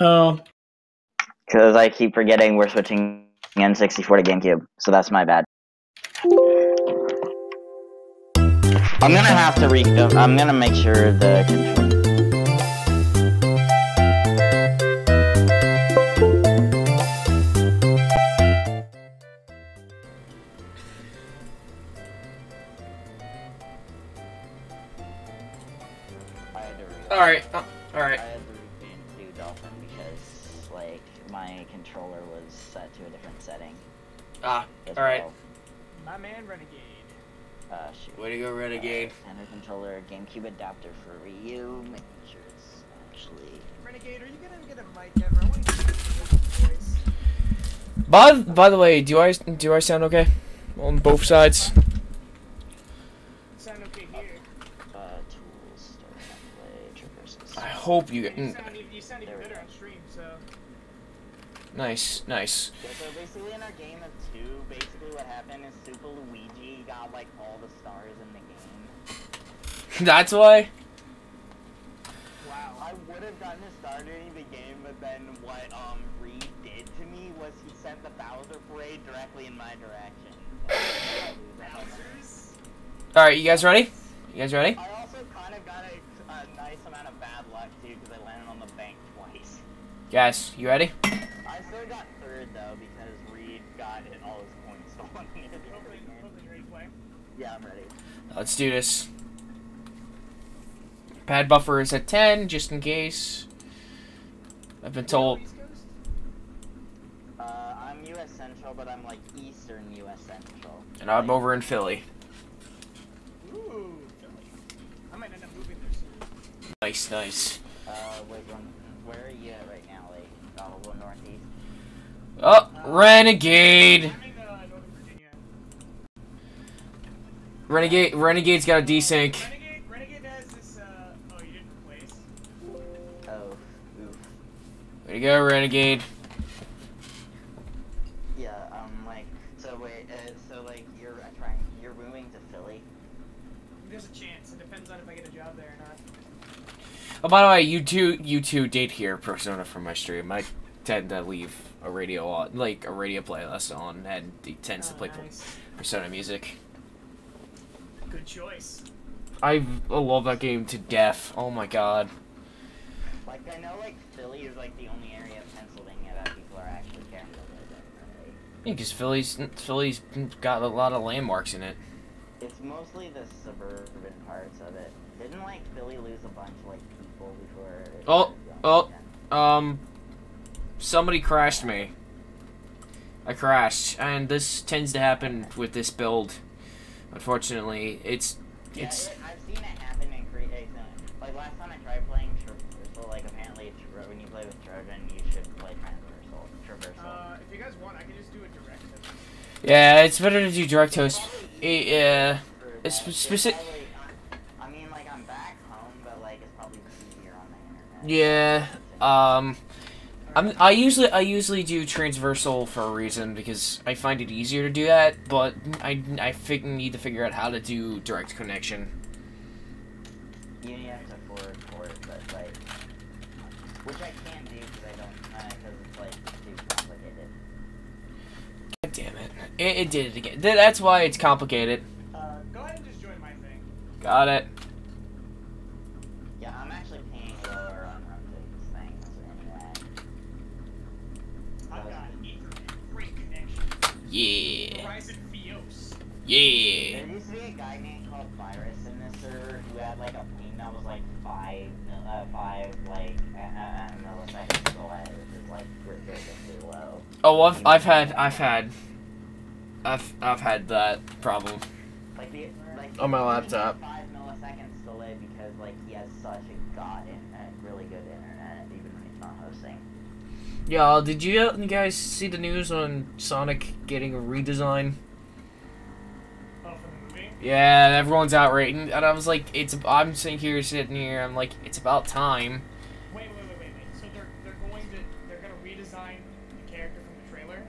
Oh, Because I keep forgetting we're switching N64 to GameCube, so that's my bad. I'm gonna have to re. I'm gonna make sure the control. My controller was set to a different setting. Ah. as All right. well. My man Renegade. Uh, shoot. Way to go, Renegade. Uh, Center controller, GameCube adapter for Wii U. Making sure it's actually. Renegade, are you gonna get a mic ever? I want to hear your voice. By by the way, do I do I sound okay on both sides? Sound okay here. Uh, tools, start play. I hope you You get. sound, even- you sound even There we better go. on stream, so. Nice, nice. Yeah, so basically in our game of two, basically what happened is Super Luigi got like all the stars in the game. That's why. Wow. I would have gotten a star during the game, but then what um Reed did to me was he sent the Bowser Parade directly in my direction. All right, you guys ready? You guys ready? I also kind of got a, a nice amount of bad luck too, because I landed on the bank twice. Guys, you ready? Yeah, I'm ready. Let's do this. Pad buffer is at 10, just in case. I've been told. Uh, I'm U.S. Central, but I'm like Eastern U.S. Central. And I'm over in Philly. Ooh, Philly. I might end up moving there soon. Nice, nice. Uh, wait, where are you at right now? Like, Donald Northeast? Oh, Renegade! I'm uh, Northern Virginia. Renegade, Renegade's got a desync. Renegade, Renegade has this. Uh, oh, you didn't replace. Oh, oof. Way to go, Renegade. Yeah, um, like, so wait, uh, so like, you're uh, trying, you're moving to Philly? There's a chance. It depends on if I get a job there or not. Oh, by the way, you two, you two did hear Persona from my stream. I tend to leave a radio on, like a radio playlist on, and it tends to Oh, play nice. Persona music. Good choice. I love that game to death. Oh my god. Like, I know, like, Philly is, like, the only area of Pennsylvania that people are actually caring about, right? Yeah, because Philly's Philly's got a lot of landmarks in it. It's mostly the suburban parts of it. Didn't, like, Philly lose a bunch of, like, people before? Oh, oh. again? Um, somebody crashed me. I crashed, and this tends to happen with this build. Unfortunately, it's Yeah, it's I've seen it happen in creation. Like last time I tried playing Traversal, like apparently Tra- when you play with Trojan, you should play Traversal. Traversal. Uh, if you guys want, I can just do a direct. yeah, it's better to do direct host. Probably easier Yeah, for it's that. speci- probably- I I mean, like I'm back home, but like it's probably easier on the internet. yeah. Um, I'm I usually I usually do transversal for a reason because I find it easier to do that, but I I fig- need to figure out how to do direct connection. You have to forward port, but like, which I can't do because I don't, because it's like too complicated. God damn it! It, it did it again. Th- That's why it's complicated. Uh, go ahead and just join my thing. Got it. Yeah, I'm actually paying lower on Rumfig's things anyway. I've got Ethernet, great connection. Yeah. Verizon Fios. Yeah. There used to be a guy named called Virus in this server who had like a ping that was like five, mil- uh, five like uh, uh, milliseconds delay, which is like ridiculously low. Oh, I've I've had I've had I've I've had that problem. Like the like On my laptop. Five milliseconds delay because like he has such a god internet, really good internet, even when he's not hosting. Yeah, did you, you guys see the news on Sonic getting a redesign? Oh, for the movie? Yeah, everyone's outraged, and I was like, it's. I'm sitting here, sitting here. I'm like, it's about time. Wait, wait, wait, wait, wait. So they're they're going to they're gonna redesign the character from the trailer.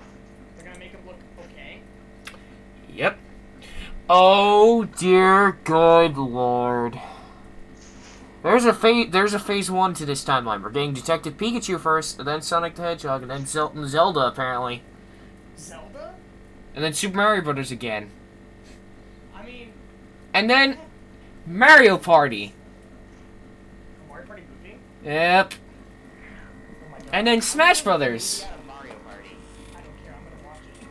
They're gonna make him look okay. Yep. Oh dear, good lord. There's a phase. There's a phase one to this timeline. We're getting Detective Pikachu first, and then Sonic the Hedgehog, and then Zel- Zelda apparently, Zelda? and then Super Mario Brothers again, I mean, and then Mario Party. Mario Party movie? Yep. Oh my god. And then Smash Brothers. Yeah, Mario Party. I don't care, I'm gonna watch it.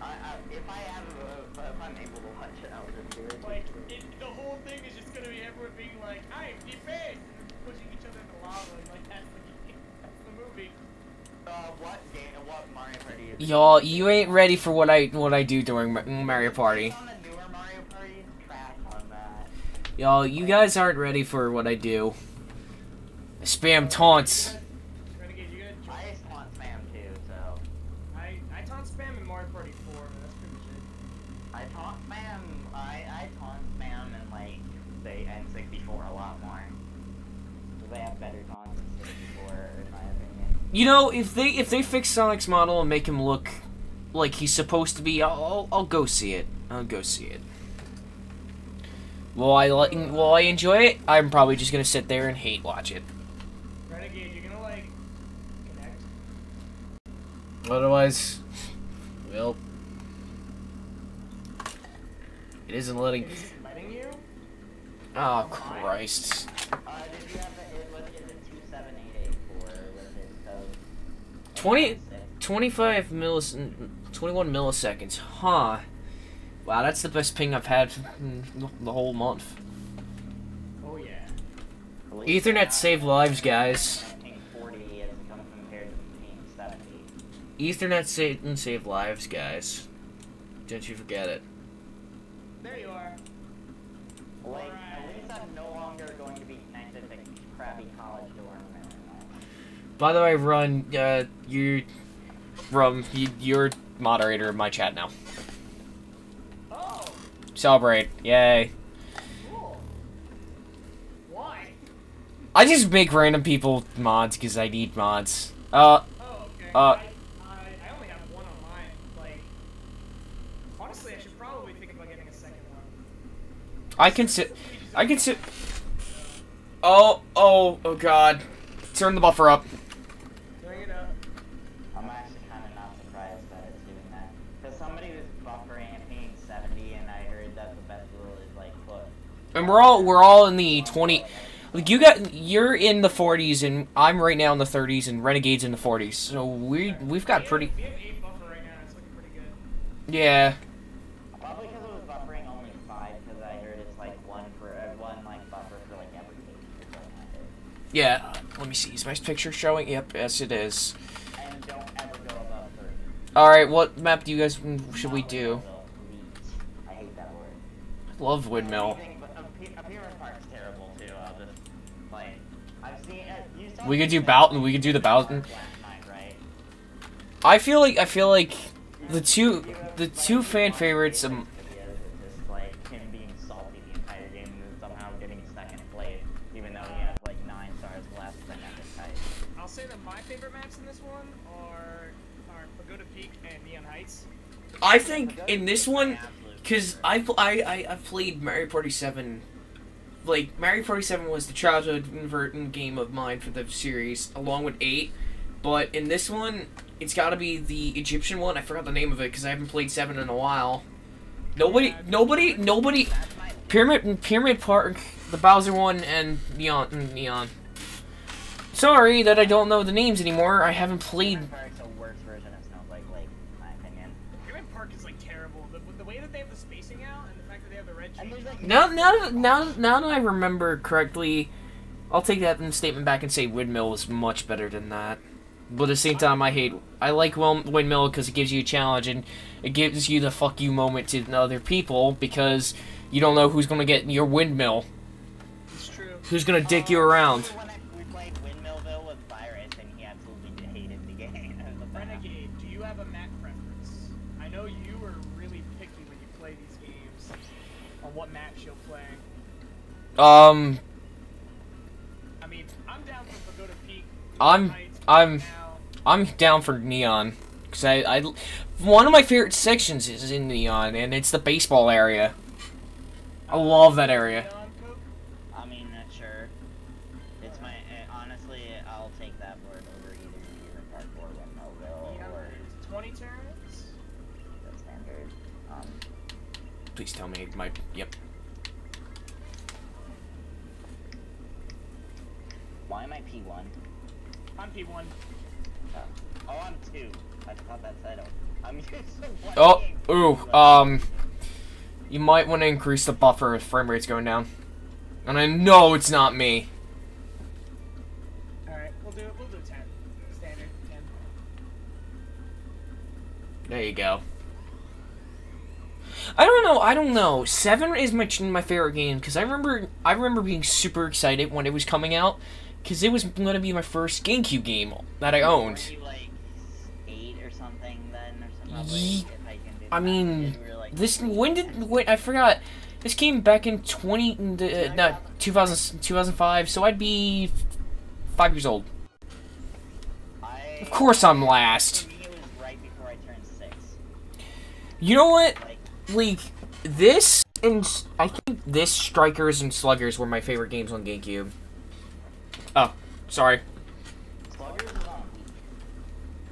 I, I, if I have, uh, if I'm able to watch it, I'll just do it. Like, it, the whole thing is just gonna be everyone being like, I'm defense! And pushing each other in the lava, and like, that's the, that's the movie. Uh, what game? What Mario Party? Is Y'all, you ain't ready for what I what I do during Mario Party. On the newer Mario Party, trash on that. Y'all, you guys aren't ready for what I do. Spam taunts. Renegade, you gotta join. I just want spam too, so I, I taunt spam in Mario Party 4, but that's pretty much it. I taunt spam. I I taunt spam and like the N64 a lot more. 'Cause they have better taunts than 64, in my opinion. You know, if they if they fix Sonic's model and make him look like he's supposed to be, I'll I'll, I'll go see it. I'll go see it. Will I like? Will I enjoy it? I'm probably just gonna sit there and hate watch it. Renegade, you're gonna like connect. Otherwise, well, it isn't letting. It isn't letting you? Oh Christ! Uh, did you have the, it was, is it 27884 with his code? 20 25 millis 21 milliseconds. Huh. Wow, that's the best ping I've had mm, the whole month. Oh yeah. Ethernet save lives, guys. Ping 40 as com- compared to ping 70. Ethernet save and mm, save lives, guys. Don't you forget it. There you are. Like, Alright. at least I'm no longer going to be connected to crappy college dorm internet. By the way, Run, uh, you, Rum, you, you're moderator of my chat now. Oh, Celebrate, yay! cool. Why? I just make random people mods because I need mods. Uh, Oh, okay. Uh, I, I, I only have one on mine. Like, honestly, I should probably think about getting a second one. I can sit. I can sit. Oh, oh, oh God! Turn the buffer up. Bring it up. I'm actually kind of not surprised that it's doing that. Because somebody was buffering and pinging 70, and I heard that the best rule is like, look. And we're all we're all in the twenty. Like you got, you're in the forties, and I'm right now in the thirties, and Renegade's in the forties. So we we've got pretty. We have eight buffer right now. It's looking pretty good. Yeah. Probably because it was buffering only 5, because I heard it's like one for, uh, one like buffer for like every page or something like that. Yeah. Let me see. Is my picture showing? Yep. Yes, it is. And don't ever go above 30. All right. What map do you guys should we do? I hate that word. Love windmill. Anything but Ape- Appearance Park's terrible too. I'll just like I've seen. Uh, you saw We could do Boughton, we could do the Appearance Boughton. Park last night, right? I feel like I feel like the two the two fan favorites. Um, Videos is just like him being salty the entire game and somehow getting second place, even though he has like nine stars less than Epic Kite. I'll say that my favorite maps in this one are are Peak and Neon Heights. I think in this one, Cause. I, I I played Mario Party Seven, like Mario Party Seven was the childhood inverting game of mine for the series, along with Eight. But in this one, it's got to be the Egyptian one. I forgot the name of it because I haven't played Seven in a while. Nobody, nobody, nobody. Pyramid Pyramid Park, the Bowser one, and Neon mm, Neon. Sorry that I don't know the names anymore. I haven't played. Pyramid Park's a worse version of Snowflake Lake, in my opinion. Pyramid Park is like terrible. The, the way that they have the spacing out and the fact that they have the red And change. there's like Now, now, now, now that I remember correctly, I'll take that statement back and say Windmill is much better than that. But at the same time, I hate. I like Windmill because it gives you a challenge and it gives you the fuck you moment to other people because you don't know who's gonna get your windmill, It's true. who's gonna dick you around. When I, we played Windmillville with Virus, and he absolutely hated the game. Renegade, do you have a map preference? I know you were really picky when you play these games on what maps you'll play. Um, I mean, I'm down for Pagoda Peak. I'm- I'm-. I'm down for Neon because I, I, one of my favorite sections is in Neon and it's the baseball area. I love that area. Please tell me my. Yep. Why am I P1? I'm P1. Oh, oh I'm 2. I thought that said I'm used to one Oh, ooh, um, you might want to increase the buffer if frame rate's going down. And I know it's not me. Alright, we'll do we'll do 10. Standard 10. There you go. I don't know. I don't know. Seven is my my favorite game because I remember I remember being super excited when it was coming out because it was gonna be my first GameCube game that I owned. You like 8 or something then? Or something? Ye- I I mean, This when did wait? I forgot. This came back in twenty uh, no 2000, 2005, So I'd be five years old. I, Of course I'm last. For me, it was right before I turned 6. You know what? Like, Like this and I think this Strikers and Sluggers were my favorite games on GameCube. Oh, sorry. Sluggers was on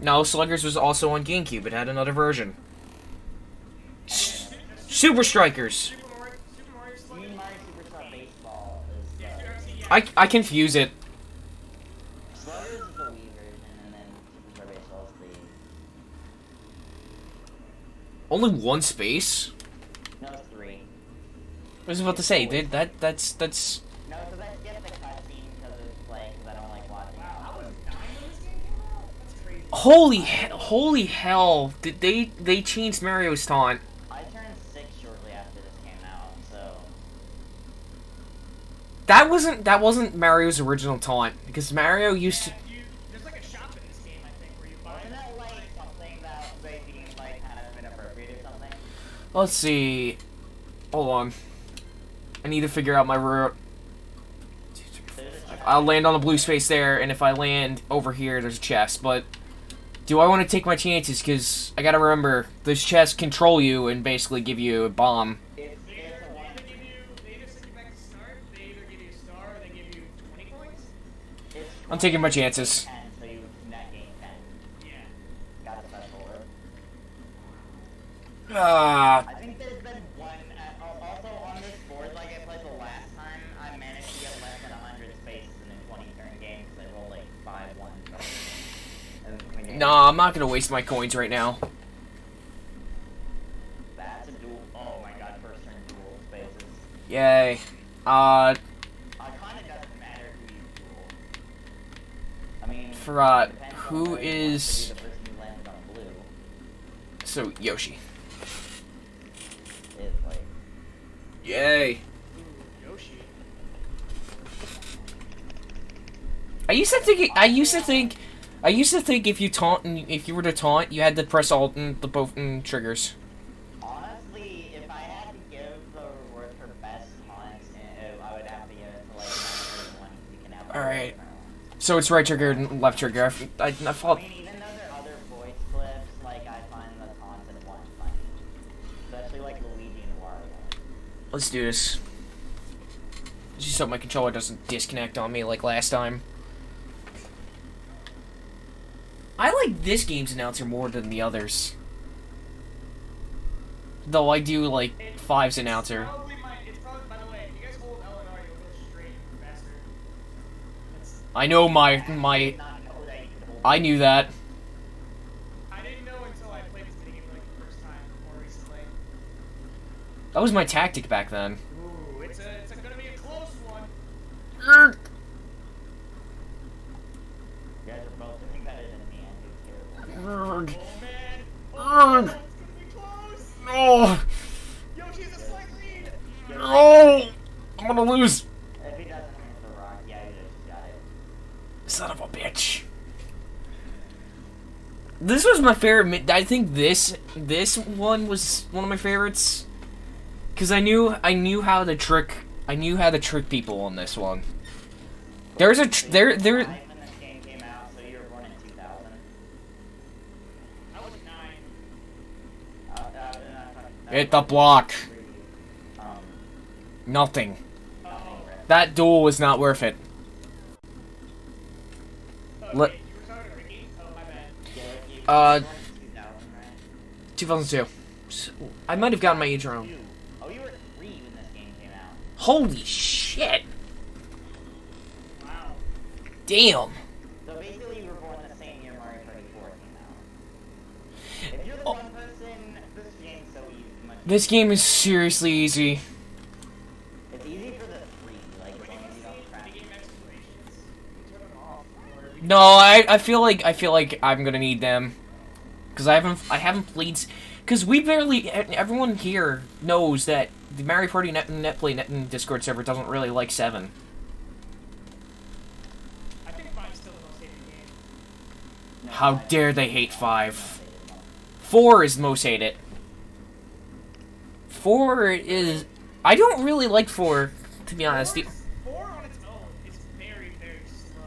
Wii. No, Sluggers was also on GameCube. It had another version. S- Super Strikers. Super Mario, Super Mario Super Sluggers. Mario Superstar Baseball is Yeah, dude, the... I've seen- yeah. I I confuse it. Sluggers is the Wii version, and then Superstar Baseball is the... Only one space. No, 3. I was about to say, dude. That that's that's. No, because I skipped the cutscene because it's like, because I don't like watching Wow, I was dying when this game came out. That's crazy. Holy he- holy hell! Did they they changed Mario's taunt? I turned 6 shortly after this came out, so... That wasn't that wasn't Mario's original taunt because Mario used to. Let's see. Hold on. I need to figure out my route. I'll land on the blue space there, and if I land over here, there's a chest. But do I want to take my chances? Because I gotta remember, those chests control you and basically give you a bomb. It's, They it's either, a they one. either give you, they either send you back to start, they either give you a star, or they give you 20 coins. It's I'm taking my 20, chances. 10, so you net gain 10. Yeah. Got the special order. Ah, I think there's been one. At, also on this board, like I played the last time, I managed to get less than 100 spaces in a 20 turn game because I rolled like 5 1. Nah, I'm not gonna waste my coins right now. That's a dual. Oh my god, first turn dual spaces. Yay. Uh, It kind of doesn't matter who you duel. I mean, Forgot. depends on Who where you want to be is- the person who landed on blue. so Yoshi. It's like. Yay. I used to think. I used to think. I used to think if you taunt and if you were to taunt, you had to press alt and the both and triggers. Honestly, if I had to give the reward for best taunts, eh, I would have to give it to like 931 you can have. Alright. So it's right trigger and left trigger. I thought. mean, even though there are other voice clips, like I find the taunts in one funny, especially like Luigi and Wario. Let's do this. Just hope my controller doesn't disconnect on me like last time. I like this game's announcer more than the others. Though I do like Five's announcer. Probably my, it's probably, by the way, if you guys hold L and R, you'll go straight faster. It's, I know my my. did not know that you could hold I knew that. I didn't know until I played this game like the first time more recently. That was my tactic back then. Ooh, it's a, it's a, gonna be a close one. Erg. You guys are both doing better than me. I do terrible. Erg. Oh man. Ugh. Oh, it's gonna be close. No! Yoshi's a slight lead. No! I'm gonna lose. If he doesn't win the rock, yeah, he just got it. Son of a bitch. This was my favorite. I think this this one was one of my favorites because I knew I knew how to trick I knew how to trick people on this one. There's a tr- there there. Five when this game came out, so you were born in 2000. I was nine. Uh, uh, uh, uh, Hit the block. Um, Nothing. Oh, That duel was not worth it. okay, yeah, you, Uh, you were born in 2000, right? 2002. So, I might have gotten my age wrong. Holy shit! Wow. Damn! So basically, you were born the same year Mario Party 4 came out. If you're the Oh. one person, this game's so easy. Much This game is seriously easy. It's easy for the three, like as When long you as you don't crash. game explorations, you turn them off. Or No, I, I feel like I feel like I'm gonna need them, cause I haven't I haven't played, cause we barely everyone here knows that the Mario Party net netplay net and Discord server doesn't really like seven. I think five's still the most hated game. No, How I- dare they hate five? Four is the most hated. Four is I don't really like four, to be honest. The, Four, on its own is very, very slow.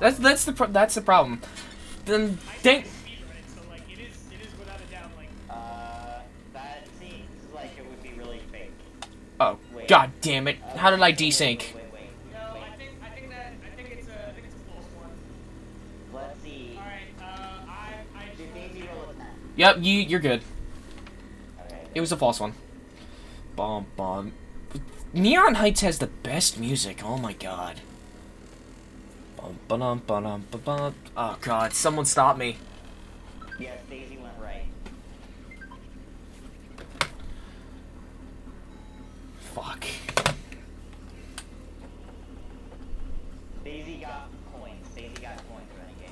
That's that's the pro- that's the problem. Then I I I Did Daisy roll a 10? Yep, you you're good. It was a false one. Bum bum. Neon Heights has the best music. Oh my god. Oh god, someone stop me. Yes, Daisy went right. Fuck. Daisy got coins. Daisy got coins, Renegade.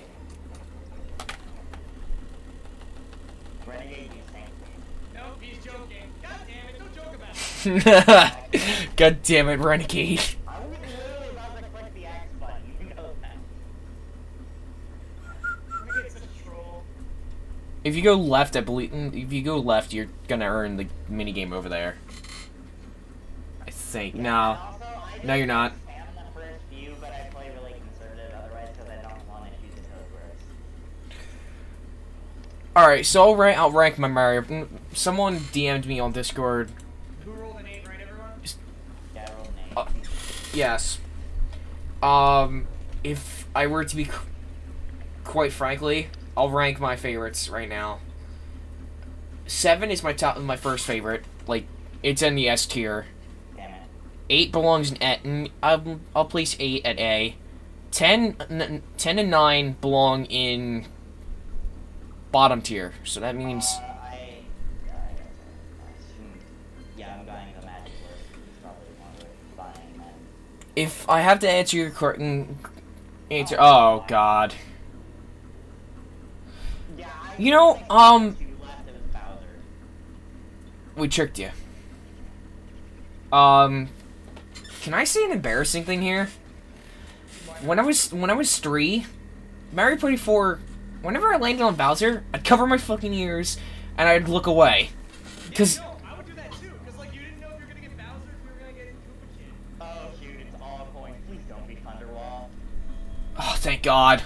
Renegade, you sank me. no, he's joking. God damn it! Don't joke about it. god damn it, Renegade. I was literally about to click the X button. You know that. Let me get such a troll. If you go left, I believe. If you go left, you're gonna earn the mini game over there. I No. No, you're didn't not. Spam the first few, but I play really conservative otherwise because I don't want to use the code words. All right, so I'll rank. I'll rank my Mario. mm, Someone DM'd me on Discord. Who rolled an eight, right, everyone? Yeah, I rolled an eight. Uh, Yes. Um, if I were to be, qu- quite frankly, I'll rank my favorites right now. Seven is my top, my first favorite. Like, it's in the S tier. Damn it. Eight belongs in at. n- I'll, I'll place eight at A. Ten, ten and nine belong in bottom tier. So that means Uh, I, I guess, yeah, buying the magic word. It's probably one worth buying then. if I have to answer your question, answer. Oh God. Yeah, You know, um, two left, it was Bowser. We tricked you. Um, can I say an embarrassing thing here? When I was when I was three, Mario Party Four, whenever I landed on Bowser, I'd cover my fucking ears and I'd look away. Cause No, I would do that too, because like you didn't know if you were gonna get Bowser, if you were gonna get Koopa Kid. Oh shoot, it's all coins. Please don't be Thunderwall. oh, thank God.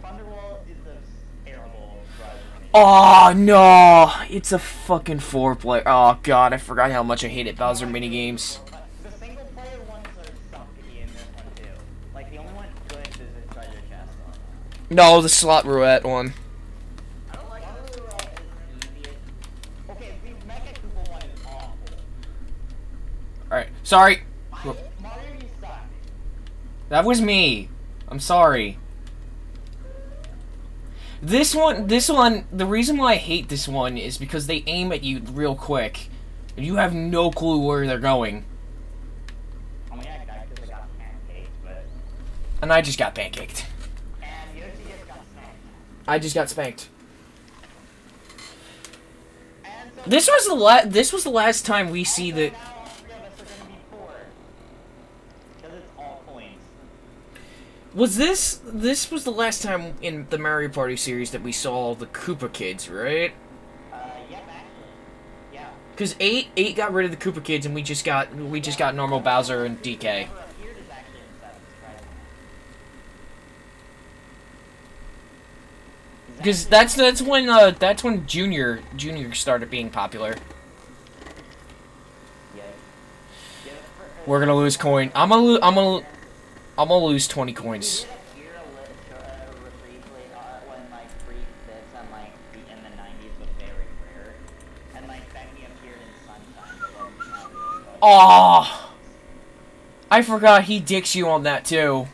Thunderwall is a terrible drug. Oh no, it's a fucking four player. Oh God, I forgot how much I hated Bowser minigames. No, the slot roulette one. I don't like Water Roulette is the easiest. Okay, the Mecha Koopa one is awful. All right, sorry. That was me. I'm sorry. This one, this one, the reason why I hate this one is because they aim at you real quick, and you have no clue where they're going. I pancaked, And I just got pancaked. and Yoshi just got snapped. I just got spanked. This was the la- This was the last time we see also the. now all three of us are gonna be poor. Because it's all coins. Was this? This was the last time in the Mario Party series that we saw the Koopa kids, right? Uh, yep, actually. Yeah. Because eight, eight got rid of the Koopa kids, and we just got, we just got normal Bowser and DK. Because that's that's when uh, that's when junior junior started being popular. We're gonna lose coin. I'm gonna lose. I'm gonna. I'm gonna lose 20 coins. Oh, I forgot he dicks you on that too.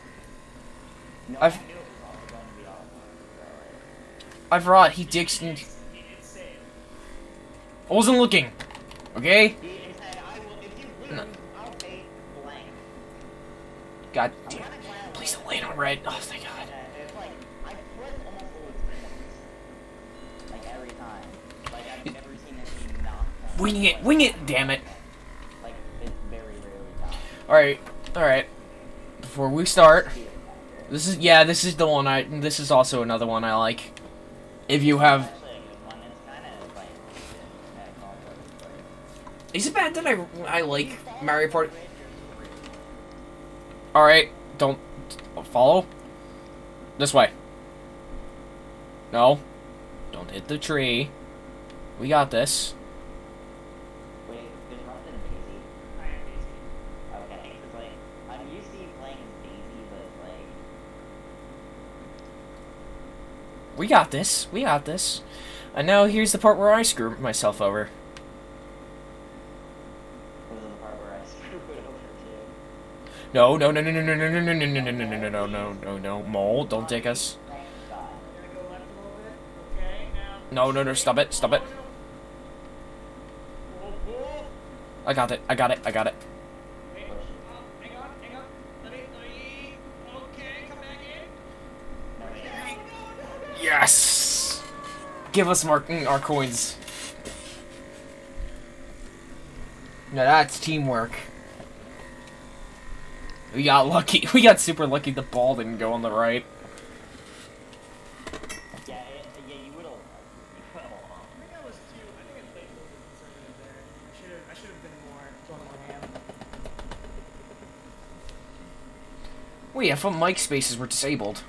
I, I forgot, he dicks and... I wasn't looking, okay? God damn. Please don't land on red. Oh, thank God. Wing it, wing it, damn it. Alright, alright. Before we start, this is, yeah, this is the one I, this is also another one I like. If you have, is it bad that I, I like Mario Party? Alright, don't, follow. This way. No. Don't hit the tree. We got this. Wait, there's nothing Daisy. I am easy. Okay, 'cause, like, I'm used to you playing as Daisy, but, like, We got this. We got this. And now here's the part where I screw myself over. this is the part where I screw it over too. No, no, no, no, no, no, no, no, no, no, no, no, no, no, no, no, no, no, mole, don't take us. Thank God. We're gonna go left a little bit. Okay, now. No, no, no, stop it, stop it. I got it, I got it, I got it. Yes! Give us more, mm, our coins. Now that's teamwork. We got lucky. We got super lucky the ball didn't go on the right. Yeah, yeah, you would along. I think that was too I think I think we're saying it, yeah, you would have. You would have. I think I was too. I think I played a little bit conservative there. I should have. I should have been more going on hand. Wait, I thought mic spaces were disabled.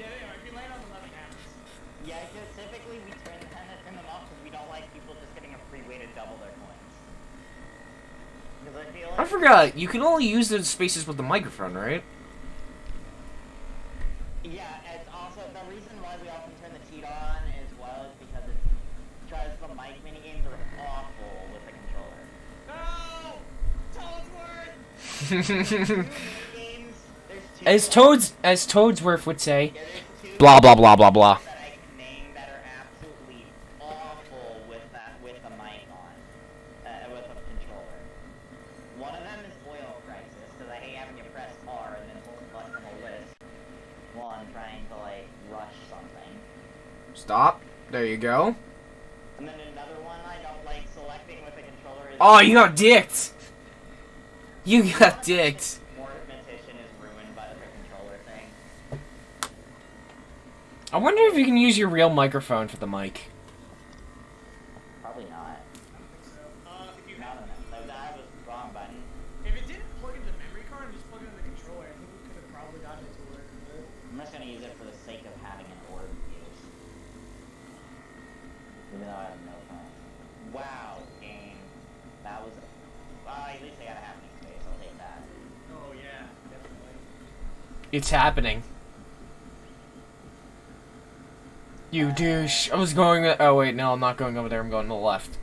Yeah, they are. If you land on the left, it happens. Yeah, because typically we turn, tend to turn them off because we don't like people just getting a free way to double their coins. Because I feel like. I forgot, you can only use the spaces with the microphone, right? Yeah, it's also the reason why we often turn the cheat on as well is because it tries the mic mini are awful with the controller. No! Toadsworth! Mini games, there's two. as Toads, as Toadsworth would say, Yeah, blah blah blah blah blah. Trying to like rush something. Stop. There you go. And then another one I don't like selecting with the controller is. Oh, you got dicked. You got dicked. Mortification is ruined by the controller thing. I wonder if you can use your real microphone for the mic. It's happening. You douche. I was going... Oh, wait, no, I'm not going over there. I'm going to the left.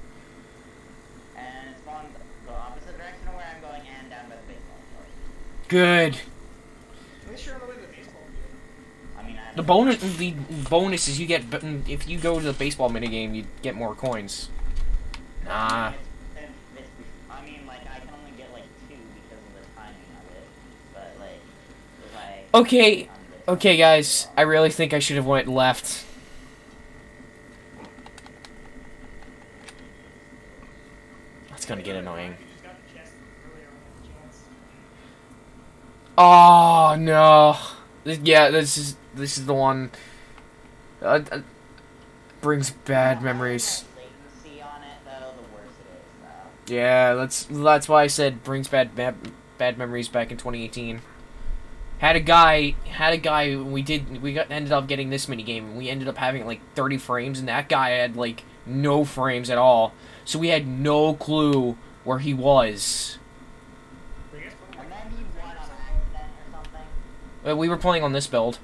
Good. The bonus, the bonus is you get if you go to the baseball minigame, you get more coins. Nah. Okay, okay, guys. I really think I should have went left. That's gonna get annoying. Oh no. This- Yeah, this is this is the one. Uh, uh, brings bad memories. Yeah, that's that's why I said brings bad bad, bad memories back in 2018. Had a guy had a guy we did we got ended up getting this mini game and we ended up having like 30 frames and that guy had like no frames at all. So we had no clue where he was. We were playing on this build.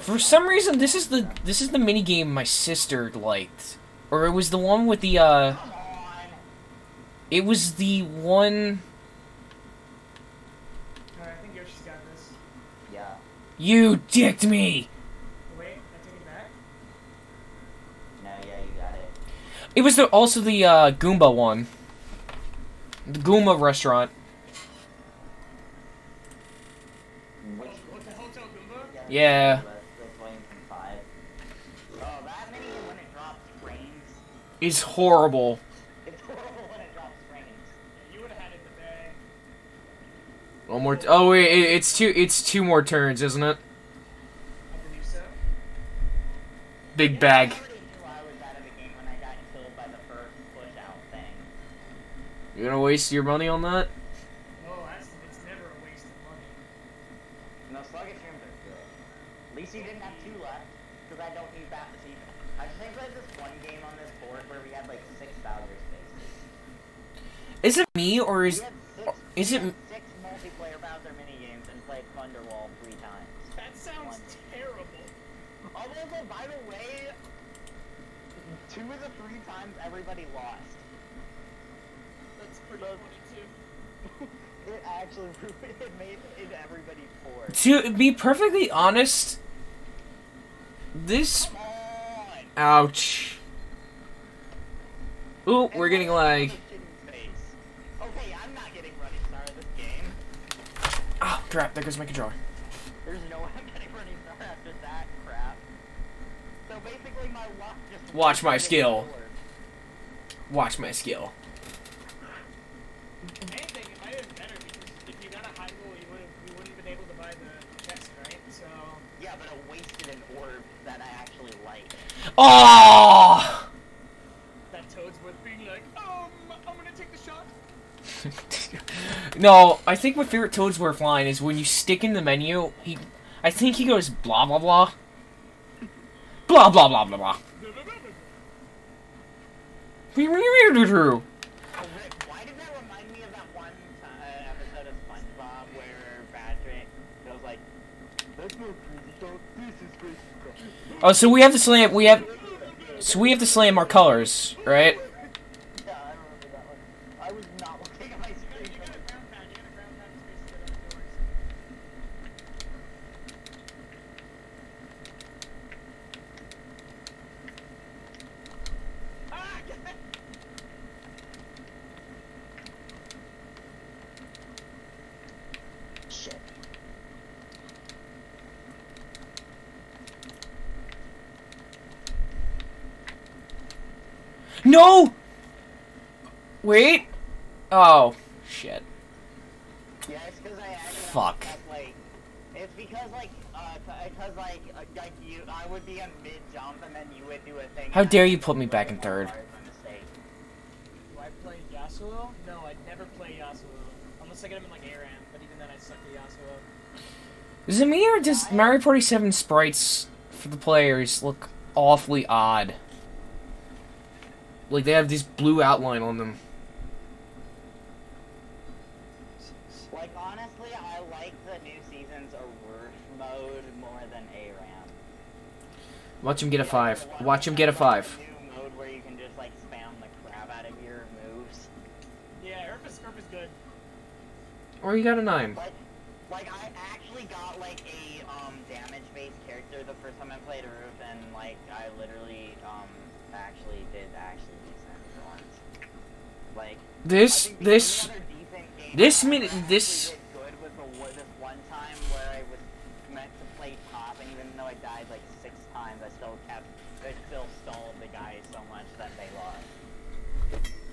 For some reason, this is the this is the mini game my sister liked, or it was the one with the uh. It was the one. Alright, I think Yoshi's got this. Yeah. You dicked me. Oh, wait, I take it back. No, yeah, you got it. It was the also the uh, Goomba one. The Goomba restaurant. Which What the Hotel Goomba? Yeah. That's, that's Williamson five. Oh, that mini when it drops frames. Is horrible. It's horrible when it drops frames. Yeah, you would have had it today. One more. T- oh wait, it, it's two. It's two more turns, isn't it? I believe so. Big bag. I already knew I was out of the game when I got killed by the first push out thing. You gonna waste your money on that? Oh, that's it's never a waste of money. No, sluggish rooms are good. At least you didn't have two left, because I don't need that this evening. I think there's this one game on this board where we had like six Bowser spaces. Is it me or We is had six, is we it- had six multiplayer Bowser minigames and played Thunderwall three times. That sounds terrible. Although, by the way, two of the three times everybody lost. That's pretty funny too. It made it everybody poor. to be perfectly honest? This ouch. Ooh, we're getting lag. Okay, I'm not getting running star this game. Ah, crap! There goes my controller. There's no way I'm getting running star after that crap. So basically, my luck just. Watch my skill. forward. Watch my skill. If anything, it might have been better because if you got a high roll, you would have you wouldn't have been able to buy the chest, right? So Yeah, but it wasted an orb that I actually like. Oh! that Toadsworth being like, um, I'm gonna take the shot. no, I think my favorite Toadsworth line is when you stick in the menu. He, I think he goes blah blah blah. Blah blah blah blah blah. Rick, why did that remind me of that one uh, episode of SpongeBob where Patrick goes like, Oh, so we have to slam. We have. So we have to slam our colors, right? Yeah, I remember that one. I was not looking at my You screen. gotta, you gotta ground pound. You gotta ground pound the spaces that are yours. Ah, get that. Shit. No. Wait. Oh shit. Yeah, it's because I actually Fuck. That's like, it's because like, uh, because like, uh, like you, I would be a mid jump and then you would do a thing. How dare you put me back in third. Do I play Yasuo? No, I'd never play Yasuo. Unless I get him in like ARAM, but even then I suck at Yasuo. Is it me or does Mario 47 sprites for the players look awfully odd? Like they have this blue outline on them. Watch him get a five. Watch him get a five. the New mode where you can just like spam the crap out of your moves. Yeah, Urf is, Urf is good. Or you got a nine. Like, like I actually got like a um damage-based character the first time I played Urf, and like I literally um actually did actually decent for once. Like I This this only other decent game this I min- actually this-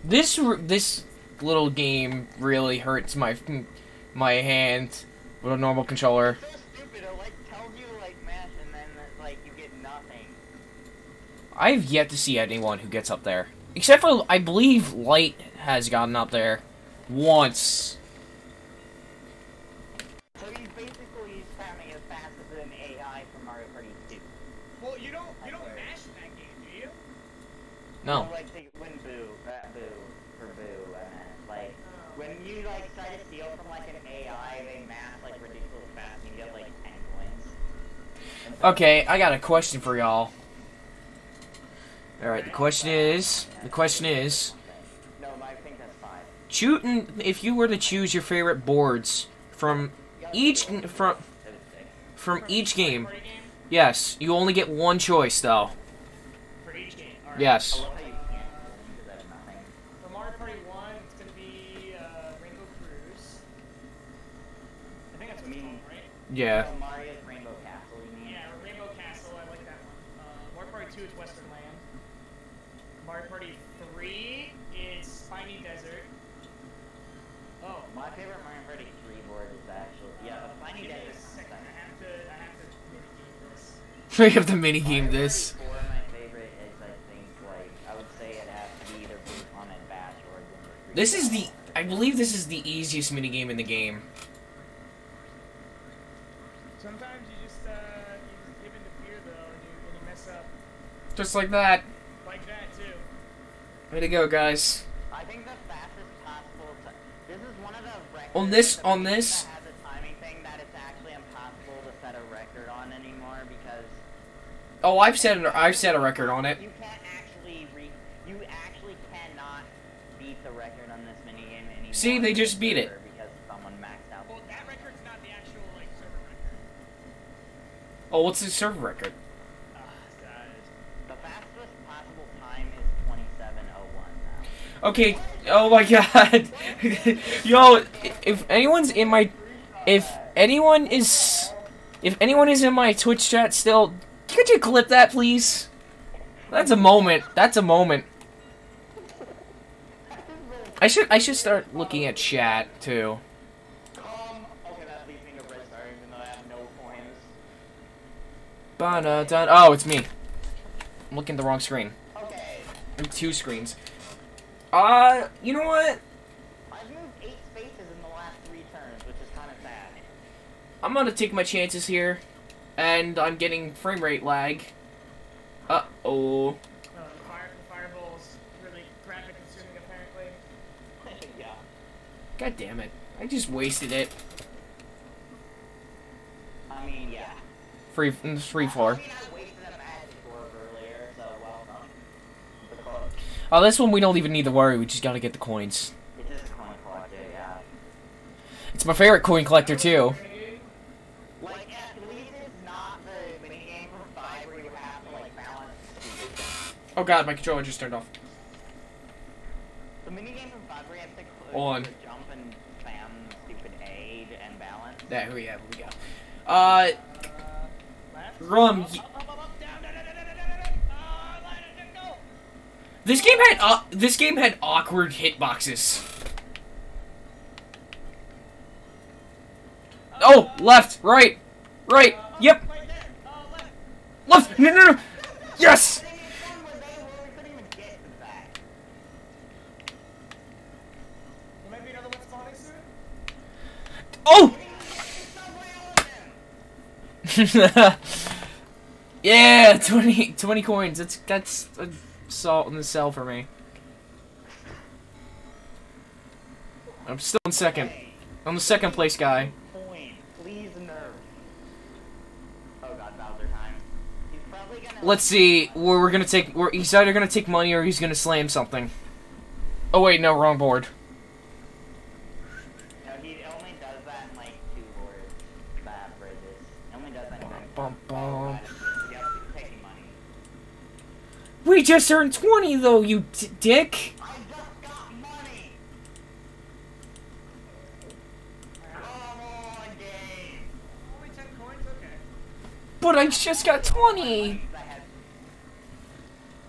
this this little game really hurts my my hand with a normal controller. It's so stupid. It like tells you like mash, and then like you get nothing. I've yet to see anyone who gets up there. Except for I believe Light has gotten up there once. So he's basically spamming as fast as an AI from Mario Party 2. Well, you don't you don't mash in that game, do you? No. So, like Okay, I got a question for y'all. All right, the question is, the question is, shooting. If you were to choose your favorite boards from each from from each game, yes, you only get one choice though. Yes. I Pokemon and Bash or Zimmer Free. This is the. I believe this is the easiest mini game in the game. Sometimes you just, uh, you just give into fear, though, and you, and you mess up. Just like that. Like that, too. Way to go, guys. I think the fastest possible. This is one of the. On this- on this- Oh, I've set an, I've set a record on it. you can't actually re. You actually cannot beat the record on this minigame anymore. See, they just beat it. because someone maxed out. Well, that record's not the actual, like, server record. Oh, what's the server record? Ah, The fastest possible time is 2701 now. Okay. Oh my god. Yo, if anyone's in my, if anyone is, if anyone is in my Twitch chat still, could you clip that, please? That's a moment. That's a moment. I should I should start looking at chat too. Um, okay, that leads me to Red Star even though I have no coins. Ba-da-da- Oh, it's me. I'm looking at the wrong screen. Okay, Two screens. Uh, you know what? I've moved eight spaces in the last three turns, which is kind of sad. I'm gonna take my chances here, and I'm getting frame rate lag. Uh oh. Uh, fire, fireball's really graphic consuming, apparently. yeah. God damn it! I just wasted it. I mean, yeah. Free, mm, free floor. I mean, I wasted a magic orb earlier, so welcome. Oh, this one we don't even need to worry. We just gotta get the coins. It is a coin collector, yeah. It's my favorite coin collector too. Like, at least it's not the minigame from 5 where you have to, like, balance stupid Oh god, my controller just turned off. The minigame from 5 where you have to On. jump and spam stupid aid and balance. There we go. We go. Uh, Uh. Rum, this game had uh, this game had awkward hitboxes. Oh, left, right, right. Uh, Yep, Uh, left. left. No, no, no. Yes. The thing is, fun was they where we couldn't even get to the back. There might be another one spawning soon. Oh. Yeah, 20, 20 coins. That's that's a salt in the cell for me. I'm still in second. I'm the second place guy. Let's see. Where we're gonna take. We're, he's either gonna take money or he's gonna slam something. Oh wait, no, wrong board. No, he only does that in like two boards. That bridges. He only does that in like. Bum, bum. We just earned 20 though, you dick. I just got money! Come on, game! Only 10 coins? Okay. But I just got 20. I had-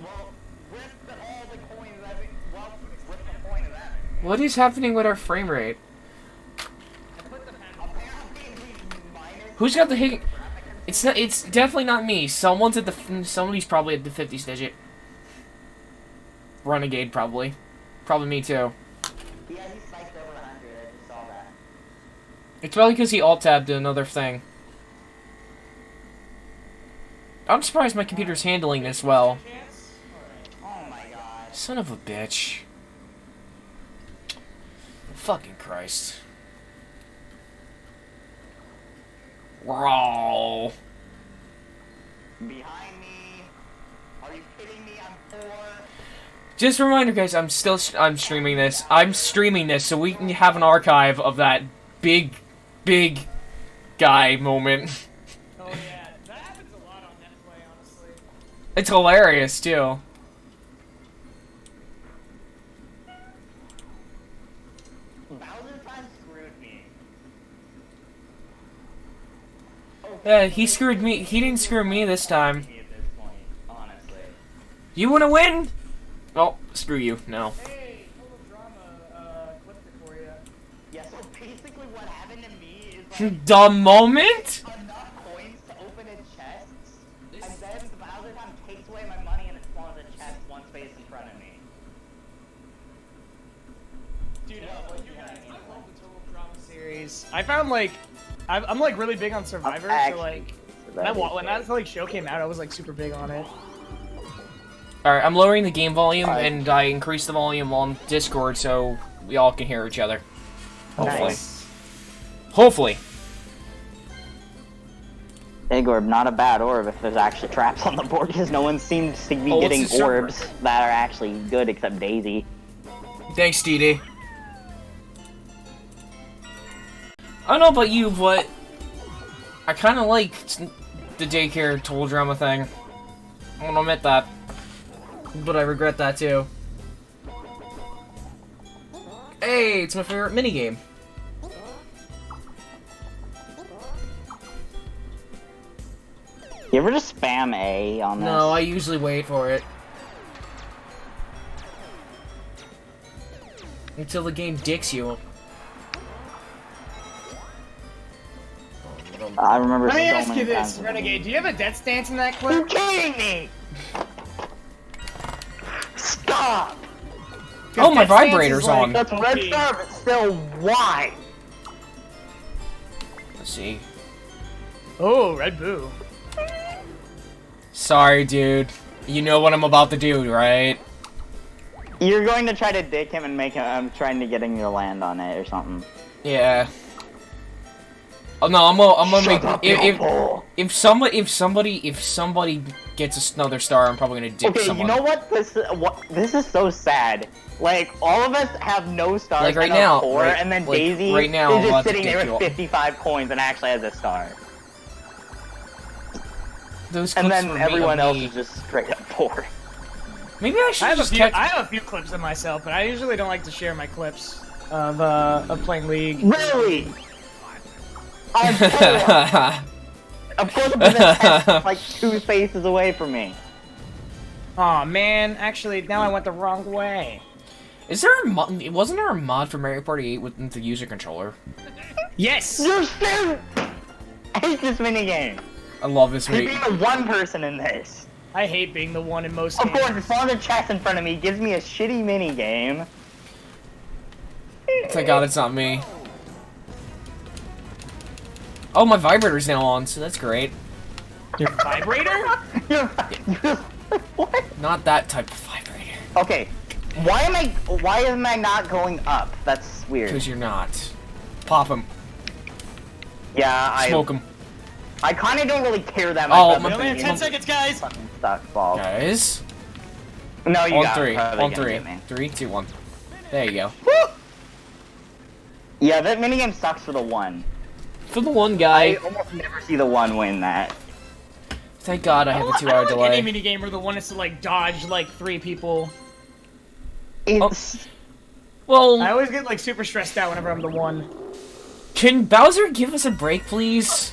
Well, with the, all the coins I've been, well, what's the point of that? What is happening with our frame rate? Who's got the hit? It's not. It's definitely not me. Someone's at the. Somebody's probably at the 50s digit. Renegade probably. Probably me too. Yeah, he spiked over 100. I just saw that. It's probably because he alt tabbed to another thing. I'm surprised my computer's handling this well. Oh my god. Son of a bitch. Fucking Christ. Raw. Behind me. Are you kidding me? I'm four. Just a reminder, guys. I'm still I'm streaming this. I'm streaming this so we can have an archive of that big, big guy moment. Oh yeah, that happens a lot on honestly. It's hilarious too. Yeah, he screwed me. He didn't screw me this time. You want to win? Oh, screw you. No. The moment? series. I found like, I'm, I'm like really big on Survivor, so like, when, I, wa- when that like show came out, I was like super big on it. Alright, I'm lowering the game volume Alright. and I increased the volume on Discord so we all can hear each other. Hopefully. Nice. Hopefully. Igorb, not a bad orb if there's actually traps on the board, because no one seems to be Oh, getting orbs that are actually good except Daisy. Thanks, DD. I don't know about you, but I kind of like the daycare total drama thing. I want to admit that, but I regret that too. Hey, it's my favorite minigame. You ever just spam A on this? No, I usually wait for it. Until the game dicks you. I remember Let me so ask many you this, Renegade. Do you have a death stance in that clip? You clip? kidding me? Stop! Oh, my Death stance vibrator's like, on. That's red okay. star, but still, why? Let's see. Oh, Red Boo. Sorry, dude. You know what I'm about to do, right? You're going to try to dick him and make him. I'm trying to get him to land on it or something. Yeah. Oh no, I'm gonna, I'm gonna Shut make up, if, if if somebody if somebody if somebody gets another star, I'm probably gonna dick Okay, someone. you know what? This what this is so sad. Like all of us have no stars Like right and a now, four, right- and then like, Daisy right now, I'm is about just to sitting there dick you with all. 55 coins and actually has a star. Those And clips then were everyone me- else is just straight up poor. Maybe I should I have, a just few, kept. I have a few clips of myself, but I usually don't like to share my clips of uh, of playing League. Really? I'm poor. of course, I'm gonna like two spaces away from me. Aw man, actually now I went the wrong way. Is there a mod? Wasn't there a mod for Mario Party 8 with the user controller? Yes! You're still. I hate this minigame. I love this You're being the one person in this. I hate being the one in most Of games. course, it's on the chest in front of me, gives me a shitty minigame. Thank God it's not me. Oh, my vibrator's now on, so that's great. Your vibrator? You're, you're, what? Not that type of vibrator. Okay, why am I? Why am I not going up? That's weird. Because you're not. Pop him. Yeah, I. Smoke him. I kind of don't really care that much. Oh, about my- We only have 10 seconds, guys! Fucking sucks balls. Guys. No, you on got it. three. Probably On three. Three, two, one. There you go. Yeah, that minigame sucks for the one. For the one guy. I almost never see the one win that. thank God I have a two-hour don't like delay. any minigame where the one is to like dodge like three people. It's oh. Well, I always get like super stressed out whenever I'm the one. can Bowser give us a break, please?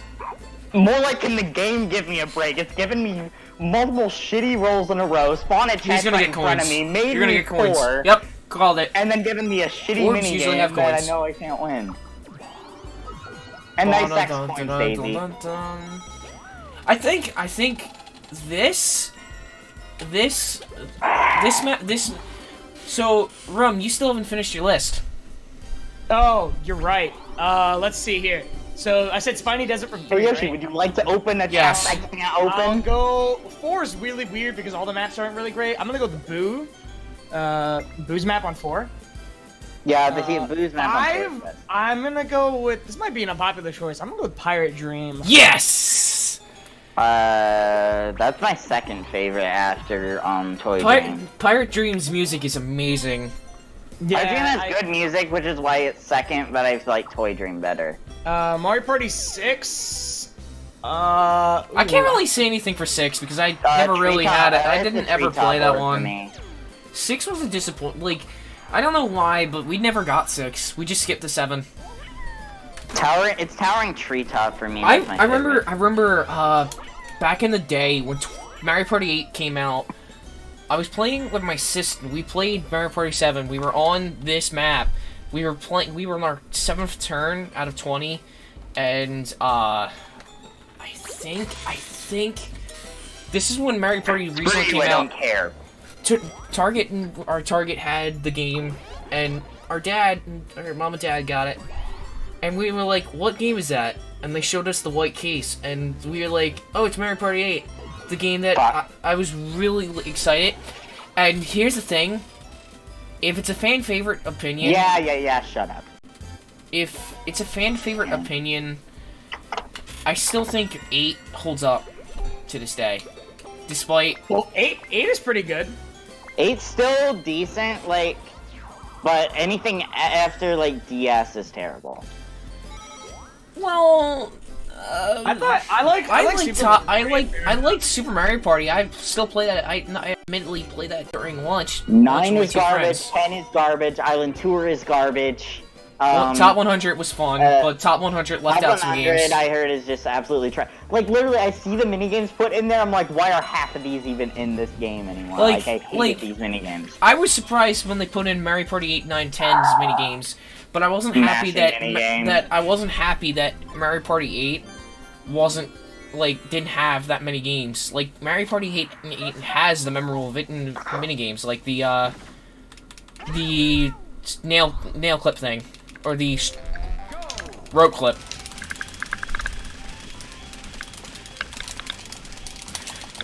more like can the game give me a break? It's given me multiple shitty rolls in a row, spawn a chest right in coins. front of me, made You're gonna me get coins. four, Yep, called it. and then giving me a shitty Orbs minigame usually that I know I can't win. And nice X Dun, dun, points, dun, Daisy. dun, dun. I think I think this this this map this so Rum, you still haven't finished your list. Oh, you're right. Uh, let's see here. So I said Spiny Desert from So three, Yoshi, right? would you like to open a Yes. chest I can't open? I'll open? go. Four is really weird because all the maps aren't really great. I'm gonna go with the Boo. Uh, Boo's map on four. Yeah, the Uh, Boo's map. on Five. first. I'm gonna go with. This might be an unpopular choice. I'm gonna go with Pirate Dream. Yes. Uh, that's my second favorite after um Toy Pir- Dream. Pirate Dreams music is amazing. Toy Dream has I- good music, which is why it's second, but I like Toy Dream better. Uh, Mario Party 6. Uh, I can't really say anything for six because I Uh, never really Treetop- had it. I didn't ever play that one. Six was a disappointment. Like, I don't know why, but we never got six. We just skipped to seven. Tower, it's towering treetop for me. I, I remember, I remember uh, back in the day when t- Mario Party 8 came out, I was playing with my sister. We played Mario Party 7. We were on this map. We were playing. We were on our seventh turn out of 20, and uh, I think I think this is when Mario Party recently came I out. don't care. T- Target and our Target had the game, and our dad, our mom and dad got it, and we were like, "What game is that?" And they showed us the white case, and we were like, "Oh, it's Mario Party 8, the game that I, I was really excited." And here's the thing: if it's a fan favorite opinion, Yeah, yeah, yeah. Shut up. if it's a fan favorite opinion, I still think 8 holds up to this day, despite Well, 8, 8 is pretty good. Eight's still decent, like, but anything after like DS is terrible. well. Uh, I thought, I like, I, I, like, Super top, I like Party. I like Super Mario Party. I still play that. I, I admittedly play that during lunch. lunch Nine with is garbage. friends. Ten is garbage. Island Tour is garbage. Um, Well, top 100 was fun, uh, but top 100 left Top out some 100, games. I heard is just absolutely trash. Like literally, I see the mini games put in there. I'm like, why are half of these even in this game anymore? Like- Like, I hate like- these mini games. I was surprised when they put in Mario Party 8, 9, 10's mini games, but I wasn't happy that that I wasn't happy that Mario Party 8 wasn't like didn't have that many games. Like Mario Party 8, 8 has the memorable vit- mini games, like the uh the nail nail clip thing or the rope clip.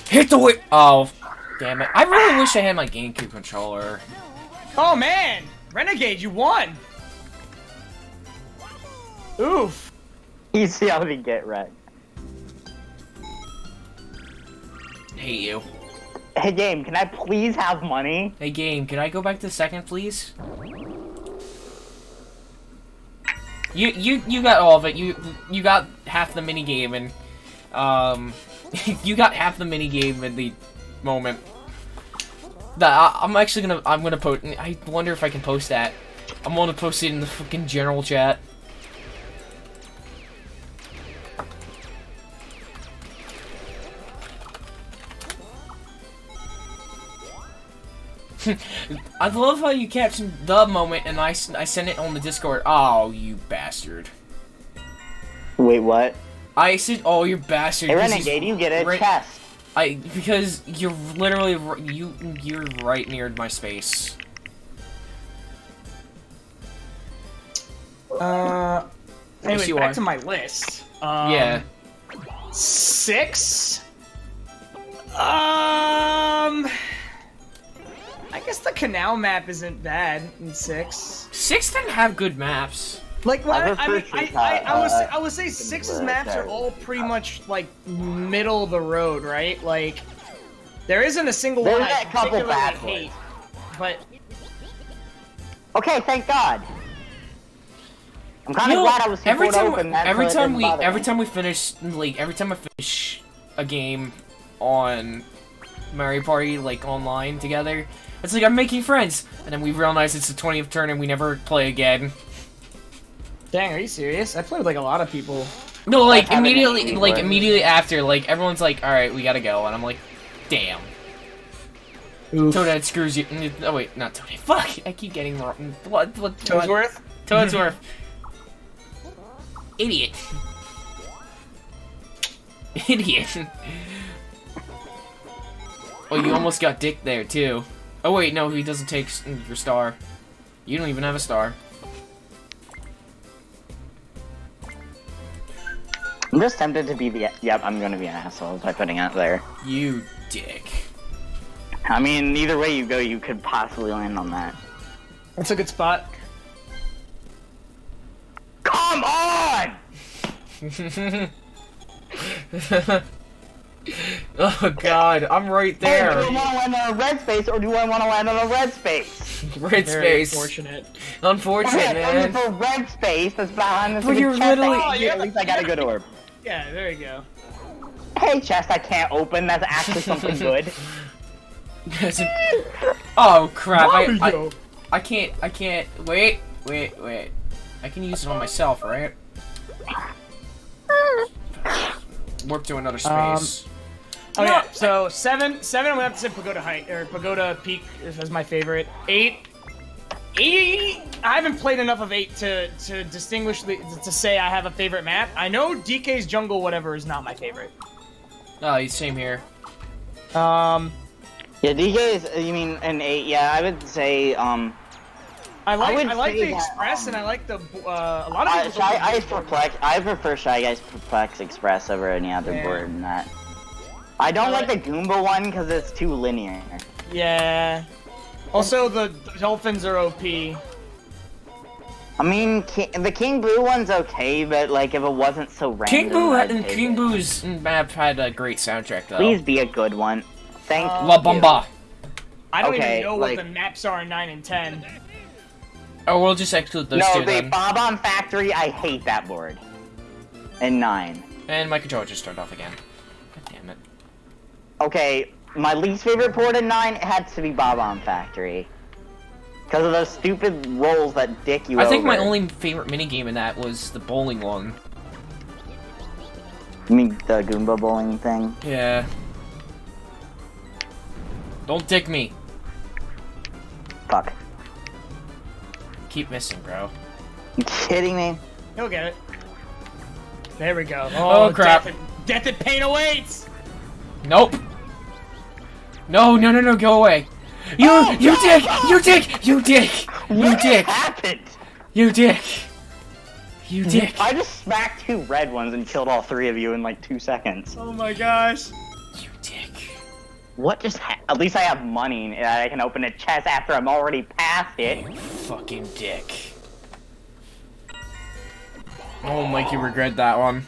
Hit the whip! Oh, damn it! I really wish I had my GameCube controller. Oh man, Renegade, you won. Oof. You see how they get wrecked. Hate you. Hey game, can I please have money? Hey, game, can I go back to second, please? You you you got all of it. You you got half the mini game and um you got half the mini game in the moment. That I'm actually gonna I'm gonna post. I wonder if I can post that. I'm gonna post it in the fucking general chat. I love how you captioned the moment and I, I sent it on the Discord. Oh, you bastard. Wait, what? I said, oh, you bastard. Hey 'cause he's Renegade, you get a right- chest. I because you're literally you you're right near my space. Uh. Anyway, you back are. to my list. Um, yeah. Six. Um. I guess the canal map isn't bad in six. Six didn't have good maps. Like, what? I I, mean, I, Treetop, I, I would say, I would say six's maps are all pretty much like middle of the road, right? Like, there isn't a single There's one I a couple particularly bad hate, but Okay, thank God. I'm kind of glad I was every super time open. That's every time we every me. time we finish like every time I finish a game on Mario Party like online together, it's like I'm making friends, and then we realize it's the 20th turn and we never play again. dang, are you serious? I played with like a lot of people. No, like That's how it immediately, like immediately after, like everyone's like, "All right, we gotta go," and I'm like, "Damn." Oof. Toadhead screws you. Oh wait, not Toadhead. Fuck! I keep getting wrong. What? What? what? Toadsworth? Toadsworth. Idiot. Idiot. oh, you almost got Dick there too. Oh wait, no, he doesn't take mm, your star. You don't even have a star. I'm just tempted to be the. Yep, I'm gonna be an asshole by putting it there. You dick. I mean, either way you go, you could possibly land on that. That's a good spot. Come on! Oh god, I'm right Hey, do I want to land on a red space or do I want to land on a red space? Red Very space. unfortunate. Unfortunate, Okay, I'm man. for red space that's behind this But you're chest. literally- I- Oh, at least I got a good orb. Yeah, there you go. Hey, chest I can't open. That's actually something good. oh crap! I, I, I can't. I can't. Wait, wait, wait. I can use it on myself, right? Warp to another Um, space. Okay, No. so seven, seven. I'm gonna have to say Pagoda Height or Pagoda Peak is is my favorite. Eight, eight. I haven't played enough of eight to to distinguish the, to say I have a favorite map. I know DK's Jungle whatever is not my favorite. oh, same here. Um, Yeah, DJ's. You mean an eight? Yeah, I would say. Um, I like would I, like say the that, Express um, and I like the uh, a lot of uh, people. Shy Ice Perplex. I prefer Shy Guys Perplex Express over any other Yeah. board than that. I don't like the Goomba one because it's too linear. Yeah. Also, the dolphins are OP. I mean, Ki- the King Boo one's okay, but like if it wasn't so random. King Boo I'd and take King it. Boo's map had a great soundtrack though. Please be a good one. Thank Uh, La you. Bamba. I don't Okay, even know what the maps are in nine and ten. Oh, we'll just exclude those No, two the. Bob-omb Factory. I hate that board. And nine. And my controller just turned off again. God damn it. Okay, my least favorite port in nine had to be Bob-omb Factory. Because of those stupid rolls that dick you I think my only favorite minigame in that was the bowling one. You mean the Goomba bowling thing? Yeah. Don't dick me. Fuck. Keep missing, bro. You kidding me? He'll get it. There we go. Oh, oh crap. Death and, death and pain awaits. Nope. No, no, no, no, go away. You, Oh, you no, dick, no. you dick, you dick, you What dick, happened? you dick, you mm-hmm. dick. I just smacked two red ones and killed all three of you in like two seconds. Oh my gosh. You dick. What just ha- At least I have money that I can open a chest after I'm already past it. You fucking dick. Oh, Mike, you regret that one.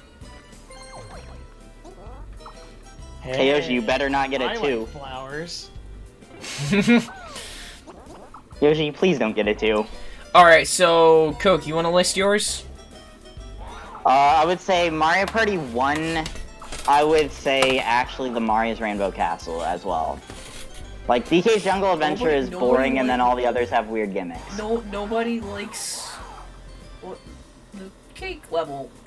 Hey, Yoshi, you better not get I a like two. flowers. Yoshi, please don't get a two. Alright, so, Coke, you want to list yours? Uh, I would say Mario Party 1, I would say actually the Mario's Rainbow Castle as well. Like, DK's Jungle Adventure Nobody- is nobody boring and then all the others have weird gimmicks. No, nobody likes what the cake level.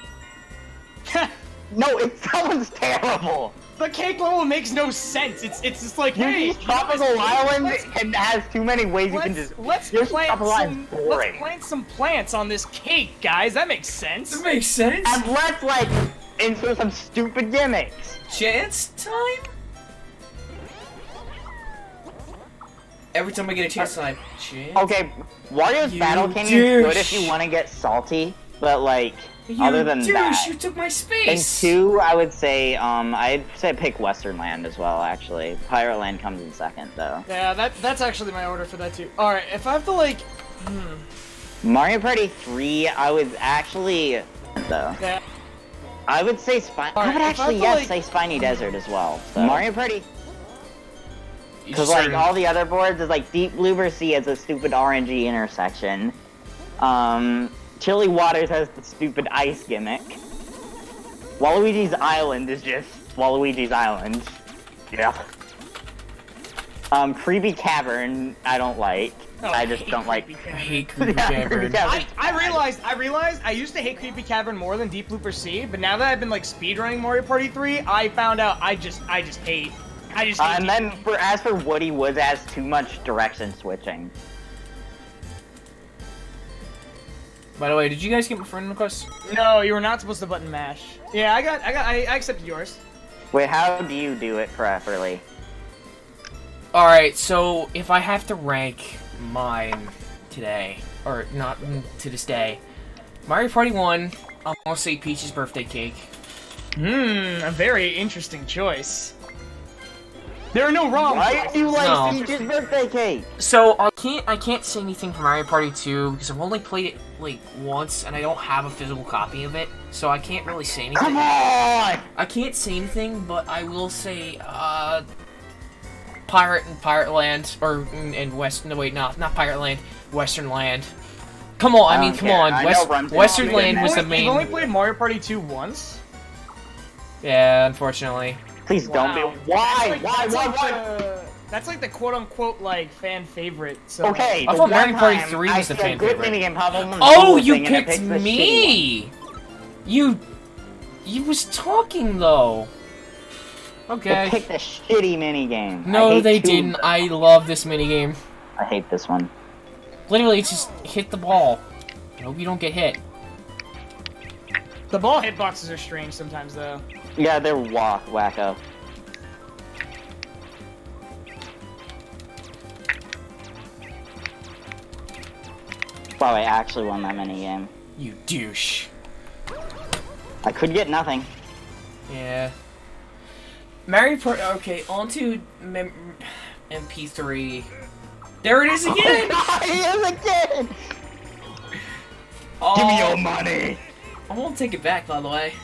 No, it sounds terrible! The cake level makes no sense. It's it's just like hey, Yoshi's Tropical you know, let's- Island and has too many ways you can just... let's Yoshi's plant some boring. let's plant some plants on this cake, guys. That makes sense. That makes sense. And let's, like, insert some stupid gimmicks. Chance time? Every time I get a chance time. Chance? Okay, Wario's Battle King is good douche. if you want to get salty, but, like, You other than douche, that... you took my And two, I would say, um, I'd say pick Western Land as well, actually. Pirate Land comes in second, though. Yeah, that that's actually my order for that too. All right, if I have to like, Mario Party 3, I would actually, though. yeah, I would say Spine. I would if I actually, yes, like- say Spiny Desert as well. So. Mario Party, because, like, all the other boards is, like, Deep Blooper Sea has a stupid RNG intersection. Um, Chili Waters has the stupid ice gimmick. Waluigi's Island is just Waluigi's Island. Yeah. Um, Creepy Cavern, I don't like. Oh, I just hate don't like. Creepy I hate Creepy Cavern. Creepy Cavern. I, I realized I realized I used to hate Creepy Cavern more than Deep Blooper Sea, but now that I've been like speedrunning Mario Party 3, I found out I just I just hate I just Uh, hate and then for as for Woody Woods, it has too much direction switching. By the way, did you guys get my friend request? No, you were not supposed to button mash. Yeah, I got I got I, I accepted yours. Wait, how do you do it properly? Alright, so if I have to rank mine today, or not to this day, Mario Party 1, I'm gonna say Peach's birthday cake. Hmm, a very interesting choice. There are no wrong Why do you like No. Peach's birthday cake? So I can't I can't say anything for Mario Party 2 because I've only played it like once and I don't have a physical copy of it, so I can't really say anything. Come on! I can't say anything, but I will say uh Pirate and Pirate Land or mm, and West no wait, no, not Pirate Land, Western Land. Come on, I, I mean come care. on, I know West, Western Land was that. the You've only played Mario Party 2 once? Yeah, unfortunately. Please don't be. Wow. Why? That's like- Why? Why? like Why? the- That's like the quote-unquote like fan favorite. So Okay, I the thought Mario one Party 3 I was the fan good favorite. minigame pop up Oh, you thing picked me. You you was talking though. Okay. They picked a shitty minigame. I No, they two- didn't. I love this minigame. I hate this one. Literally, just hit the ball. I hope you don't get hit. The ball hitboxes are strange sometimes though. Yeah, they're walk wacko. Wow, I actually won that mini game. You douche. I could get nothing. Yeah. Mario Party. Okay, on to mem- MP3. There it is oh, again. he is again! Oh, Give me your money! I won't take it back, by the way.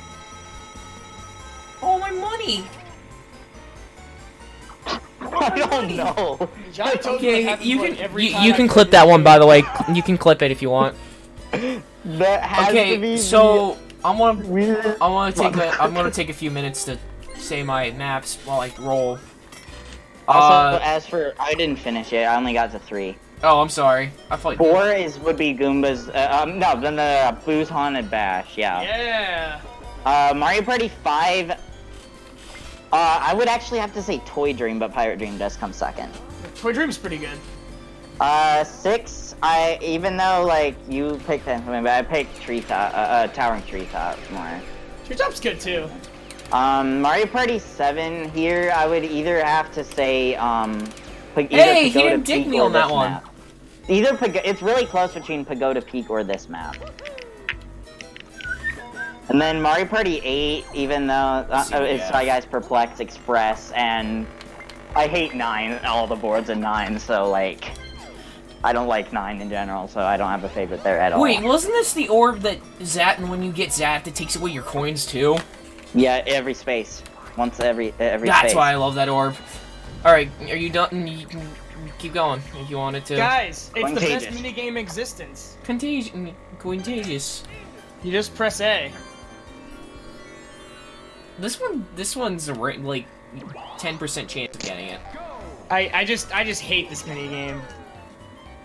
Oh, my money. I don't know. Johnny told Okay, happens, you can every you, you can clip this that one, by the way. You can clip it if you want. That has to Okay, be so I want to. I want to take a I'm gonna take a few minutes to say my maps while I roll. Also, Uh, as for I didn't finish it. I only got to three. Oh, I'm sorry. I thought Four is would be Goombas. Uh, um, no, then the Boo's Haunted Bash. Yeah. Yeah. Uh, Mario Party Five. Uh, I would actually have to say Toy Dream, but Pirate Dream does come second. Toy Dream's pretty good. Uh, six. I even though like you picked Pentiment, but I picked Treetop, uh, uh, Towering Treetop more. Treetop's good too. Um, Mario Party Seven. Here, I would either have to say um. P- either Hey, he didn't dick Peak me on that one. map. Either Pag- it's really close between Pagoda Peak or this map. And then Mario Party 8, even though uh, See, it's yeah. Shy Guys Perplex Express, and I hate 9, all the boards in 9, so like, I don't like 9 in general, so I don't have a favorite there at all. Wait, wasn't this the orb that Zat, and when you get Zat, it takes away your coins too? Yeah, every space. Once every every That's space. why I love that orb. All right, are you done? You can keep going if you wanted to. Guys, it's the best Contagious. minigame existence. Contagious. Contagious. You just press A. This one, this one's a like ten percent chance of getting it. I, I just I just hate this minigame.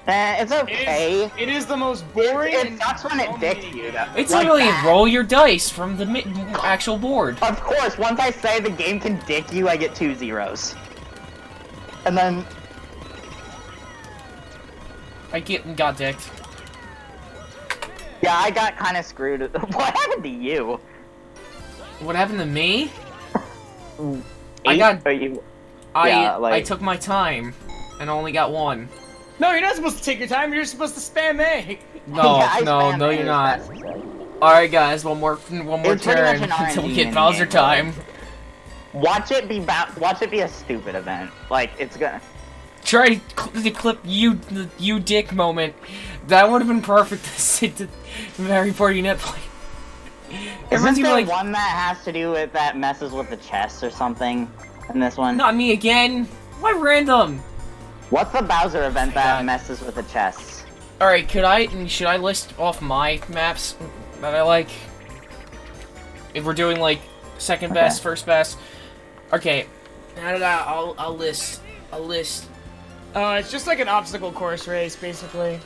Eh, it's okay. is, it is the most boring. It and sucks when it dicks you, though. It's Like literally that. roll your dice from the mi- actual board. Of course, once I say the game can dick you, I get two zeros. And then, I get got dicked. yeah, I got kind of screwed. What happened to you? What happened to me? Mm, I got- are you- I Yeah, I like- took my time and only got one. No, you're not supposed to take your time. You're supposed to spam A. No, Yeah, no, no, A you're not. fast as I- All right, guys, one more, one more It's turn until we RNG get Bowser though. time. Watch it be ba- watch it be a stupid event. Like it's gonna. Try to clip you, the you dick moment. That would have been perfect to sit to Mario Party Net play. Isn't there like, one that has to do with that messes with the chest or something? In this one, not me again. Why random? what's the Bowser event oh that God. messes with the chests? All right, could I? Should I list off my maps that I like? If we're doing like second Okay. best, first best. Okay, now that I'll I'll list a list. Uh, it's just like an obstacle course race, basically.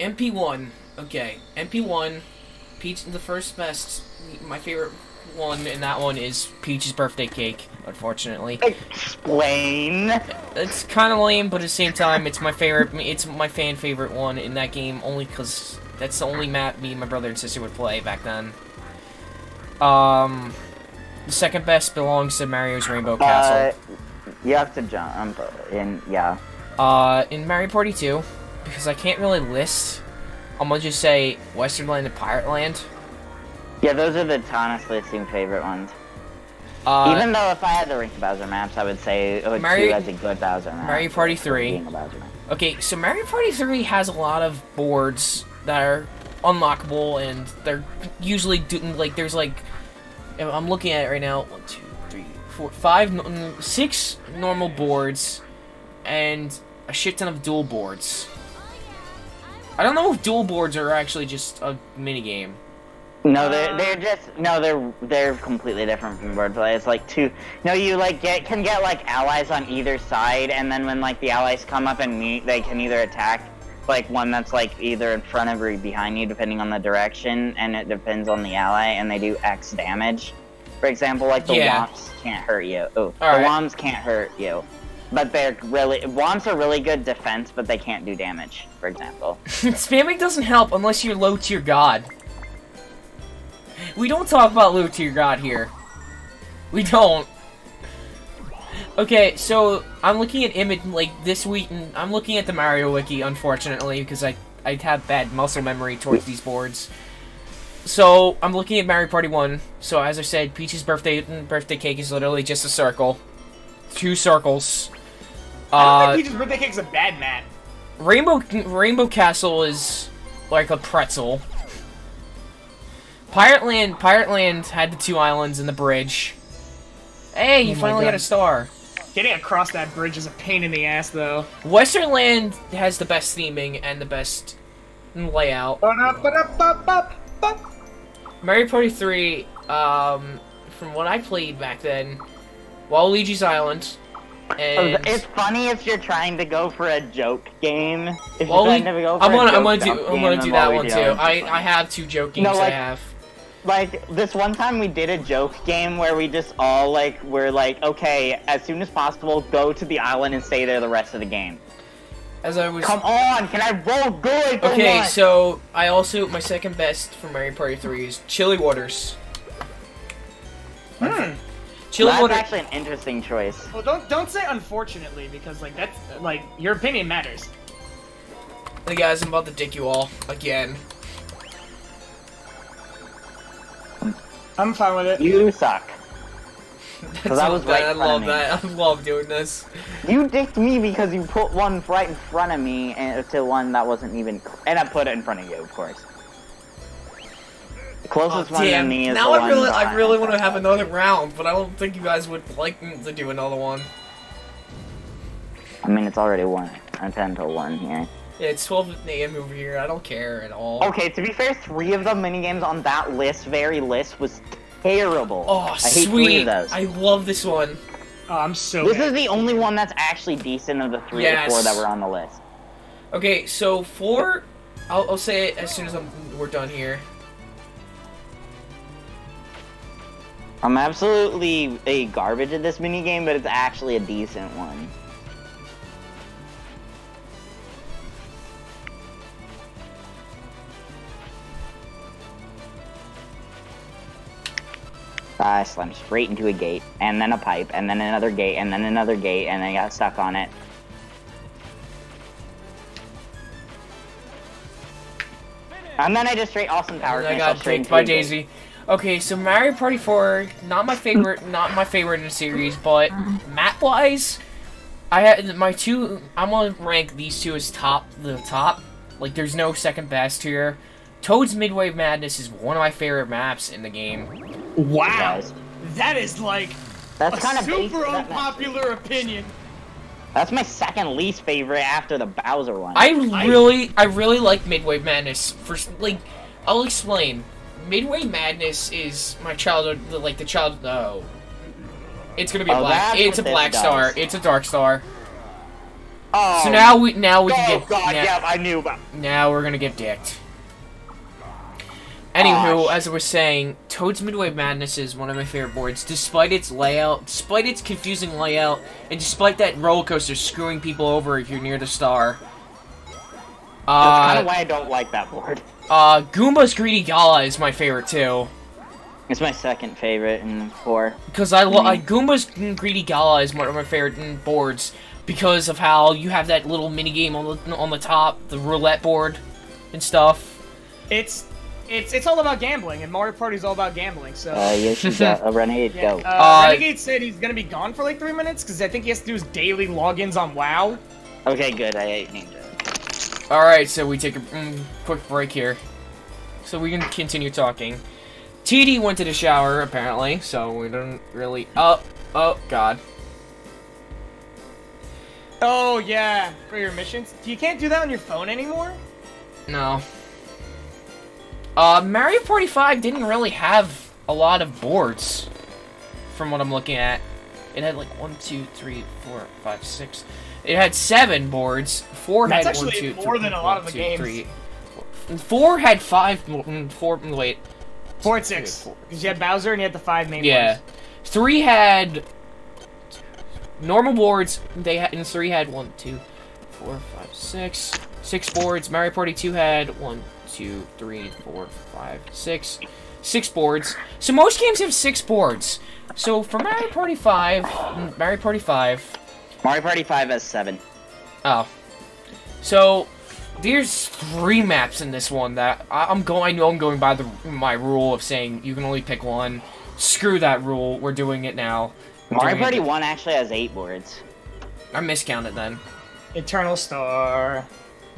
MP1. Okay, MP1. Peach, the first best. My favorite one in that one is Peach's birthday cake. Unfortunately, Explain. it's kind of lame, but at the same time, it's my favorite. It's my fan favorite one in that game, only because that's the only map me, and my brother, and sister would play back then. Um, the second best belongs to Mario's Rainbow Uh, Castle. You have to jump in. Yeah. Uh, in Mario Party 2, because I can't really list. I'm gonna just say Western Land and Pirate Land. Yeah, those are the honestly two favorite ones. Uh, Even though if I had to rank the Bowser maps, I would say uh, Mario- two as a good Bowser map. Mario Party 3. Being a Bowser map. Okay, so Mario Party 3 has a lot of boards that are unlockable, and they're usually doing like there's like I'm looking at it right now. One, two, four, five, six normal boards, and a shit ton of duel boards. I don't know if duel boards are actually just a mini game. No, they're Uh, they're just no, they're they're completely different from board play. It's like two. No, you like get can get like allies on either side, and then when like the allies come up and meet, they can either attack like one that's like either in front of or behind you, depending on the direction, and it depends on the ally, and they do X damage. For example, like the Yeah. Whomps can't hurt you. Oh, the Alright. Woms can't hurt you. But they're really Woms are really good defense, but they can't do damage. For example. Spamming doesn't help unless you're low tier god. We don't talk about low tier god here. We don't. Okay, so I'm looking at image like this week. and I'm looking at the Mario wiki, unfortunately, because I I have bad muscle memory towards these boards. So I'm looking at Mario Party One. So as I said, Peach's birthday birthday cake is literally just a circle, two circles. I don't Uh, think Peach's birthday cake's a bad map. Rainbow Rainbow Castle is like a pretzel. Pirate Land Pirate Land had the two islands and the bridge. Hey, you Oh finally got a star. Getting across that bridge is a pain in the ass, though. Western Land has the best theming and the best layout. Ba-da-ba-da-ba-ba-ba. Mario Party 3, um, from what I played back then, Waluigi's Island, and It's funny if you're trying to go for a joke game. If Wally- you're trying to go for I'm gonna I'm gonna do I'm gonna do that one too. I. I have two joke No, games I like- have. like this one time we did a joke game where we just all like were like okay as soon as possible go to the island and stay there the rest of the game As I was come on can i roll good Okay, once? so I also my second best for Mario Party 3 is Chilly Waters. Hmm. Chilly that's Waters. actually an interesting choice Well, don't don't say unfortunately because like that's like your opinion matters. Hey guys, I'm about to dick you all again. I'm fine with it. you suck That's I was bad. right I love that. I love doing this. you dicked me because you put one right in front of me and to one that wasn't even and i put it in front of you of course the closest oh, one to Oh, me is Now the I really, I really want to have another round, but I don't think you guys would like to do another one. i mean it's already one a 10 to 1 here Yeah, it's 12 a.m. over here. I don't care at all. Okay, to be fair, three of the minigames on that list, very list, was terrible. Oh, I hate three sweet. of those. I love this one. Oh, I'm so. This bad. is the only one that's actually decent of the three Yes. or four that were on the list. Okay, so four. I'll, I'll say it as soon as I'm, we're done here. I'm absolutely a garbage at this minigame, but it's actually a decent one. Uh, I slammed straight into a gate, and then a pipe, and then another gate, and then another gate, and I got stuck on it. And then I just straight awesome power And I got straight by a gate. Daisy. Okay, so Mario Party 4, not my favorite, not my favorite in the series, but map-wise, I had my two. I'm gonna rank these two as top, the top. Like, there's no second best here. Toad's Midway Madness is one of my favorite maps in the game. Wow. That is like That's a kind of super unpopular opinion. That's my second least favorite after the Bowser one. I I- really, I really like Midway Madness. For like, I'll explain. Midway Madness is my childhood, like the child. Oh, it's gonna be oh, a Oh, black. that's It's a black does. star. It's a dark star. oh, So now we now we can oh get god, now, yeah, I knew about. now we're gonna get dicked. Anywho, Gosh. as I was saying, Toad's Midway Madness is one of my favorite boards, despite its layout, despite its confusing layout, and despite that roller coaster screwing people over if you're near the star. That's kind Uh, of why I don't like that board. uh, Goomba's Greedy Gala is my favorite too. It's my second favorite in four. Because I love Mhm. Goomba's Greedy Gala is one of my favorite mm, boards because of how you have that little mini game on the on the top, the roulette board, and stuff. It's it's it's all about gambling, and Mario Party's all about gambling. So. Uh, yes, you got a renegade. yeah. Go. Uh, Uh, Renegade said he's gonna be gone for like three minutes because I think he has to do his daily logins on WoW. Okay, good. I named it. All right, so we take a mm, quick break here, so we can continue talking. TD went to the shower apparently, so we don't really. Oh, oh God. Oh yeah, for your missions. Do you can't do that on your phone anymore. No. Uh, Mario 45 didn't really have a lot of boards, from what I'm looking at. It had like one, two, three, four, five, six. It had seven boards. Four That's had one, actually two, more three- than a one, of the two, games. three, four. Four had five. mm, Four. Wait. Four and six. Because you had Bowser and you had the five main Yeah. ones. Three had normal boards. They had and three had one, two, four, five, six. Six boards. Mario Party 2 had one, two, three, four, five, six. Six boards. So most games have six boards. So for Mario Party 5, mm, Mario Party 5, Mario Party 5 has seven. oh. So there's three maps in this one that I, I'm going. I know I'm going by the my rule of saying you can only pick one. Screw that rule. We're doing it now. We're Mario Party it. 1 actually has eight boards. I miscounted then. Eternal Star.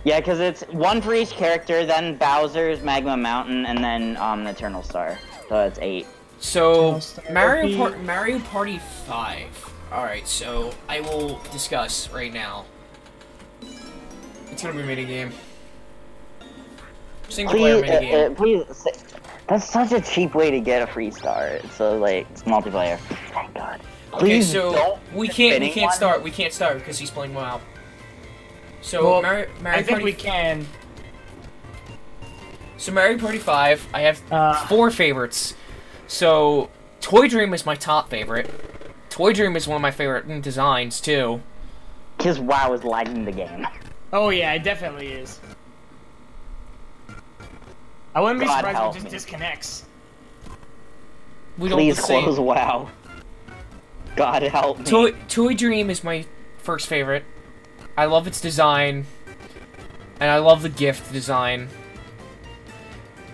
Yeah, because it's one for each character, then Bowser's Magma Mountain, and then um, Eternal Star. So that's eight. So Mario Par- Mario Party Five. All right, so I will discuss right now. It's gonna be a mini game. Single player Please, mini uh, uh, game. please. That's such a cheap way to get a free star. So like, it's multiplayer. Thank God. Okay, so don't. we can't we can't one. start. We can't start because he's playing WoW. So Well, Mario, Mario I think Party. we can. So Mario Party Five. I have Uh, four favorites. So Toy Dream is my top favorite. Toy Dream is one of my favorite designs too. Because WoW is lagging the game. Oh yeah, it definitely is. I wouldn't be surprised if it just me. disconnects. We don't Please close WoW. God help me. Toy Toy Dream is my first favorite. I love its design, and I love the gift design.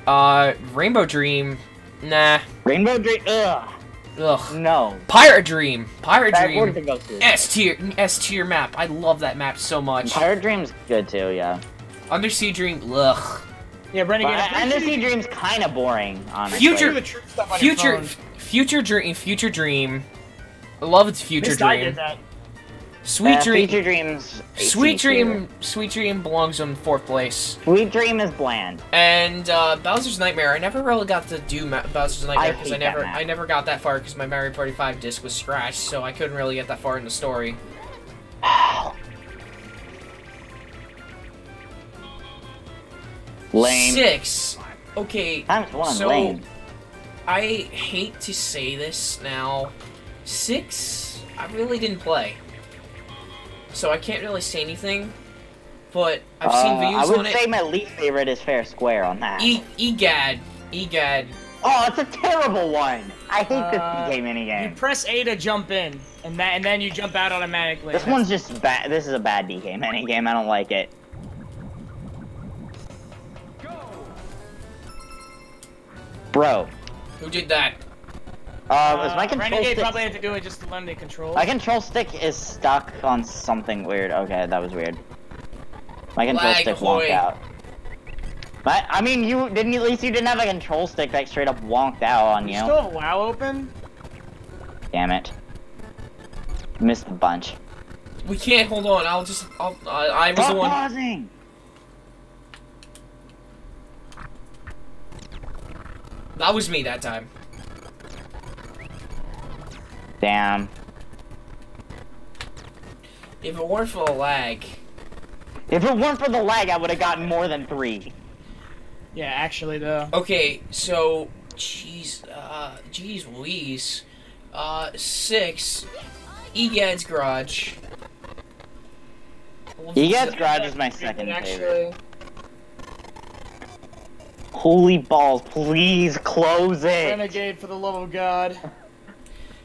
Uh, Rainbow Dream, nah, Rainbow Dream. Ugh. ugh. No. Pirate Dream, Pirate Bad word to Dream, go to. S tier, S tier map. I love that map so much. Pirate Dream's good too, yeah. Undersea Dream, ugh. Yeah, Renegade. But I'm pretty sure Undersea Dream's kind of boring, honestly. Future- can do the troop stuff on your Future. Future Dream, Future Dream. I love its Future Miss Di Dream. did that. Sweet Uh, Dream, Future Dream's. Sweet. Dream, Sweet Dream belongs in fourth place. Sweet Dream is bland. And uh, Bowser's Nightmare, I never really got to do Ma- Bowser's Nightmare because I, that never. I never got that far because my Mario Party 5 disc was scratched, so I couldn't really get that far in the story. Lame. Six. Okay, Times one, so lame. I hate to say this now. Six, I really didn't play, so I can't really say anything. But I've seen Uh, videos I would say it. my least favorite is Fair Square on that. E Egad, Egad. oh, it's a terrible one. I hate Uh, this DK You minigame. press A to jump in, and that, and then you jump out automatically. This one's just bad. This is a bad DK minigame. I don't like it. Bro, Who did that? Uh, is my control Renegade stick? probably had to do it just to learn the controls. My control stick is stuck on something weird. Okay, that was weird. My control Lag stick ahoy. wonked out. But, I mean, you didn't. At least you didn't have a control stick that straight up wonked out on You you. still have WoW open? Damn it. Missed a bunch. We can't hold on. I'll just. I'll, I, I was the Stop one. pausing. That was me that time. Damn. If it weren't for the lag, If it weren't for the lag, I would have gotten more than three. Yeah, actually though. Okay, so, jeez, uh, jeez Louise. Uh, six, Egad's Garage. Egad's Garage is my second favorite. Holy balls, please close it. Renegade for the love of God.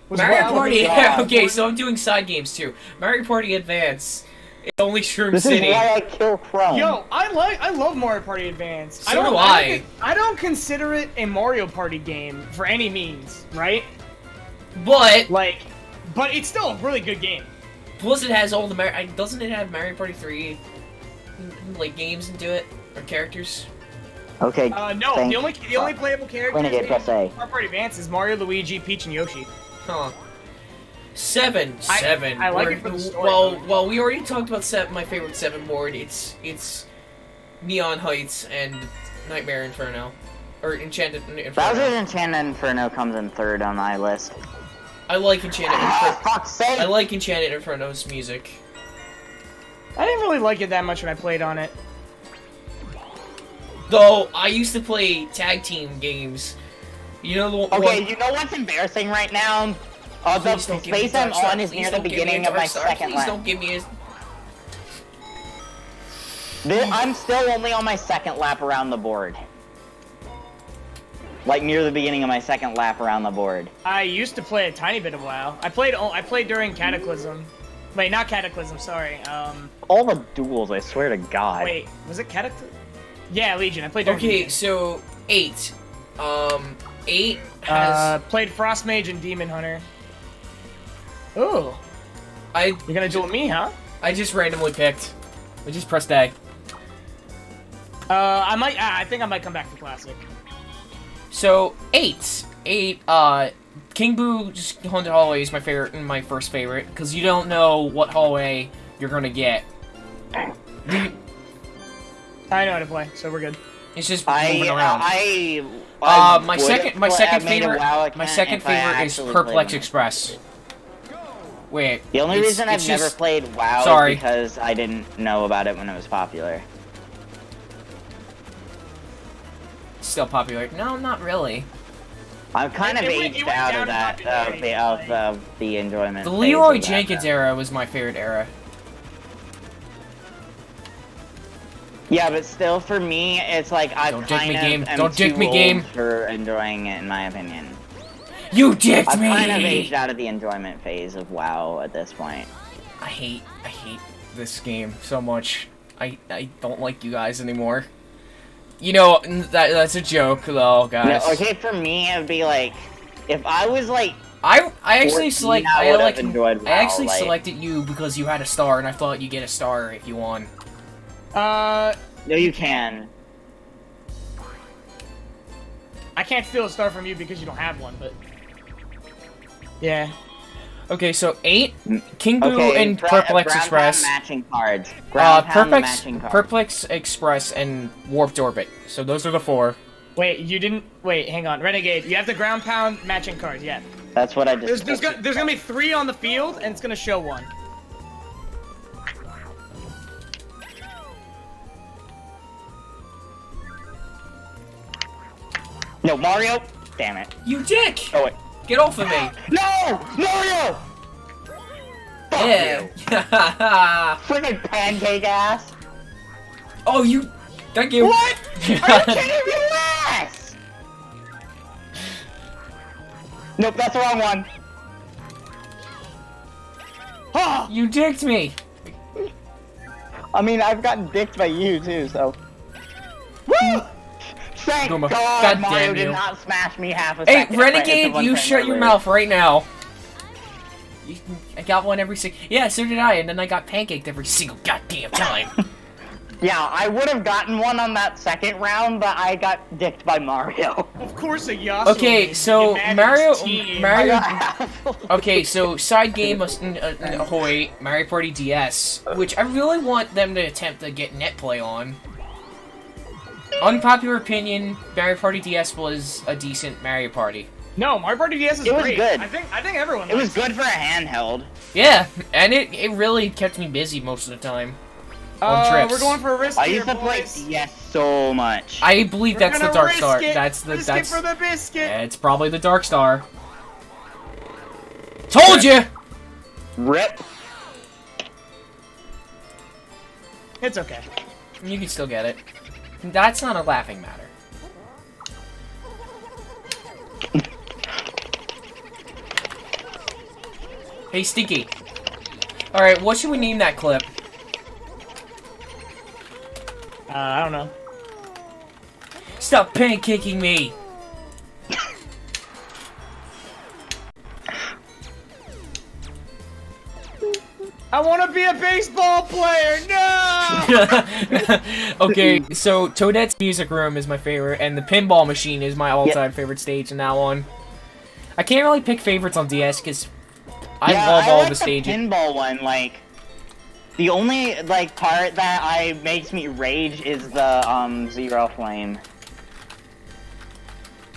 Was Mario WoW Party, God. okay, so I'm doing side games too. Mario Party Advance It's only Shroom This City. is why I kill Chrome. Yo, I like I love Mario Party Advance. So don't, do I. I. don't, I don't consider it a Mario Party game for any means, right? But Like, but it's still a really good game. plus it has all the Mar- I- doesn't it have Mario Party 3 like games into it or characters? Okay. Uh, no, thank the only the only playable character Renegade, in press A. Mario Party Advance is Mario, Luigi, Peach, and Yoshi. Huh. Seven, I- seven. I like We're- it for the story, Well, though. well, we already talked about seven, my favorite seven board. It's it's Neon Heights and Nightmare Inferno, or Enchanted Inferno. Bowser's Enchanted Inferno comes in third on my list. I like Enchanted. Ah, Inferno. I like Enchanted Inferno's music. I didn't really like it that much when I played on it. Though I used to play tag team games. You know the one. Okay, you know what's embarrassing right now? Uh, the Please don't give me space I'm Star. on is Please near the don't give me beginning of my Star. second Please lap. don't give me a. Thi- I'm still only on my second lap around the board. Like near the beginning of my second lap around the board. I used to play a tiny bit of WoW. I played I played during Cataclysm. Wait, not Cataclysm. Sorry. Um, All the duels, I swear to God. wait, was it Cataclysm? Yeah, Legion. I played during. Okay, Legion. so eight. Um, eight has. Uh, played Frost Mage and Demon Hunter. Ooh, I you're gonna duel me, huh? I just randomly picked. I just pressed A. Uh, I might. ah, I think I might come back to Classic. So eight, eight. Uh, King Boo's Haunted Hallway is my favorite, and my first favorite, because you don't know what hallway you're gonna get. I know how to play, so we're good. It's just I, moving around. I, Uh, my second, my second favorite, WoW my second favorite is Perplex. Express. Wait. The only it's- reason I've it's never played WoW Sorry. is because I didn't know about it when it was popular. still popular. No, not really. I'm kind It- of it aged went out of that of the of like- the, the enjoyment. The Leroy of that, Jenkins era was my favorite era. Yeah, but still, for me, it's like I Don't dick kind me, of game. am Don't dick too me, old game. for enjoying it, in my opinion. You dicked I've me. kind of aged out of the enjoyment phase of WoW at this point. I hate, I hate this game so much. I, I don't like you guys anymore. You know that that's a joke, though, guys. No, okay, for me, it'd be like if I was like I I actually 14, select I like I actually like- selected you because you had a star, and I thought you'd get a star if you won. Uh, no, you can. I can't steal a star from you because you don't have one, but yeah. Okay, so eight, King Boo Okay, and gra- Perplex ground Express. pound matching cards. Uh, Ground pound Perplex, matching cards. Perplex Express, and Warped Orbit. So those are the four. Wait, you didn't. Wait, hang on, Renegade. You have the ground pound matching cards. Yeah. That's what I just. There's there's gonna, there's gonna be three on the field, and it's gonna show one. No, Mario. Damn it. You dick! Oh wait. Get off of me! No, Mario. Fuck Yeah. you. Friggin' pancake ass. oh, you. Thank you. What? Are you kidding me? Relax. Nope, that's the wrong one. Oh, you dicked me. I mean, I've gotten dicked by you too, so. Woo! Thank Guma. God, God Mario did you. not smash me half a Hey, second. Renegade, you shut your earlier. mouth right now. You, I got one every single. Yeah, so did I, and then I got pancaked every single goddamn time. Yeah, I would have gotten one on that second round, but I got dicked by Mario. of course a Yasuo. Okay, so Mario- team. Mario- I got half- Okay, so side game of uh, uh, Ahoy, Mario Party DS, which I really want them to attempt to get net play on. Unpopular opinion, Mario Party DS was a decent Mario Party. No, Mario Party DS is It was great. good. I think I think everyone. It was likes good for a handheld. Yeah, and it, it really kept me busy most of the time. on Uh, trips. we're going for a risk I here, used to play boys. DS so much. I believe We're that's the Dark risk Star. It. That's the risk that's it for the biscuit. it's probably the Dark Star. Told you. Rip. It's okay. You can still get it. That's not a laughing matter. Hey, Stinky. Alright, what should we name that clip? Uh, I don't know. Stop pancaking me! I want to be a baseball player. No. okay, so Toadette's music room is my favorite, and the pinball machine is my all-time favorite stage in that one. I can't really pick favorites on DS because I yeah, love I all like the stages. pinball one, like the only like part that I makes me rage is the um zero flame.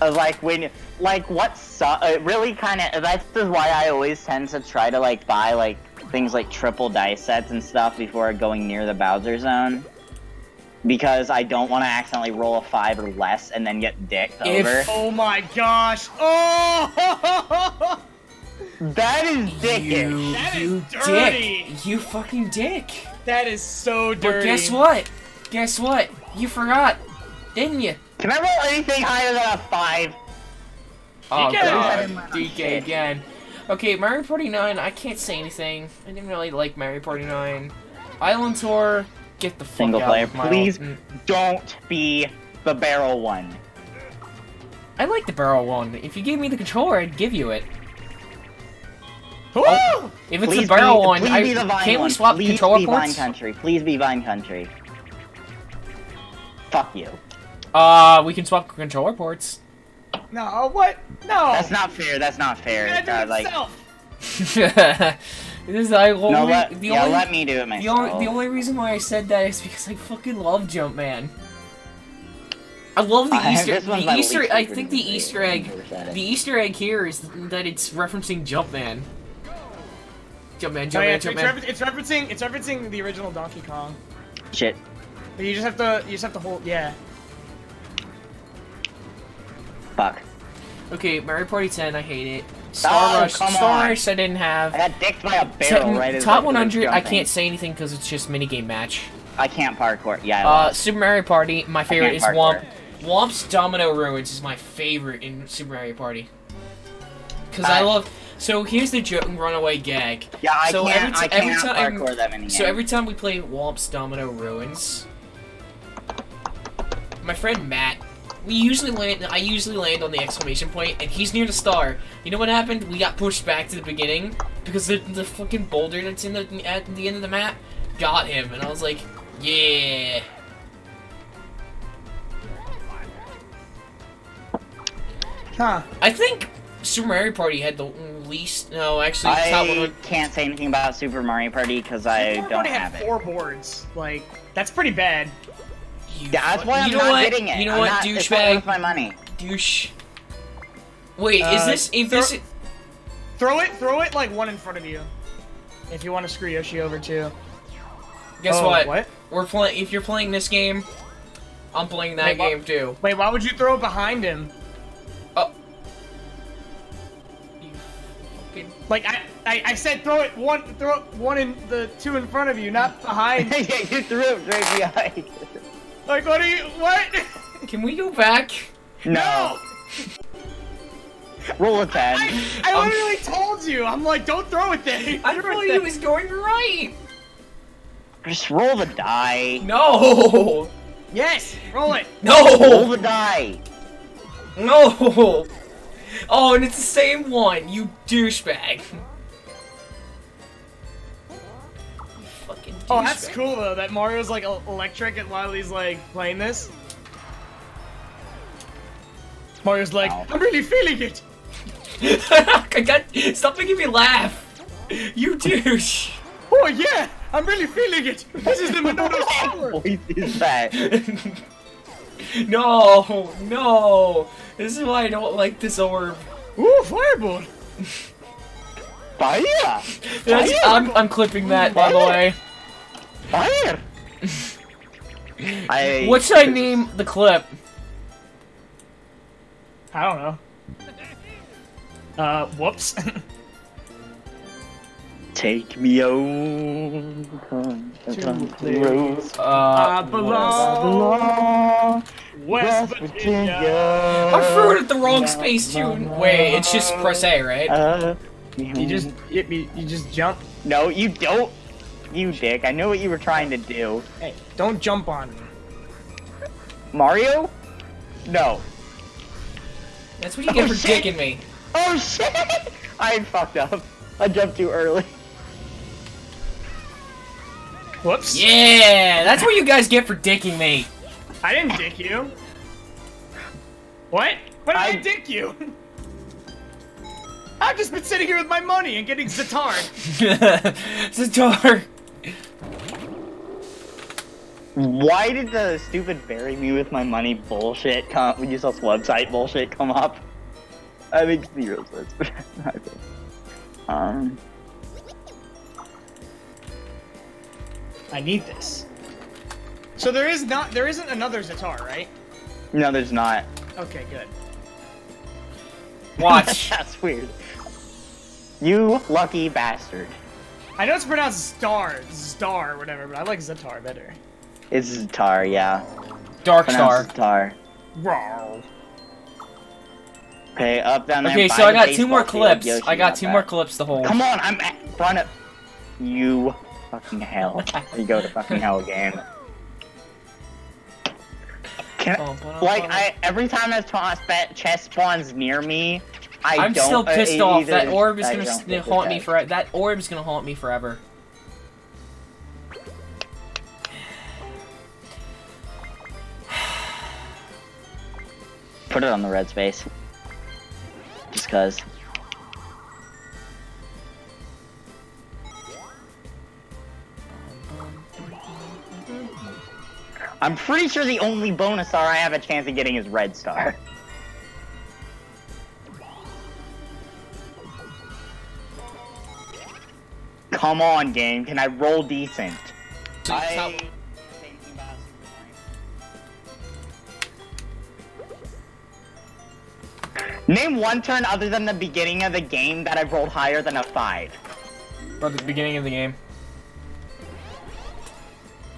Of like when like what su- uh, really kind of that's why I always tend to try to like buy like things like triple dice sets and stuff before going near the Bowser zone. Because I don't want to accidentally roll a five or less and then get dicked If- over. oh my gosh. Oh. That is dickish. You, That is you dirty. dick! You fucking dick! that is so dirty. But guess what? Guess what? You forgot, didn't you? Can I roll anything higher than a five? Oh DK. god, DK again. Okay, Mario Party 9, I can't say anything. I didn't really like Mario Party 9. Island Tour, get the fuck Single out player, of my please don't be the barrel one. I like the barrel one. If you gave me the controller, I'd give you it. Woo! If it's Please the barrel be, one, I, the can't one. we swap please controller be Vine? Country. Please be Vine Country. Fuck you. Uh, we can swap controller ports. No, what? No. That's not fair. That's not fair. He had to do Uh, it like, this is I only, no, let, the yeah, only, let me do it the myself. only, the only reason why I said that is because I fucking love Jumpman. I love the I- Easter. The Easter. I think the Easter egg. never said it. The Easter egg here is that it's referencing Jumpman. Jumpman, Oh, Jumpman, yeah, it's, it's, Jumpman. refer- it's referencing it's referencing the original Donkey Kong. Shit. But you just have to you just have to hold yeah. Fuck. Okay, Mario Party 10, I hate it. Star Oh, Rush, Star. Rush, I didn't have. I got dicked by a barrel Te- right Top 100, I can't say anything because it's just minigame match. I can't parkour. Yeah. Uh. Super Mario Party, my favorite is Whomp. Whomp's Domino Ruins is my favorite in Super Mario Party. Because I I- love. So here's the joke runaway gag. yeah, I so can't. every I t- every can't time- parkour that many. So every time we play Whomp's Domino Ruins, my friend Matt, we usually land. I usually land on the exclamation point, and he's near the star. You know what happened? We got pushed back to the beginning because the the fucking boulder that's in the at the end of the map got him, and I was like, yeah. Huh. I think Super Mario Party had the least. No, actually, I one. can't say anything about Super Mario Party because I Super don't Mario have had it. four boards. Like that's pretty bad. You that's fu- why I'm you know not what? getting it. You know I'm what, not, it's not douchebag? worth my money. Douche. Wait, is Uh, this if throw- this? Throw it, throw it like one in front of you. If you want to screw Yoshi over too. Guess Oh, what? What? We're playing. If you're playing this game, I'm playing that Wait, game too. Wait, why would you throw it behind him? Oh. You fucking. Like I, I, I said throw it one, throw it one in the two in front of you, not behind. yeah, you threw it right behind. like what are you? What? Can we go back? No. Roll a ten. I, I Um, literally told you. I'm like, don't throw it there. I Throw thought it was going right. Just roll the die. No. Yes, roll it. No. Roll the die. No. Oh, and it's the same one. You douchebag. Oh, that's cool though. That Mario's like electric and while he's like playing this. Mario's like, Ow. I'm really feeling it. I got. Stop making me laugh. You douche. Oh yeah, I'm really feeling it. This is the Minotaur's power. What is that? no, no. This is why I don't like this orb. Ooh, fireball. Fire! That's, I'm, I'm clipping that, by the way. Fire! I. What should I name the clip? I don't know. Uh, whoops. Take me home. To Uh, I belong West West Virginia. I threw it at the wrong space too. Wait, it's just press A, right? Uh, You just, you, you you just jump. No, you don't. You dick. I know what you were trying to do. Hey, don't jump on me. Mario? No. That's what you get Oh, for shit. dicking me. Oh shit! I fucked up. I jumped too early. Whoops. Yeah, that's what you guys get for dicking me. I didn't dick you. What? When did I, I- dick you? I've just been sitting here with my money and getting Zatar. Zatar. Why did the stupid bury me with my money bullshit come use this website bullshit come up? That makes zero sense. um I need this. So there is not, there isn't another Zatar, right? no there's not. Okay, good. Watch. That's weird. You lucky bastard. I know it's pronounced Star, Star, whatever, but I like Zatar better. It's Zatar, yeah. Dark Star. Zatar. Rawr. Okay, up down there. Okay, so I got two more clips. Yoshi I got two that. more clips to hold. Come on, I'm at front of you. Fucking hell! you go to fucking hell again. Can I, like I every time a ta- spa- chest spawns near me, I I'm don't. still uh, pissed off. That orb is I gonna don't s- get the haunt me chest. for. That orb's gonna haunt me forever. Put it on the red space. Just cause. I'm pretty sure the only bonus star I have a chance of getting is red star. Come on, game. Can I roll decent? So you stop- Name one turn other than the beginning of the game that I've rolled higher than a five. At the beginning of the game.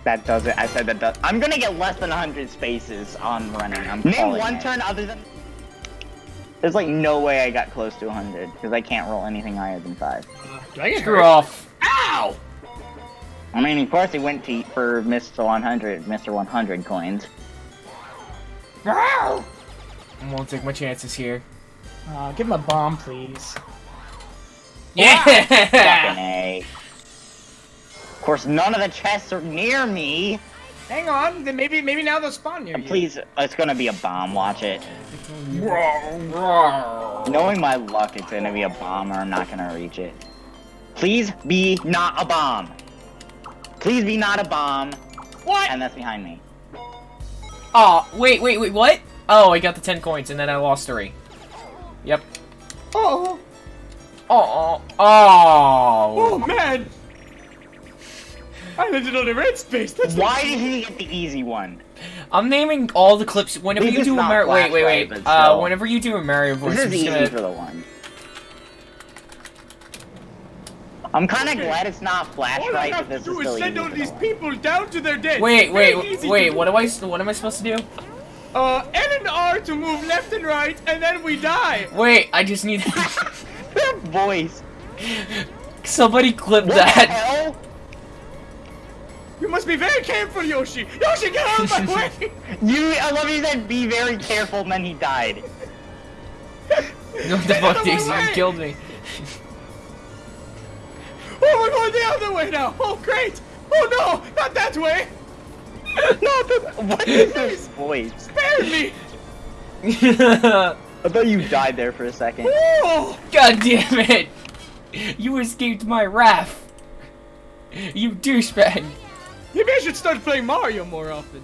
That does it. I said that does. I'm gonna get less than 100 spaces on running. I'm Name calling one it. turn other than. There's like no way I got close to 100 because I can't roll anything higher than five. Do I get Screw hurt? off. Ow! I mean, of course, he went to for Mr. 100, Mr. 100 coins. Ow! I won't take my chances here. Uh, give him a bomb, please. Yeah! Fucking A. Of course, none of the chests are near me. Hang on, then maybe maybe now they'll spawn near you. Please, it's gonna be a bomb. Watch it. Knowing my luck, it's gonna be a bomb, or I'm not gonna reach it. Please be not a bomb. Please be not a bomb, What? and that's behind me. Oh, wait, wait, wait, what? Oh, I got the 10 coins and then I lost 3. Yep. Oh, Oh, oh, oh oh. man! I landed on a red space. That's Why did he get the easy one? I'm naming all the clips. Whenever This you do a Mario, wait, wait, wait. Flashlight, Uh, whenever you do a Mario voice, This I'm is just easy gonna. for the one. I'm kind of glad it's not All I flashlight, have but to do is is send all these people down to their death. Wait, Very wait, wait. What do. am I? What am I supposed to do? Uh, L and R to move left and right, and then we die. Wait, I just need. That voice. Somebody clip What the that. Hell? You must be very careful, Yoshi. Yoshi, get out of my way! You, I love you said be very careful, and then he died. What the fuck, other Daisy? You killed me. Oh, we're going the other way now. Oh, great. Oh no, not that way. no, the, what is this voice? Spare me. I thought you died there for a second. Oh, damn it! You escaped my wrath. You douchebag. Maybe I should start playing Mario more often.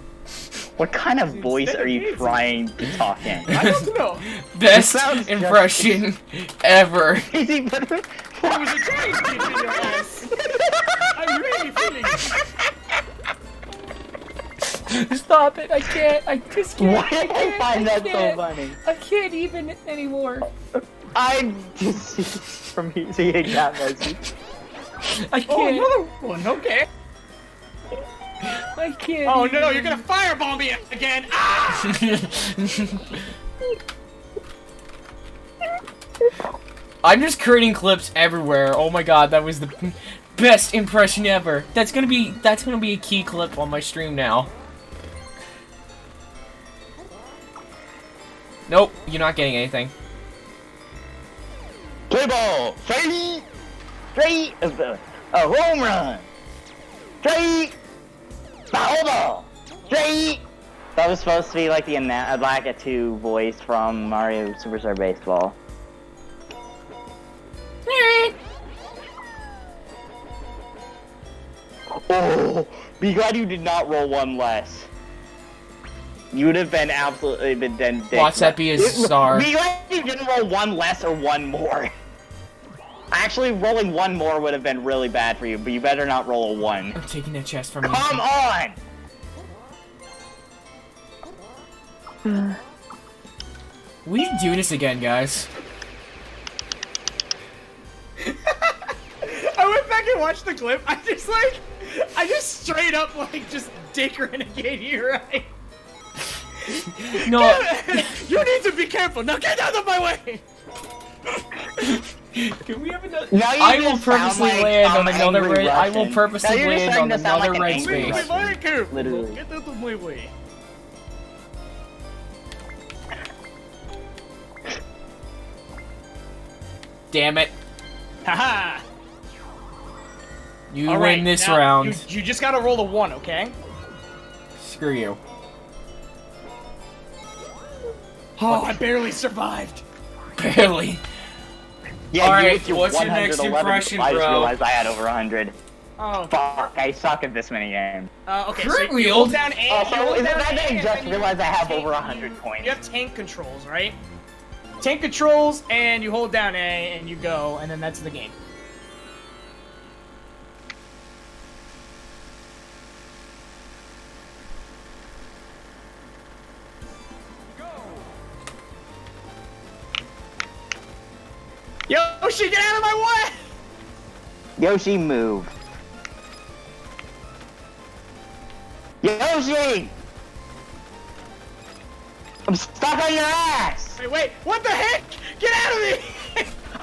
What kind of voice are you trying to talk in? I don't know. Best sounds just- impression ever. Daisy, but- There was a giant deep in your ass. I'm really feeling it. Stop it! I can't. I just can't. Why did I can't, find that so funny? I can't even anymore. I'm deceased from seeing that message. I Oh, can't. Oh, another one. Okay. I can't. Oh no, even. you're gonna fireball me again. Ah! I'm just creating clips everywhere. Oh my god, that was the best impression ever. That's gonna be that's gonna be a key clip on my stream now. Nope, you're not getting anything. Play ball! Straight! Straight! A home run! Straight! Foul ball! That was supposed to be like the Ana- like a 2 voice from Mario Superstar Baseball. Oh, be glad you did not roll one less. You would have been absolutely been dead. Watch that be a star. Be glad you didn't roll one less or one more. Actually, rolling one more would have been really bad for you, but you better not roll a one. I'm taking that chest from you. Come on! We need to do this again, guys. I went back and watched the clip. I just like, I just straight up like just dick renegade you, right? No, you need to be careful. Now get out of my way. can we have another? Now you I will just sound purposely like land some on another angry red. I will Russian. purposely Now you're just land on to sound another like an red angry space. wait, very careful. Literally. Get out of my way. Damn it! Haha. You All win right, this now, round. You, you just gotta roll the one, okay? Screw you. Oh, I barely survived. Barely. Yeah, All you right, with your what's your next 111, impression, I just realized I had over 100. Oh, Fuck, I suck at this mini game. uh, okay. So you wheel? hold down A. Oh, hold is it down that A, I and just realized I have tank- over 100 you- points? You have tank controls, right? Tank controls, and you hold down A, and you go, and then that's the game. Yoshi, get out of my way! Yoshi, move. Yoshi! I'm stuck on your ass! Wait, wait, what the heck? Get out of me!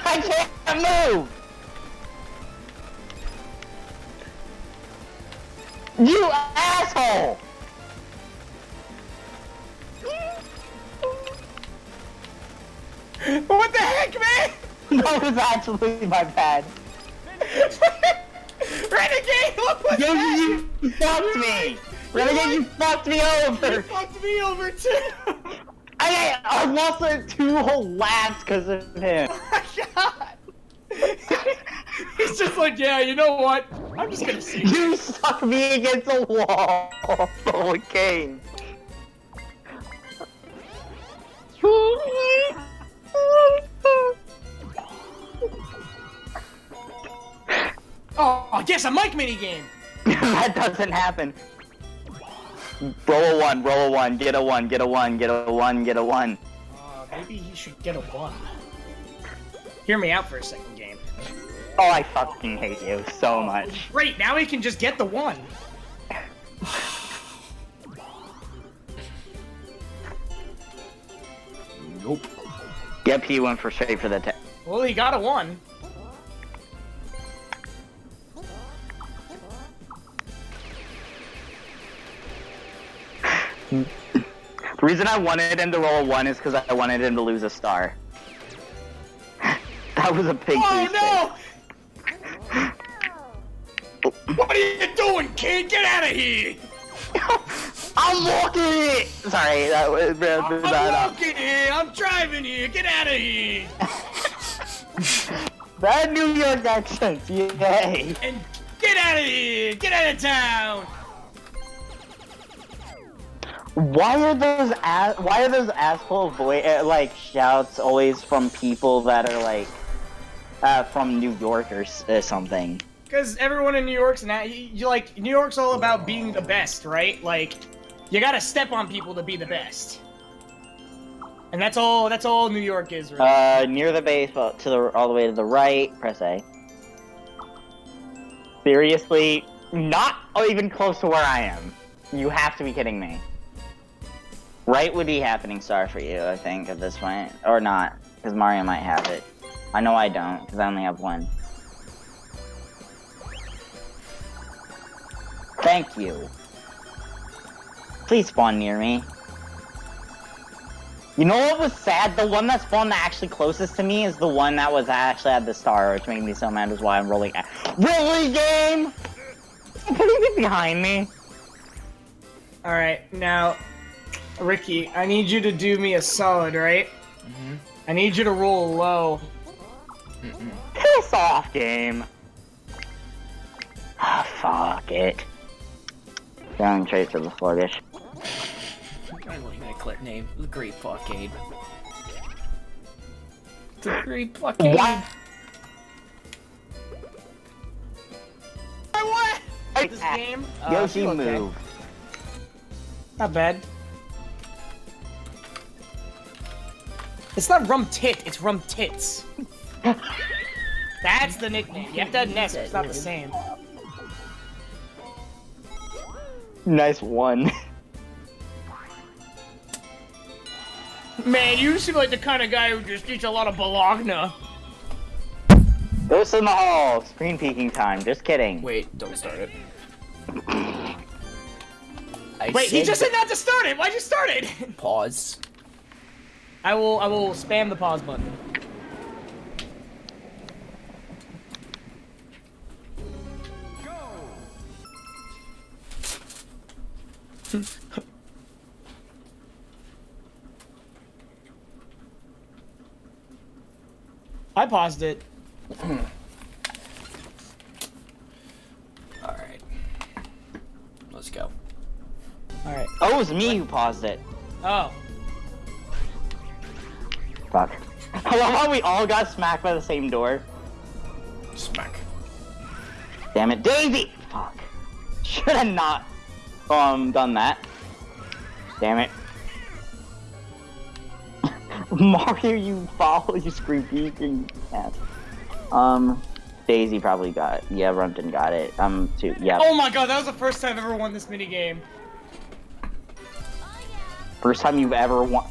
I can't move! You asshole! what the heck, man? That was actually my bad. Renegade, what was Yoshi, that? you fucked me! Renegade, you fucked me over! You fucked me over too! I, I lost like two whole laps because of him. Oh my god! He's just like, yeah, you know what? I'm just gonna see. You stuck me against the wall the whole game. Oh, yes, a mic minigame! that doesn't happen. Roll a one, roll a one, get a one, get a one, get a one, get a one. Uh, maybe he should get a one. Hear me out for a second, game. Oh, I fucking hate you so much. Great, now he can just get the one. Nope. Yep, he went for straight for the ten. Well, he got a one. The reason I wanted him to roll a one is because I wanted him to lose a star. that was a big Oh no! What are you doing, kid? Get out of here! I'm walking it! Sorry, that was bad. I'm bad. walking here. I'm driving here. Get out of here! Bad New York accent, yay! And get out of here! Get out of town! Why are those ass? Why are those asshole voice uh, like shouts always from people that are like uh, from New York or uh, something? Because everyone in New York's now, you, you like New York's all about being the best, right? Like, you gotta step on people to be the best, and that's all. That's all New York is, right? Uh, near the base, but to the all the way to the right. Press A. Seriously, not even close to where I am. You have to be kidding me. Right would be happening star for you, I think, at this point, or not, because Mario might have it. I know I don't, because I only have one. Thank you. Please spawn near me. You know what was sad? The one that spawned actually closest to me is the one that was actually at the star, which made me so mad. Is why I'm rolling. Really, game? Putting it behind me. All right, now, Ricky, I need you to do me a solid, right? I need you to roll low. Piss off, game. Ah, fuck it. Young traits of the sluggish. I like that clip name. The Great Blockade. The Great Blockade. What? What? Hey, This game? Uh, Yoshi feel okay. move. Not bad. It's not rum tit, it's rum tits. That's the nickname. You have to S, it's not the same. Nice one. Man, you seem like the kind of guy who just eats a lot of bologna. Ghost in the hall. Screen peeking time. Just kidding. Wait, don't start it. I Wait, he just said not to start it. Why'd you start it? pause. I will. I will spam the pause button. I paused it. All right. Let's go. All right. Oh, it was me who paused it. Oh. Fuck. I love how we all got smacked by the same door. Smack. Damn it, Daisy! Fuck. Should have not um done that. Damn it. Mario, you follow, you scream peek and ass. Um, Daisy probably got. Yeah, Rumtin got it. Um, too. Yeah. Oh my god, that was the first time I've ever won this mini game. First time you've ever won.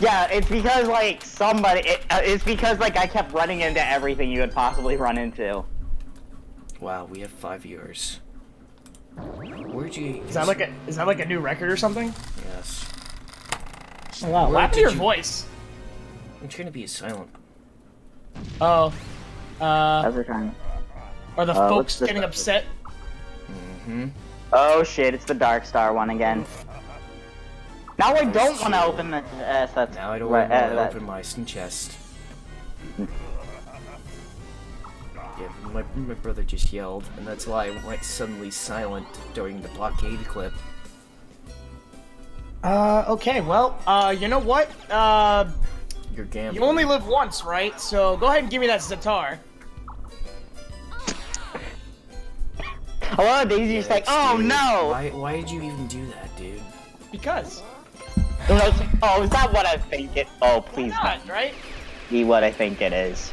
Yeah, it's because like somebody. It, uh, it's because like I kept running into everything you could possibly run into. Wow, we have five viewers. Where'd you? Is that like a is that like a new record or something? Yes. Oh wow, Where laugh to your you- voice. I'm trying to be silent. Oh. Uh, How's it going? are the uh, folks getting upset? Mm-hmm. Oh shit! It's the Dark Star one again. Now I don't want to open the. Uh, that's Now I don't right, want uh, to that- open my sin chest. Yeah, my, my brother just yelled, and that's why I went suddenly silent during the blockade clip. Uh, okay, well, uh, you know what? Uh, You're gambling. you only live once, right? So go ahead and give me that Zatar. Hello, Daisy's like, oh Dude, no! Why, why did you even do that, dude? Because. Oh, is that what I think it? Oh, please Not, right? be what I think it is.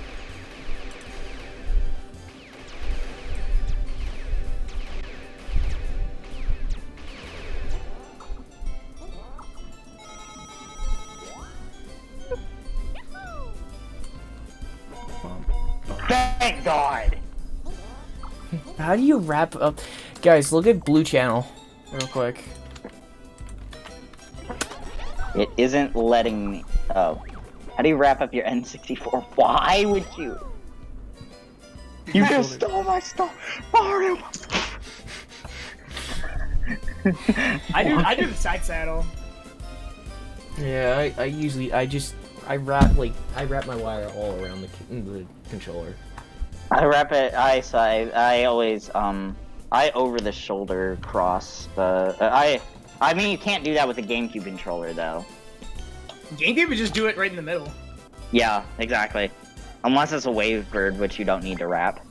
Thank God! How do you wrap up? Guys, look at Blue Channel, real quick. It isn't letting me. Oh. How do you wrap up your N64? Why would you? You just stole my stuff, Mario! I do. I do the side saddle. Yeah, I, I usually, I just, I wrap, like, I wrap my wire all around the, the controller. I wrap it. I side. I always um. I over the shoulder cross the. Uh, I. I mean, you can't do that with a GameCube controller though. GameCube would just do it right in the middle. Yeah, exactly. Unless it's a WaveBird, which you don't need to wrap.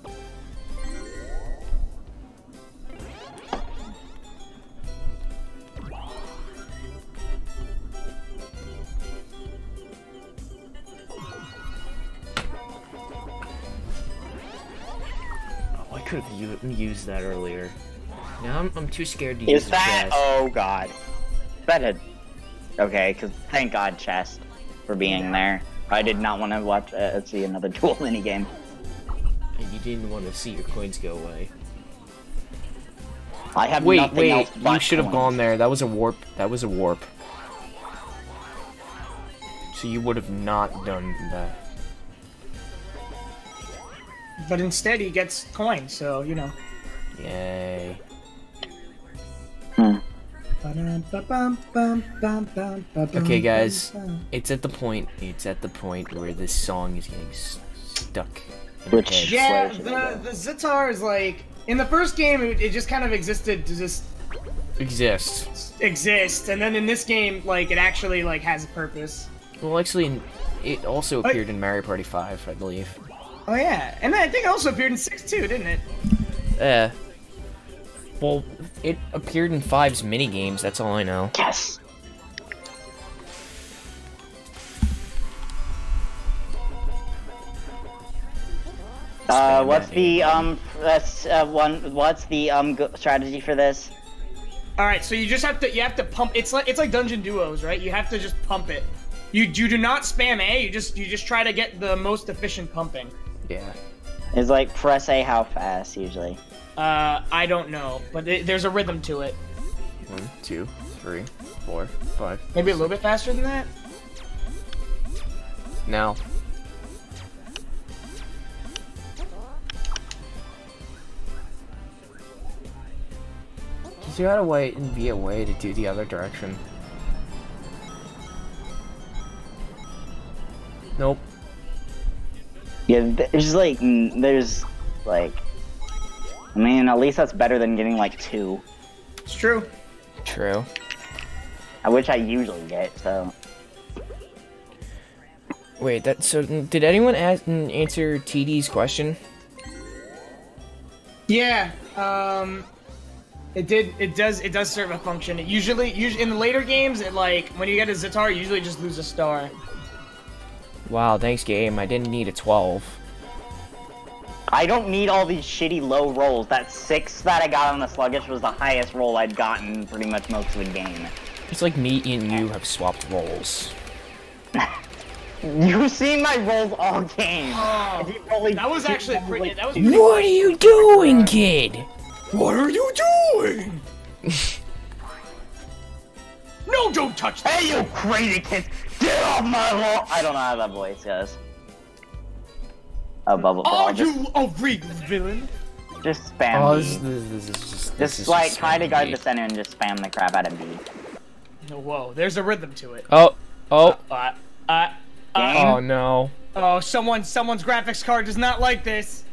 Oh, I could have used that earlier. Now I'm, I'm too scared to Is use the that? chest. Oh God. That had. Okay, because thank God chest for being there. I did not want to watch uh, see another duel minigame. And you didn't want to see your coins go away. I have Wait, nothing wait, else you should have gone there. That was a warp. That was a warp. So you would have not done that. But instead, he gets coins, so you know. Yay. Hmm. Okay, guys. It's at the point. It's at the point where this song is getting s- stuck. Which- Yeah, the the Zitar is like in the first game, it, it just kind of existed to just exists. exist, and then in this game, like it actually like has a purpose. Well, actually, it also appeared in Mario Party 5, I believe. Oh yeah, and then I think it also appeared in six too, didn't it? Uh. Well, it appeared in 5's minigames, that's all I know. Yes. Uh, what's the um? That's uh, one. What's the um strategy for this? All right, so you just have to you have to pump. It's like it's like dungeon duos, right? You have to just pump it. You you do not spam A. You just you just try to get the most efficient pumping. Yeah. It's like press A how fast usually. Uh, I don't know, but it, there's a rhythm to it. One, two, three, four, five. Maybe a little bit faster than that. Now. Is there a way and be a way to do the other direction? Nope. Yeah, there's like there's like. I mean, at least that's better than getting like two, It's true. True. uh, which I usually get. So Wait, that so did anyone ask, answer TD's question? Yeah. Um, it did. It does. It does serve a function. It usually, usually in the later games, it like when you get a Zitar, you usually just lose a star. Wow, thanks game. I didn't need a 12. I don't need all these shitty low rolls. That six that I got on the sluggish was the highest roll I'd gotten pretty much most of the game. It's like me and you have swapped roles. You've seen my rolls all game. Oh, If that was actually pretty. That was. Dude, Pretty What are you doing, kid? What are you doing? no, don't touch that. Hey, you crazy kids! Get off my lawn! I don't know how that voice goes. Oh, bubble ball. Are Just, you a real villain? just spam Oh, B. this, this, this is just. this Just is like just try to guard the center and just spam the crap out of B. Whoa, there's a rhythm to it. Oh, oh, Uh, uh, uh, Game? oh no. oh, someone, someone's graphics card does not like this.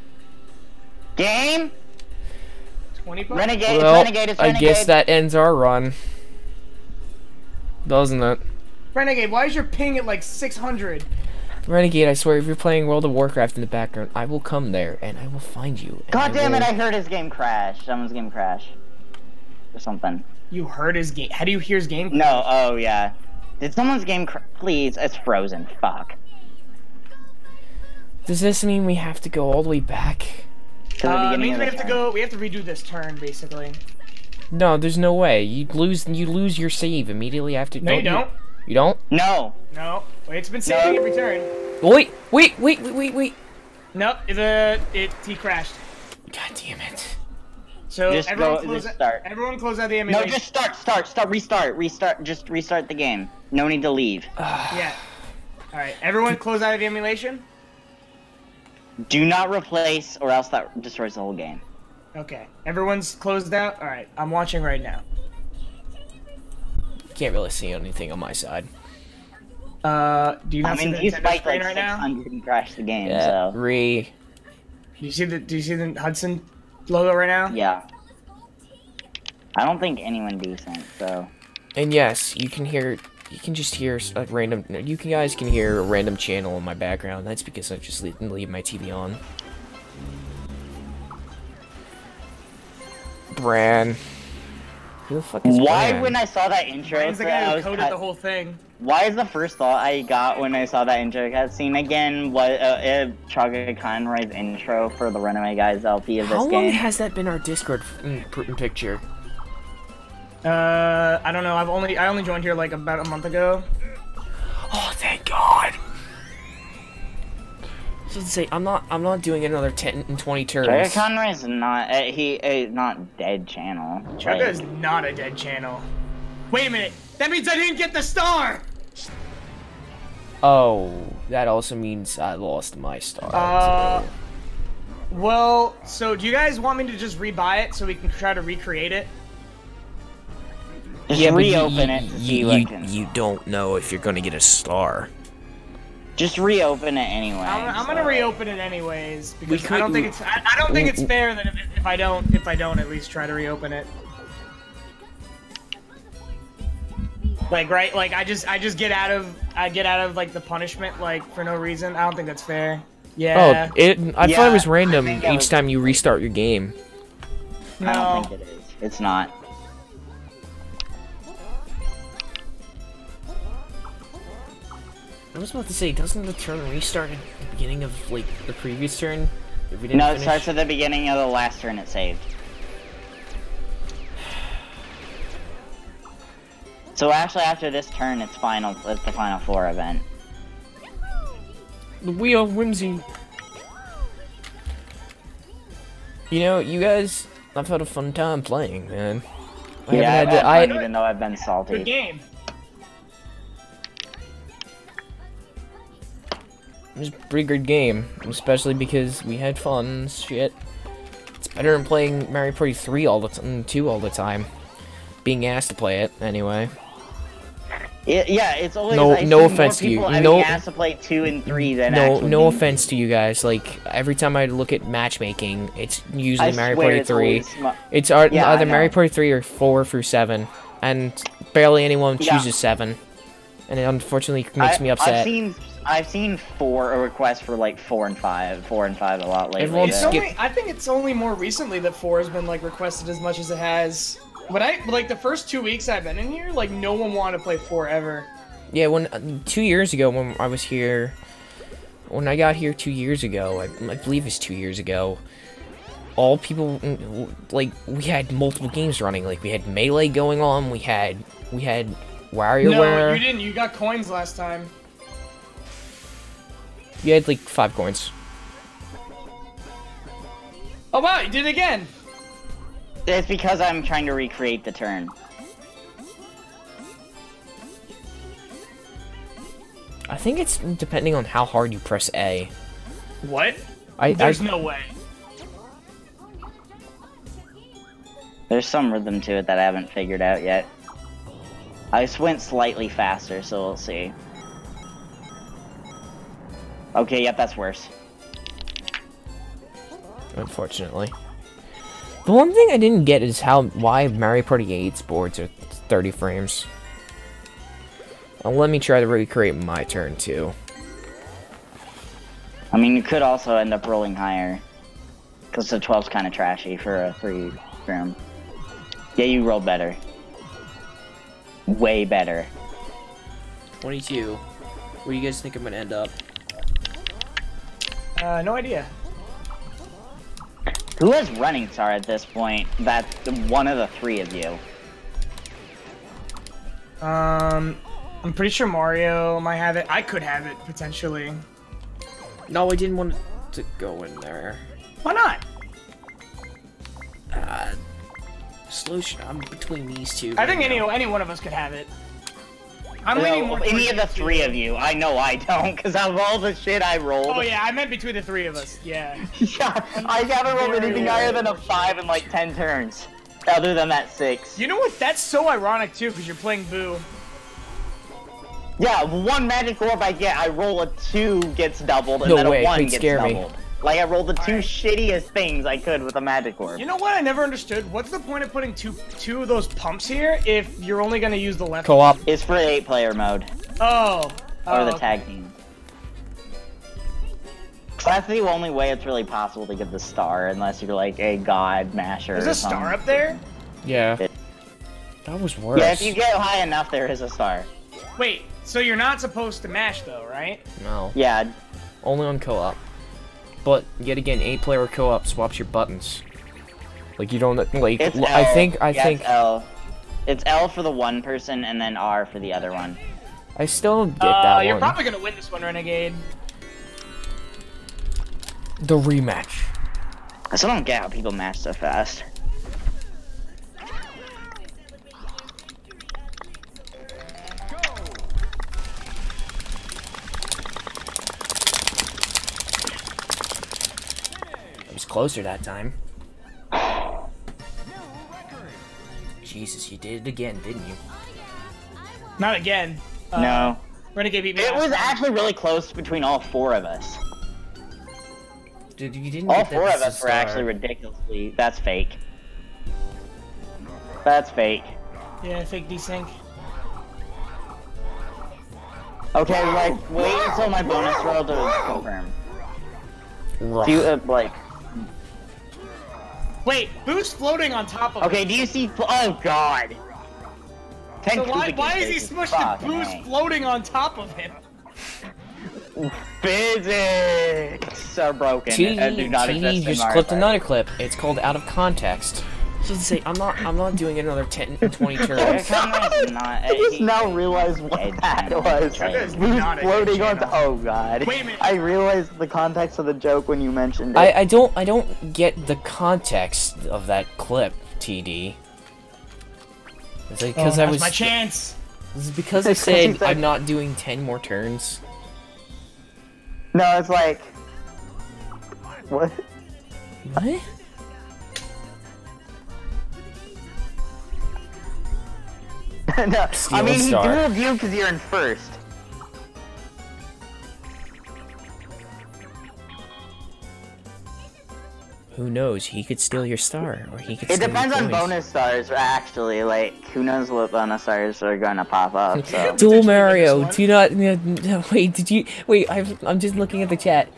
Game? Twenty bucks. Renegade, it's Well, Renegade, it's I guess that ends our run. Doesn't it? Renegade, why is your ping at like 600? Renegade, I swear, if you're playing World of Warcraft in the background, I will come there and I will find you. and God damn it, will- I heard his game crash. Someone's game crash. Or something. You heard his game. How do you hear his game? No, oh yeah. Did someone's game cr- Please, it's frozen. Fuck. Does this mean we have to go all the way back? To the Uh, it beginning means of we the have to go. We have to redo this turn, basically. No, there's no way. You lose. You lose your save immediately after. No, you don't. You don't? No. No, Wait, it's been saving No. every turn. Wait, wait, wait, wait, wait, wait. Nope, the uh, it he crashed. God damn it. So Just everyone go- close just start. Everyone close out the emulation. No, emulation. just start, start, start, restart, restart, just restart the game. No need to leave. yeah. All right, everyone close out of the emulation. Do not replace, or else that destroys the whole game. Okay, everyone's closed out. All right, I'm watching right now. Can't really see anything on my side. Uh, do you I not mean, see you the Nintendo spiked screen like right now? 600 and crashed the game, Yeah. so. Re. Do you see the Do you see the Hudson logo right now? Yeah. I don't think anyone decent, so. And yes, you can hear. You can just hear a random. You can, guys can hear a random channel in my background. That's because I just leave, leave my TV on. Bran. Who the fuck is Why, Bran? when I saw that intro, Brian's the guy who was coded cut- the whole thing. why is the first thought I got when I saw that intro cutscene again what uh, uh, Chuggaaconroy's intro for the Runaway Guys LP of this How long has that been our Discord mm, picture? Uh, I don't know. I've only I only joined here like about a month ago. Oh, thank God. So to say, I'm not. I'm not doing another 10 and 20 turns. Chaga Conroy's not uh, he uh, not dead channel. Chugga Like, is not a dead channel. Wait a minute. That means I didn't get the star. Oh, that also means I lost my star. Uh, too. well, so do you guys want me to just rebuy it so we can try to recreate it? Just yeah, but you- reopen you, it you, you, you don't know if you're gonna get a star. Just reopen it anyway. I'm, I'm so- gonna reopen it anyways because could- I don't think it's I, I don't think it's fair that if, if I don't if I don't at least try to reopen it. Like right, like I just I just get out of I get out of like the punishment like for no reason. I don't think that's fair. Yeah. Oh, it. I thought it was random each was- time you restart your game. I no. don't think it is. It's not. I was about to say, doesn't the turn restart at the beginning of like the previous turn? If we didn't No, it finish? starts at the beginning of the last turn it saved. So actually, after this turn, it's final. It's the final four event. The wheel of whimsy. You know, you guys, I've had a fun time playing, man. I yeah, haven't I've had had to, I, even though I've been Good salty. game. It was a pretty good game, especially because we had fun and shit. It's better than playing Mario Party 3 all the time, mm, 2 all the time. Being asked to play it, anyway. It- yeah, it's always. No- I no offense to you. No- asked to play two and three than No, no offense to you guys. Like every time I look at matchmaking, it's usually I Mario Party it's 3. always It's ar- Yeah, either Mario. Party 3 or 4 through 7, and barely anyone Yeah. chooses 7. And it unfortunately makes I, me upset. I've seen I've seen four requests for like four and five, four and five a lot lately. Everyone's It's only I think it's only more recently that four has been like requested as much as it has. But I like the first two weeks I've been in here, like no one wanted to play four ever. Yeah, when uh, two years ago when I was here, when I got here two years ago, I, I believe it's two years ago. All people like we had multiple games running. Like we had melee going on. We had we had No, WarioWare. you didn't. You got coins last time. You had like five coins. Oh wow, you did it again. It's because I'm trying to recreate the turn. I think it's depending on how hard you press A. What? I, There's I no way. There's some rhythm to it that I haven't figured out yet. I just went slightly faster, so we'll see. Okay, yep, that's worse. unfortunately. The one thing I didn't get is how why Mario Party 8's boards are 30 frames. Well, let me try to recreate my turn too. I mean, you could also end up rolling higher. Because the 12's kind of trashy for a 3 room. Yeah, you rolled better. Way better. 22. Where do you guys think I'm gonna end up? Uh, no idea. Who has running star at this point? That's one of the three of you. Um, I'm pretty sure Mario might have it. I could have it potentially. No, I didn't want to go in there. Why not? Uh, slow sh- I'm between these two. I think right any any one of us could have it. I'm leaning more. Any of the three of you. I know I don't, because of all the shit I rolled. Oh yeah, I meant between the three of us. Yeah. yeah, I haven't rolled anything higher than a five in like ten turns. Other than that six. You know what? That's so ironic too, because you're playing Boo. Yeah, one magic orb I get, I roll a two gets doubled, and No then way, a one please gets scare me. Doubled. Like I rolled the two Alright. shittiest things I could with a magic orb. You know what? I never understood. What's the point of putting two two of those pumps here if you're only gonna use the left? Co-op. It's for eight player mode. Oh. Or oh, the okay. tag team. That's the only way it's really possible to get the star, unless you're like a god masher. There's or a star up there. Yeah. It- That was worse. Yeah, if you get high enough, there is a star. Wait. So you're not supposed to mash though, right? No. Yeah, Only on co-op. But yet again, eight-player co-op swaps your buttons. Like you don't like. it's l- L. I think. I Yeah, think. it's L. It's L for the one person, and then R for the other one. I still get uh, that you're one. probably gonna win this one, Renegade. The rematch. I still don't get how people match so fast. Closer that time. Jesus, you did it again, didn't you? Not again. Uh, no. Renegade beat me. It was time. actually really close between all four of us. Dude, you didn't All get four of us were actually ridiculously. That's fake. That's fake. Yeah, fake desync. Okay, like, wait until my bonus roll to confirm. Rough. Do you, uh, like, Wait, Boo's floating on top of him. okay, do you see, oh god. Ten So why, why is he faces. smushed and Fucking Boo's A. floating on top of him? Physics are broken TD, and do not TD exist just Mario clipped another clip. It's called out of context. So to say, I'm not, I'm not doing another 10 and 20 I'm turns. I just now realized what that was. That is Who's not an floating on the- Oh god. Wait a minute. I realized the context of the joke when you mentioned it. I, I don't, I don't get the context of that clip, TD. Is it because oh, I that's was? my chance. Is it because I It's 'cause he said said- I'm not doing 10 more turns? No, it's like. What? What? no, Steal I a mean, he star. dueled you because you're in first. Who knows? He could steal your star, or he could. It steal depends your on bonus stars, actually. Like, who knows what bonus stars are going to pop up, so. Dual Mario. Do you not? No, no, wait, did you? Wait, I've, I'm just looking at the chat.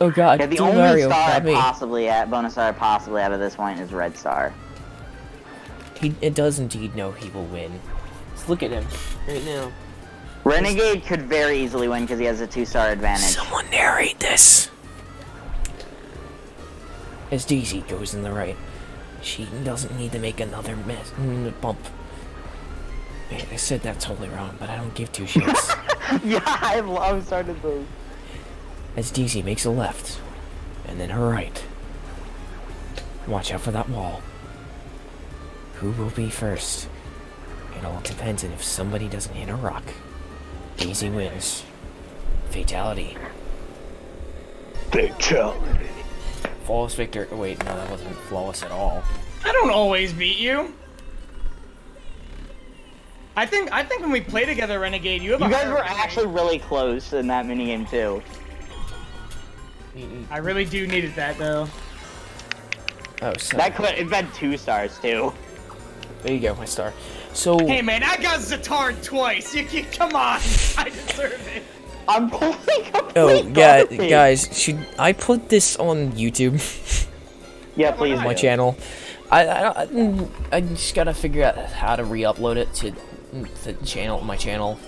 Oh God, Yeah, the Dual only Mario. star Not me. possibly at bonus star possibly out of this point is Red Star. He it does indeed know he will win. Let's look at him right now. Renegade could very easily win because he has a two star advantage. Someone narrate this. As Daisy goes in the right, she doesn't need to make another mess mm, bump. Man, I said that totally wrong, but I don't give two shits. yeah, I love started those. As Daisy makes a left, and then her right. Watch out for that wall. Who will be first? It all depends on if somebody doesn't hit a rock. Daisy wins. Fatality. Fatality. Flawless victor. oh, Wait, no, that wasn't flawless at all. I don't always beat you. I think I think when we play together, Renegade, you have You a guys were win actually really close in that minigame too. I really do needed that though. Oh, so That could have been two stars too. there you go, my star. So Hey man, I got Zatard twice. You, you come on, I deserve it. I'm pulling complete Oh, yeah, garbage. guys, should I put this on YouTube, Yeah, please. my channel? I, I, I, just gotta figure out how to re-upload it to the channel, my channel.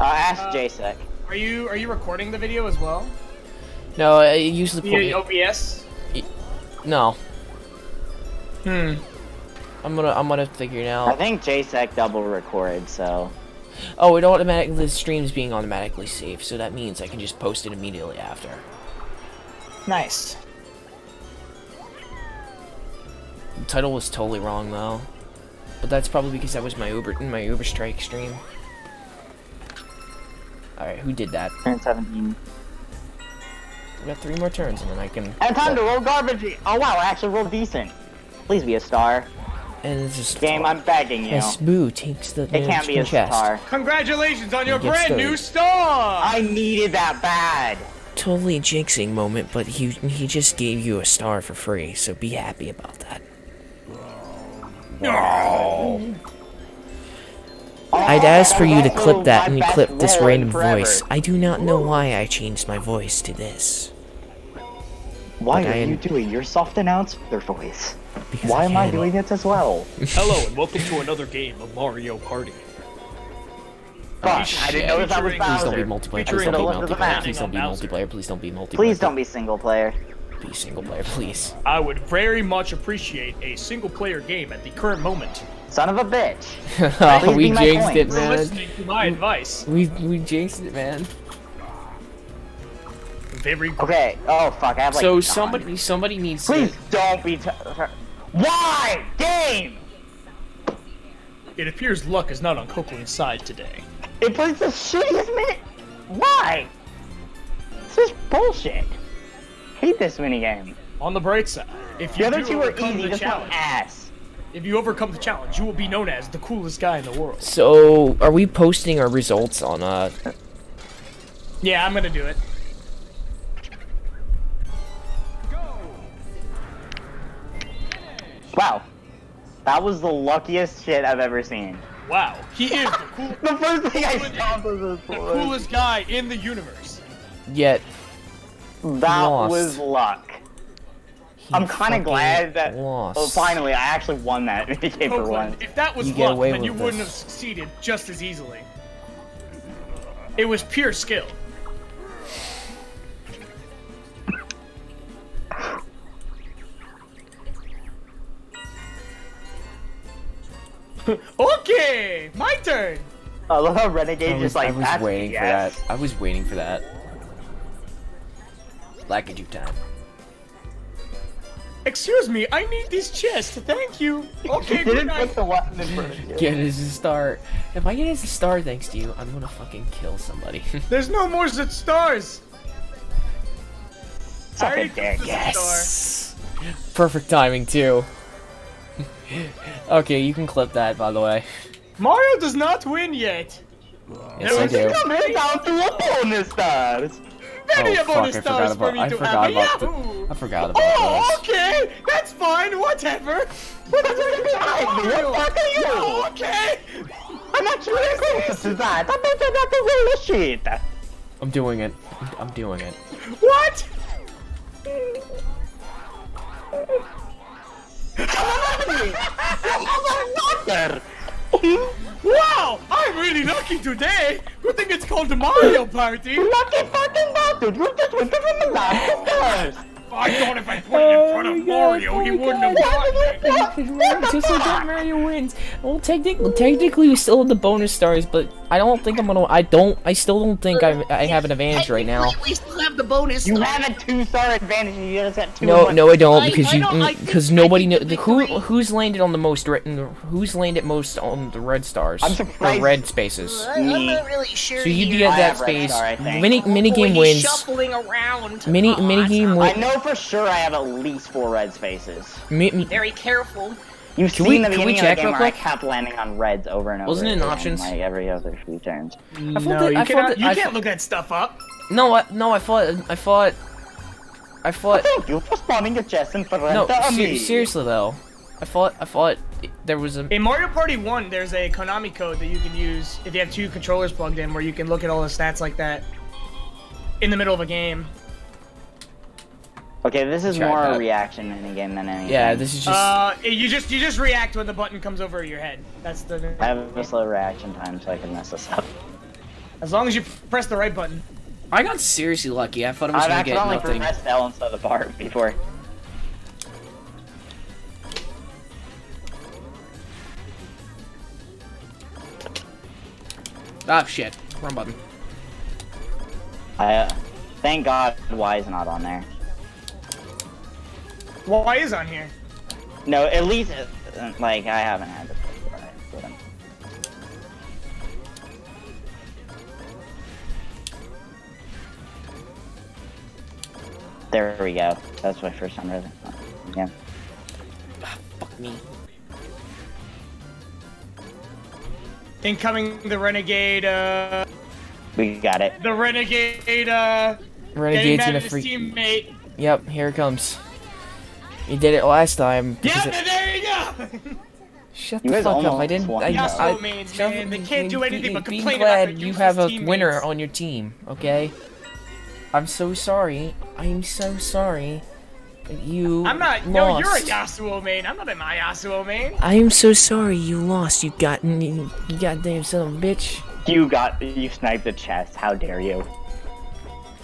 Uh, ask JSEC. Are you are you recording the video as well? No, I usually put Via OBS. no. Hmm. I'm gonna, I'm gonna figure it out. I think JSEC double record, so. Oh, it automatically the stream's being automatically saved, so that means I can just post it immediately after. Nice. The title was totally wrong though, but that's probably because that was my Uber, my UberStrike stream. All right, who did that? Turn 17. We got three more turns, and then I can. And time to roll garbage. Oh wow, I actually rolled decent. Please be a star. And it's just Game, I'm begging you. As Boo takes the It can't be a chest. star. Congratulations on your brand started. new star. I needed that bad. Totally jinxing moment, but he he just gave you a star for free, so be happy about that. No. I'd ask for you to clip that and you clip this random voice. I do not know why I changed my voice to this. Why But are you doing your soft announcer voice? Because Why am I doing it as well? Hello and welcome to another game of Mario Party. Fuck, I didn't know that was Please don't be Bowser. multiplayer. Please don't be the left of multiplayer. Please don't be Bowser. multiplayer. Please don't be multiplayer. Please don't be single player. be single player, please. I would very much appreciate a single player game at the current moment. Son of a bitch. we jinxed it, man. listening to my advice. We we jinxed it, man. Very good. Okay. Oh fuck, I have like. So nine. somebody somebody needs to. Please don't be. T- Why? Game. It appears luck is not on Cokeland's side today. It plays the shittiest minute. Why? This is bullshit. Hate this minigame. On the bright side, if The you other do two are overcome easy, the this one's challenge, ass. if you overcome the challenge, you will be known as the coolest guy in the world. So, are we posting our results on uh? Yeah, I'm gonna do it. Wow. That was the luckiest shit I've ever seen. Wow, he is the, cool, The first thing I saw was the coolest guy in the universe. Yet That lost. was luck. he I'm kind of glad that. lost. Oh, finally, I actually won that minigame for Cokeland, once. if that was You luck, then you with wouldn't this. have succeeded just as easily. It was pure skill. okay, my turn. I love how Renegade was, just like I was that's waiting for yes. that. I was waiting for that. Lackadu time. Excuse me, I need this chest. Thank you. Okay, good Didn't night. put the weapon in front of you. Get it as a star. If I get it as a star thanks to you, I'm gonna fucking kill somebody. There's no more such stars. Suck I already a dick. yes! Perfect timing too. okay, you can clip that by the way. Mario does not win yet. Yes, I was do. Come in down to a oh, bonus stars. Many Oh, bonus fuck, I stars forgot for about- me I to forgot have. about the- I forgot about Oh, those. okay, that's fine. Whatever. What the fuck are you? Oh, okay. I'm actually close to that. I'm not about the shit. I'm doing it. I'm doing it. What? Wow, I'm really lucky today. Good thing it's called the Mario Party. Lucky fucking bastard! You just went from the last. I thought if I put it in oh front of Mario, he oh wouldn't have gotten it. Just like that Mario wins. Well, technically, technically, we still have the bonus stars, but I don't think I'm gonna. I don't. I still don't think I I have an advantage right now. We still have the bonus. You have a two-star advantage. You just got two. No, no, I don't because I you mm, because nobody I know think the, the who who's landed on the most red who's landed most on the red stars. I'm Or surprised- red spaces. I- I'm not really sure. So you here. get I that space. star, Mini mini game wins. Shuffling around. Mini Oh, mini game I wins. know for sure I have at least four red spaces. Mi, mi, Very careful. You've can seen we, the beginning of the game where I kept landing on reds over and over. Wasn't it in again, options? Like every other few turns. I thought No, that- you, I thought cannot, that- you can't thought- look that stuff up. no, I, no, I thought I thought I thought Thank oh, you for spawning a chest in front no. of se- me. seriously though, I thought I thought there was a In Mario Party 1, there's a Konami code that you can use if you have two controllers plugged in where you can look at all the stats like that in the middle of a game. Okay, this is more that. a reaction minigame than anything. yeah. This is just Uh, you just you just react when the button comes over your head. That's the. I have a slow reaction time, so I can mess this up. As long as you press the right button. I got seriously lucky. I thought I was I've gonna get accidentally nothing. pressed L instead of bar before. Ah shit, wrong button. I, uh, thank God Y is not on there. Why is on here? No, at least, uh, like, I haven't had to play for it with. There we go. That's my first time really. Yeah. Fuck me. Incoming the Renegade. Uh, We got it. the Renegade. Uh, getting Renegade's mad gonna freak. teammate. Yep, here it comes. He did it last time. Yeah, it- there you go. Shut You the fuck up! I didn't. won, I, though. Yasuo I, mains, shut- man. They can't do be- anything but complain about glad their you have a teammates. winner on your team. Okay. I'm so sorry. I'm so sorry. You. I'm not. No, you're a. Yasuo main. I'm not in my Yasuo main. I am so sorry you lost. You got you, you goddamn son of a bitch. You got, you sniped the chest. How dare you?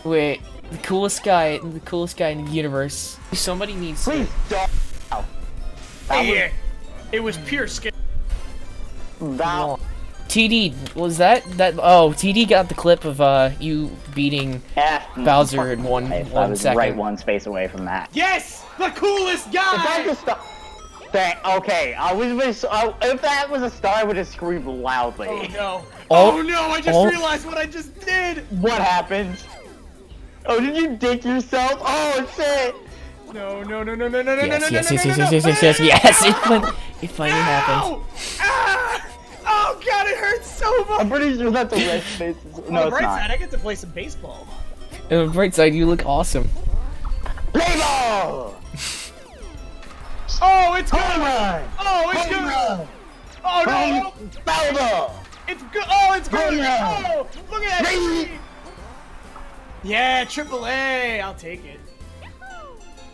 Wait, the coolest guy, the coolest guy in the universe. Somebody needs. to- Please don't. Ow. That Yeah. It was pure skill. was, that, TD was that that? Oh, TD got the clip of uh you beating F. Bowser in one I, I one was second. right one space away from that. Yes, the coolest If that guy. was a star, Thank- okay, I was, was uh, if that was a star, I would have screamed loudly. Oh no. Oh, Oh, no! I just oh. realized what I just did. What happened? Oh, did you dick yourself? Oh shit! No, no, no, no, no, no, no, no, Yes, no, yes, no, yes, no, yes, no, yes, no. yes, yes, yes, yes. It, fin- it finally happened. Ow! Ah! Oh god, it hurts so much. I'm pretty sure that's a red space. On No, the bright side, I get to play some baseball. On the bright side, you look awesome. Play ball! Oh, it's good. Home run! Oh, it's Home good. run! Oh no, Home foul ball! it's good. Oh, it's good. Oh, look at that. Ring. speed. Yeah, triple A. I'll take it.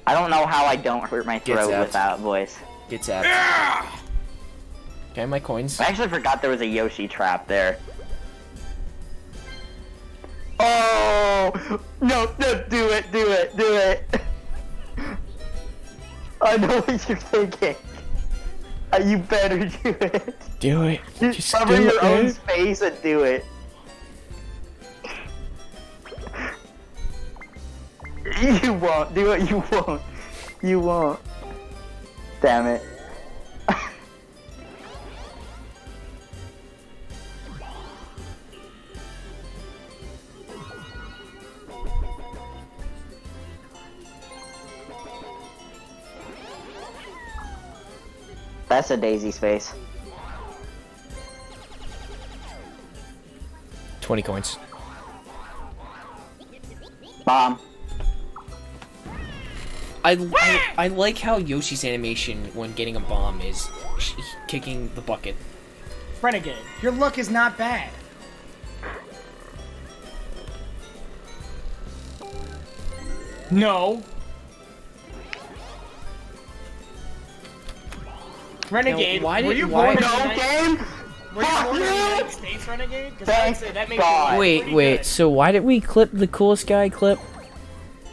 I don't know how I don't hurt my throat out. with that voice. Get zapped. Yeah. Okay, my coins. I actually forgot there was a Yoshi trap there. Oh! No, no, do it, do it, do it! I know what you're thinking. Uh, you better do it. Do it. Just cover your it. own man. space and do it. You won't. Do it. You won't. You won't. Damn it. That's a daisy space. 20 coins. Bomb. I, I, I like how Yoshi's animation when getting a bomb is kicking the bucket. Renegade, your luck is not bad. No. Renegade, why were you why- born in No the United- game? Were you Fuck born in the you! United States, Renegade? Because I'd Thank say that makes God. Wait, wait, good. so why did we clip the coolest guy clip?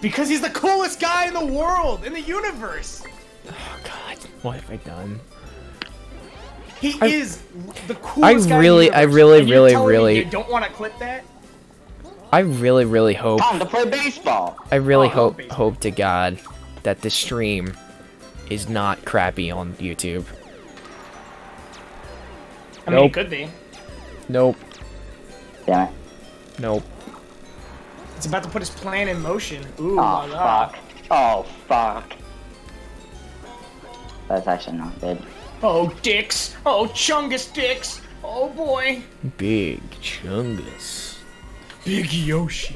Because he's the coolest guy in the world, in the universe. Oh god, what have I done? He I- is the coolest guy really- in the I really, And really, really- You don't want to clip that? I really, really hope, Time to play baseball. I really Oh, hope, basically. hope to God that the stream is not crappy on YouTube. I mean, it Nope. could be. Nope, Damn it. nope. It's about to put his plan in motion. Ooh, Oh, la la. fuck. Oh, fuck. That's actually not good. Oh, dicks. Oh, chungus dicks. Oh, boy. Big Chungus. Big Yoshi.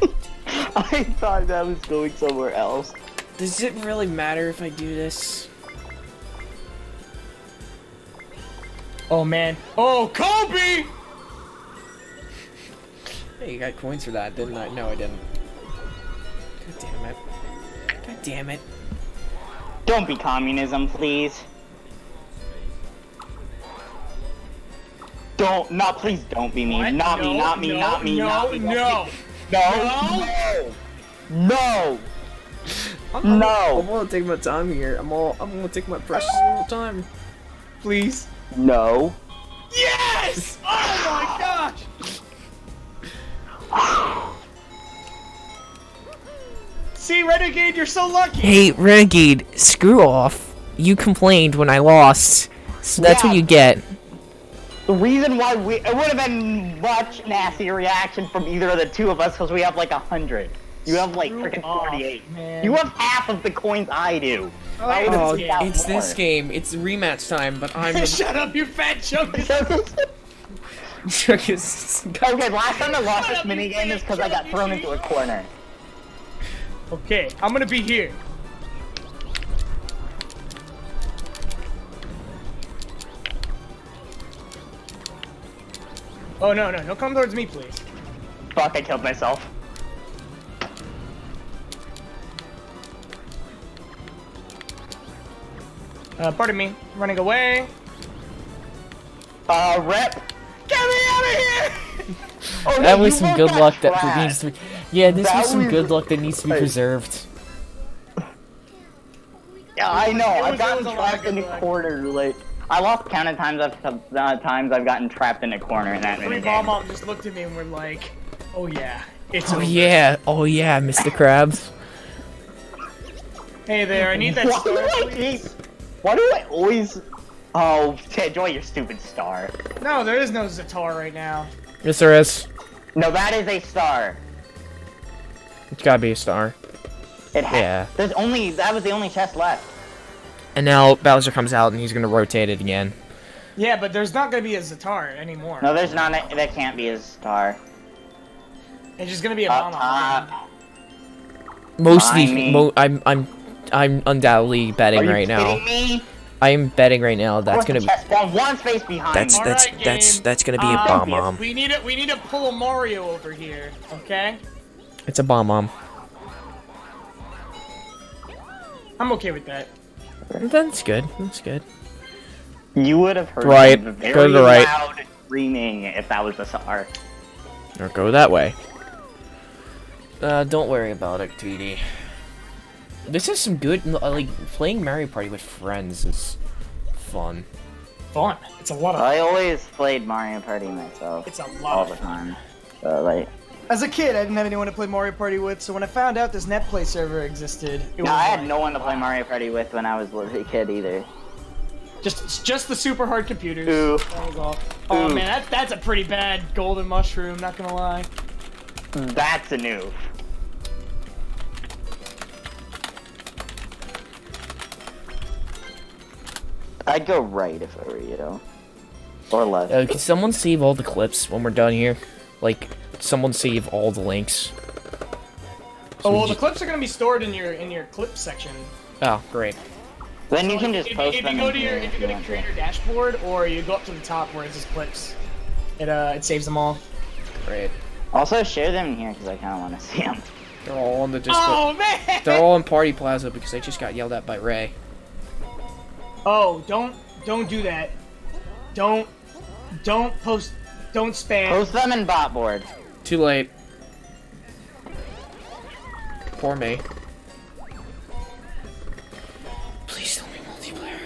I thought that was going somewhere else. Does it really matter if I do this? Oh, man. Oh, Kobe! Hey, you got coins for that, didn't I? No, I didn't. God damn it. God damn it. Don't be communism, please. Don't, not please don't be me. What? Not me, No, not me, no, not me, no, not me. no. No. No. I'm, No. I'm gonna take my time here. I'm all. I'm gonna take my precious little time. Please. No. Yes! Oh, my gosh! See, Renegade, you're so lucky. Hey, Renegade, screw off. You complained when I lost, so that's Yeah. what you get. The reason why we it would have been much nastier reaction from either of the two of us because we have like a hundred. You have like freaking forty-eight. man. You have half of the coins I do. Oh, I would've it's seen that it's this game. It's rematch time, but I'm the Shut up, you fat chungus. Chungus. okay, last time I lost this up, you minigame is because I got thrown into a corner. Okay, I'm gonna be here. Oh no, no, don't come towards me, please. Fuck, I killed myself. Uh, pardon me, running away. Uh, rep. Get me out of here! Oh, no, That was some good got luck that needs to be. Yeah, this That was some was- good luck that needs to be preserved. Yeah, I know. I've gotten was a lot of trapped in a corner. Like, I lost count of times I've uh, times I've gotten trapped in a corner in that Three minigame. bomb mom just looked at me and were like, "Oh yeah, it's Oh over." yeah, oh yeah, Mr. Krabs. Hey there, I need that Why star, do I keep- Why do I always? Oh, enjoy your stupid star. No, there is no Zatar right now. Yes, there is. No, that is a star. It's gotta be a star. It has. Yeah. There's only that was the only chest left. And now Bowser comes out and he's gonna rotate it again. Yeah, but there's not gonna be a Zatar anymore. No, there's not. A, that can't be a star. It's just gonna be a Up bomb. top. Mostly, Behind me. mo- I'm I'm I'm undoubtedly Are betting you right now. kidding me? I am betting right now that's gonna be chest one space behind. that's All that's right, that's that's gonna be a bomb bomb. We need to we need to pull a Mario over here, okay? It's a bomb bomb. I'm okay with that. That's good. That's good. You would have heard Right. him Go to the right. loud screaming if that was the star. Or go that way. Uh, don't worry about it, Tweety. This is some good, like, playing Mario Party with friends is fun. Fun. It's a lot of. I always played Mario Party myself It's a all lot the of fun. time. So like, As a kid, I didn't have anyone to play Mario Party with, so when I found out this NetPlay server existed, it was no, I had no one to play Mario Party with when I was a little kid either. just just the super hard computers. Ooh. That was all. Oh Ooh. man, that, that's a pretty bad golden mushroom. Not gonna lie. That's a new. I'd go right if I were you. Or left. Uh, can someone save all the clips when we're done here? Like, someone save all the links. Oh well, we the clips are gonna be stored in your in your clip section. Oh, great. then you can if- just if, post if them you go in to your here if if you go to want to. creator dashboard or you go up to the top where it says clips, it uh it saves them all. Great. Also share them in here because I kind of want to see them. They're all on the Discord. Oh man! They're all in Party Plaza because I just got yelled at by Ray. Oh, don't don't do that. Don't don't post. Don't spam. Post them in bot board. Too late. Poor me. Please tell me multiplayer.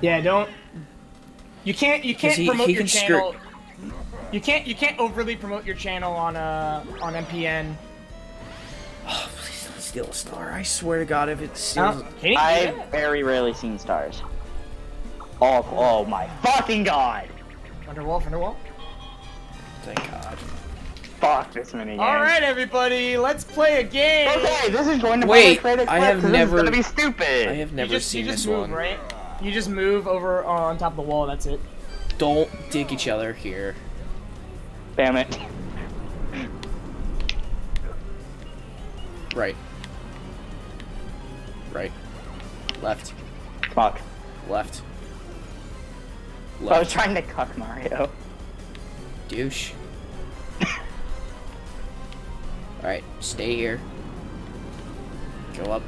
Yeah, don't. You can't. You can't he- promote he your can channel. You can't. You can't overly promote your channel on uh on MPN. Oh, please don't steal a star. I swear to God, if it steals... can you I've that? very rarely seen stars. Oh, oh my fucking god! Underwall, Underwall. Thank God. Fuck this mini game. All right, everybody, let's play a game. Okay, this is going to Wait, probably create a I clip, never- This is gonna be stupid. I have You never just, seen you just this move, one. right? You just move over on top of the wall. That's it. Don't dig each other here. Damn it. Right. Right. Left. Fuck. Left. Left. I was trying to cuck Mario. Douche. Alright, stay here. Go up.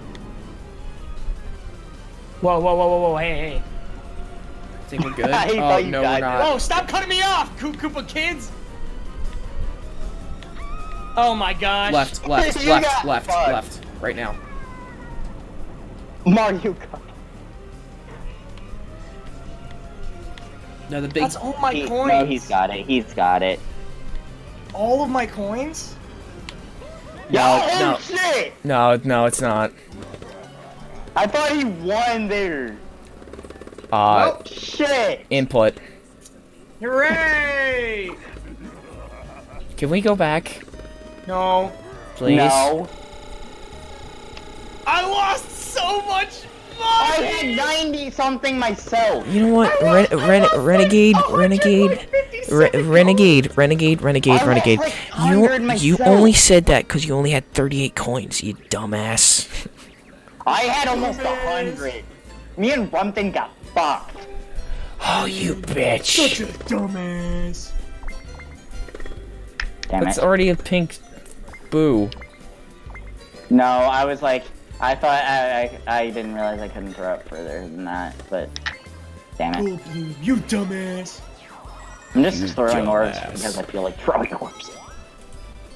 Whoa, whoa, whoa, whoa, whoa! Hey, hey! I think we're good. I oh, thought you no, we're not. Whoa! Stop cutting me off, Koo- Koopa kids! Oh my gosh! Left, left, You left, left, left. Right now. Mario cuck. No, the big. That's all my He, coins. no, he's got it. He's got it. all of my coins. No, oh, no. shit! No, no, it's not. I thought he won there. Uh, oh, shit! input. Hooray! Can we go back, no, please? No. I lost so much I had 90 something myself. You know what? I Ren- lost- I Ren- renegade, renegade, Re- renegade, renegade, renegade, renegade. like, You you only said that because you only had 38 coins. You dumbass. I had almost a 100. Me and Rumtin got fucked. Oh, you bitch. Such bitch. a dumbass. Damn That's it. already a pink boo. No, I was like, I thought I, I, I didn't realize I couldn't throw up further than that, but damn it. Gold blue, you dumbass. I'm just throwing orbs because I feel like throwing orbs.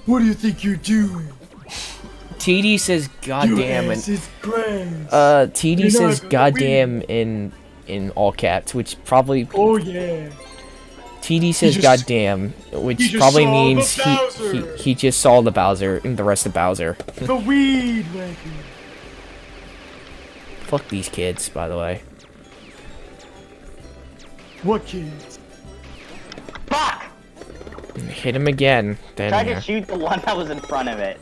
What do you think you're doing? TD says goddamn and is uh TD You're says goddamn in in all caps, which probably oh yeah. TD says just- goddamn, which probably means he, he he just saw the Bowser and the rest of Bowser. The weed wagon. Fuck these kids, by the way. What kids? Fuck! Hit him again. Then Tried to shoot the one that was in front of it.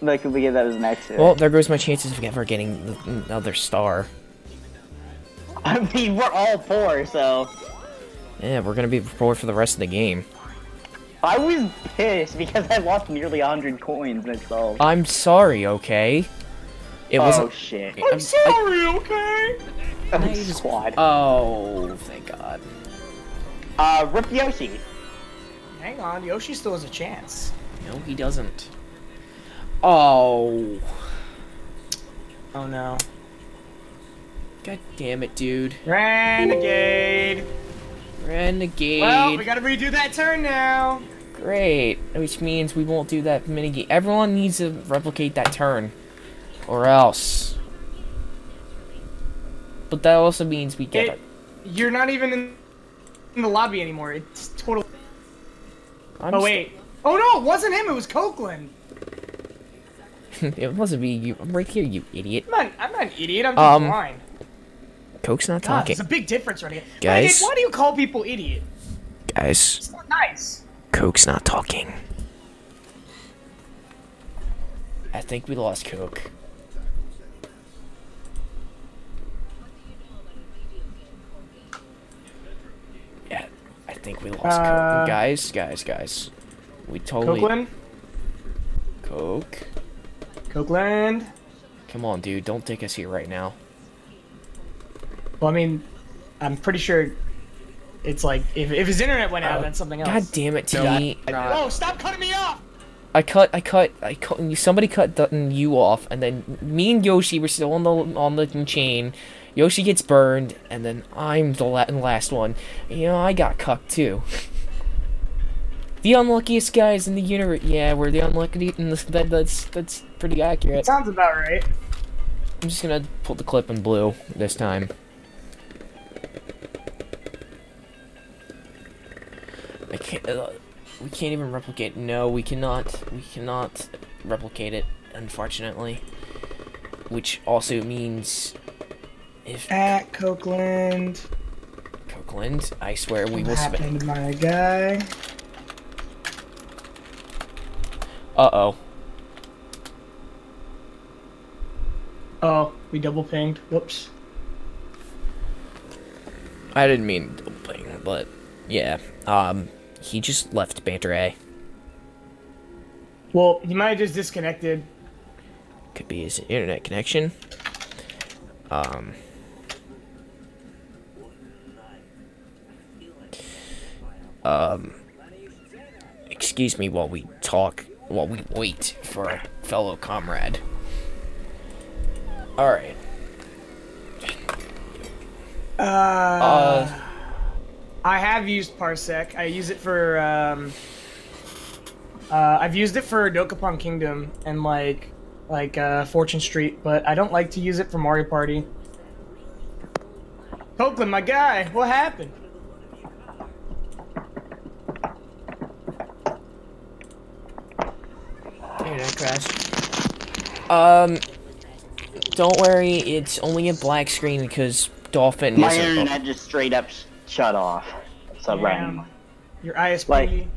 Like if we get that as next to it. Well, there goes my chances of ever getting another star. I mean, we're all four, so Yeah, we're gonna be bored for the rest of the game. I was pissed because I lost nearly 100 coins myself. I'm sorry, okay? It oh wasn't. shit. I'm Sorry, okay? Oh, squad. Oh, thank God. Uh, Rip Yoshi. Hang on, Yoshi still has a chance. No, he doesn't. Oh, Oh no. god damn it, dude. Renegade. Renegade. Well, we gotta redo that turn now. Great, which means we won't do that minigame. Everyone needs to replicate that turn, or else. But that also means we get It, you're not even in, in the lobby anymore. It's totally. I'm Oh wait. Oh no, it wasn't him. It was Cokeland. it wasn't me. You. I'm right here, you idiot. I'm not. I'm not an idiot. I'm just Um, blind. Coke's not God, talking, there's a big difference right here. Guys? Renegade, why do you call people idiot? guys. It's not nice. Coke's not talking. I think we lost Coke. Think we lost Uh, Coke. Guys, guys, guys. We totally Cokeland. Coke. Cokeland. Come on, dude. Don't take us here right now. Well, I mean, I'm pretty sure it's like if, if his internet went out, Oh, that's something else. God damn it, T. Oh, stop cutting me off! I cut, I cut, I cut. Somebody cut Dutton you off, and then me and Yoshi were still on the on the chain. Yoshi gets burned, and then I'm the la- last one. You know, I got cucked too. the unluckiest guys in the universe. Yeah, we're the unlucky. In that, that's that's pretty accurate. Sounds about right. I'm just gonna pull the clip in blue this time. I can't. Uh, we can't even replicate. No, we cannot. We cannot replicate it. Unfortunately, which also means if At Cokeland. Cokeland, I swear we will spend. happened my guy? Uh oh. Oh, we double pinged. Whoops. I didn't mean double ping, but yeah. Um, he just left Banter A. Well, he might have just disconnected. Could be his internet connection. Um. Um. Excuse me while we talk, while we wait for our fellow comrade. Alright. Uh, Uh, I have used Parsec. I use it for, um, uh, I've used it for Dokapon Kingdom and like, like, uh, Fortune Street, but I don't like to use it for Mario Party. Cokeland, my guy, what happened? internet crash. Um. Don't worry, it's only a black screen because Dolphin My isn't. internet just straight up sh- shut off. So Damn. random. Your ISP. Like-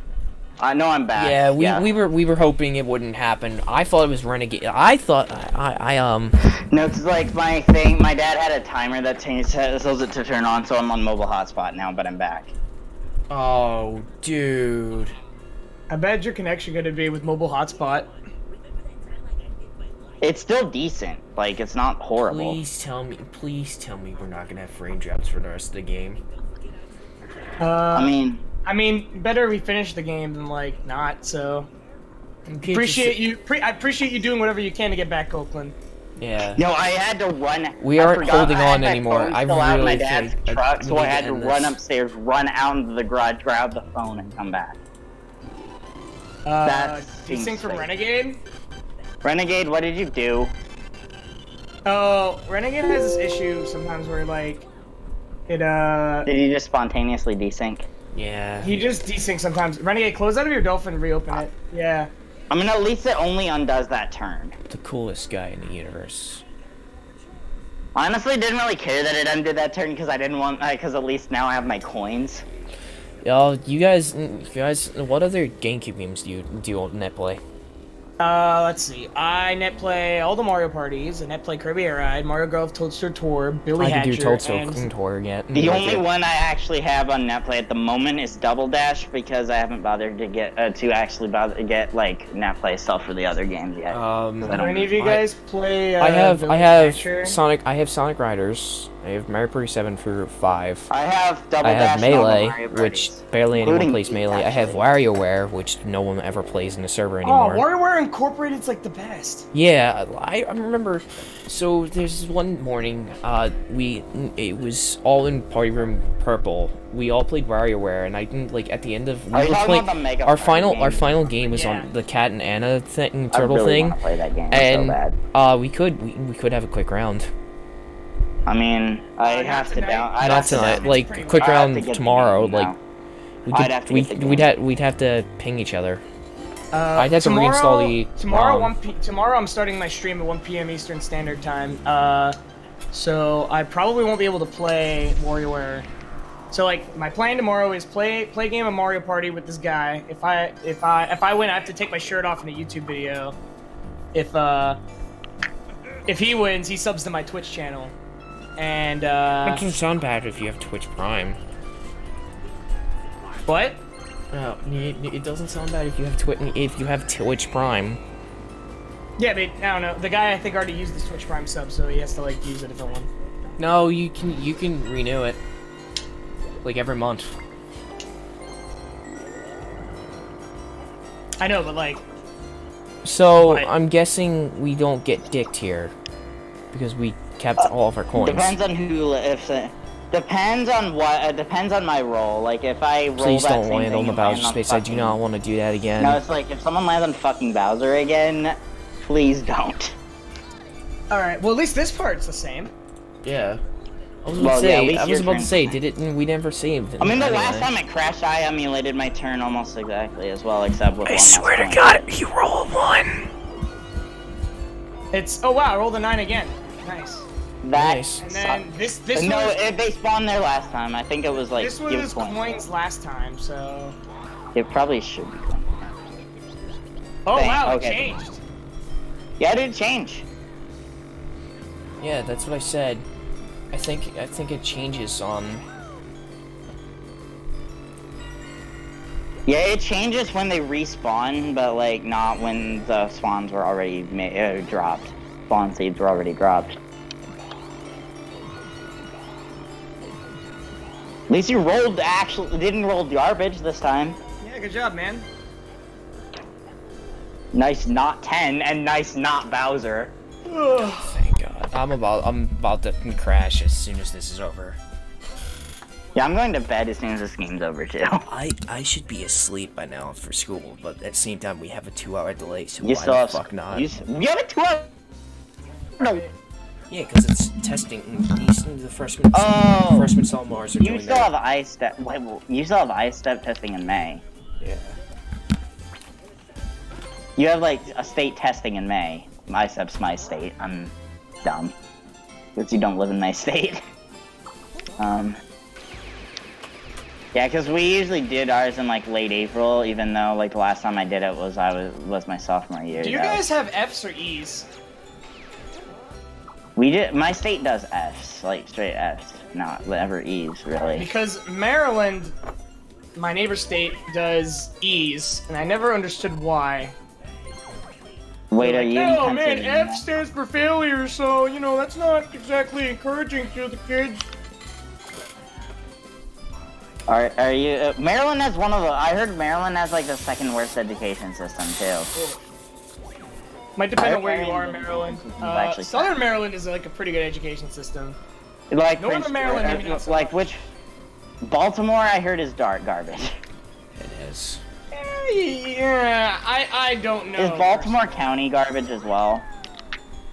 I know I'm back. Yeah, we, we were we were hoping it wouldn't happen. I thought it was Renegade. I thought I, I um No, it's like my thing. My dad had a timer that t- tells it to turn on, so I'm on mobile hotspot now, but I'm back. Oh dude. I bet your connection gonna be with mobile hotspot. It's still decent. Like it's not horrible. Please tell me please tell me we're not gonna have frame drops for the rest of the game. Uh, I mean, I mean, better we finish the game than like not. So appreciate you. Pre- I appreciate you doing whatever you can to get back Cokeland. Yeah. no, I had to run. We I aren't forgot holding I on anymore. phone I still out in my really dad's think- I- truck, so I had to end run this. upstairs, run out into the garage, grab the phone, and come back. Uh, That desync seems from. Renegade. Renegade, what did you do? Oh, Renegade has this issue sometimes where like it uh Did you just spontaneously desync? Yeah. he just desyncs sometimes. Renegade, close out of your dolphin, reopen it. Yeah. I mean, at least it only undoes that turn. the coolest guy in the universe. Honestly, didn't really care that it undid that turn because I didn't want, because at least now I have my coins. Y'all, you guys, you guys, what other GameCube games do you do you net play? Uh, let's see. I net play all the Mario parties. I net play Kirby Air Ride, Mario Golf Toadstool Tour, Billy I can Hatcher, do Toadstool and Tour yet. The only one I actually have on Netplay at the moment is Double Dash because I haven't bothered to get uh, to actually bother to get like Netplay stuff for the other games yet. Um, I Do don't- any of you I- guys play? Uh, I have Billy I have Hatcher? Sonic I have Sonic Riders. I have Mario Party 7 for 5. I have Double I have and Melee, Mario which barely anyone including plays Pete, Melee. I have actually. WarioWare, which no one ever plays in the server anymore. Oh, anymore. WarioWare Incorporated's like the best. Yeah, I, I remember. So there's one morning, uh, we it was all in party room purple. We all played WarioWare, and I didn't like at the end of we Are were playing the Mega our Party final our game? final game was Yeah. on the cat and Anna thing Turtle I turtle really thing, wanna play that game and so bad. uh we could we, we could have a quick round. I mean, I not have to tonight. down. I'd Not have to tonight, down- like quick I'd to round tomorrow. game Like we I'd could have to we we'd game. have we'd have to ping each other. Uh, I'd have to reinstall the tomorrow ROM. one p- tomorrow I'm starting my stream at 1 p.m. Eastern Standard Time. Uh, so I probably won't be able to play WarioWare. So like my plan tomorrow is play play game of Mario Party with this guy. If I if I if I win, I have to take my shirt off in a YouTube video. If uh if he wins, he subs to my Twitch channel. And uh That doesn't sound bad if you have Twitch Prime. what? No, it, it doesn't sound bad if you have Twitch if you have Twitch Prime. Yeah, but I don't know. The guy I think already used his Twitch Prime sub, so he has to like use a different one. No, you can you can renew it. Like every month. I know, but like So Right. I'm guessing we don't get dicked here because we kept uh, all of our coins. Depends on who. If it, depends on what. It depends on my role. Like if I roll Please that don't same land thing on the Bowser on space. I do not want to do that again. No, it's like if someone lands on fucking Bowser again, please don't. All right. Well, at least this part's the same. yeah. I was Well, about to yeah, say. least I was about to say. Did it? We never saved. I mean, the anyway. last time it crashed, I emulated my turn almost exactly as well, except with I one less swear to. God, you roll a one. It's oh wow, I rolled a nine again. Nice. That Nice. And then this this no, was it, they spawned there last time. I think it was like this was give his points. coins last time, so. It probably should be. Oh Dang, wow, okay. it changed. Yeah, it did change. Yeah, that's what I said. I think I think it changes on. Yeah, it changes when they respawn, but like not when the spawns were already ma- uh, dropped. Spawn seeds were already dropped. Least you rolled actually didn't roll garbage this time. Yeah, good job, man. Nice not 10 and nice not Bowser. Thank God. I'm about I'm about to crash as soon as this is over. Yeah, I'm going to bed as soon as this game's over too. I I should be asleep by now for school, but at the same time we have a two-hour delay, so You why still the have fuck not? You, s- you have a two hour. No. Yeah, because it's testing. These the freshman. Oh. Freshmen sophomores are You doing still their- have ice step. Wait, well, you still have ice step testing in May. Yeah. You have like a state testing in May. My step's my state. I'm dumb. Because you don't live in my state. um. Yeah, because we usually did ours in like late April, even though like the last time I did it was I was was my sophomore year. Do you though. guys have Fs or Es? We did. My state does Fs, like straight Fs, not ever E's really. Because Maryland, my neighbor state, does Es, and I never understood why. Wait, are you? in Oh man? F stands for failure, so you know that's not exactly encouraging to the kids. Are are you? Uh, Maryland has one of the. I heard Maryland has like the second worst education system too. Might depend I on where you are in Maryland Maryland. Uh, Southern. Maryland is like a pretty good education system. Like Northern Prince Maryland, George- maybe not so like much. which? Baltimore, I heard is dark garbage. It is. Eh, Yeah, I I don't know. Is Baltimore County garbage as well?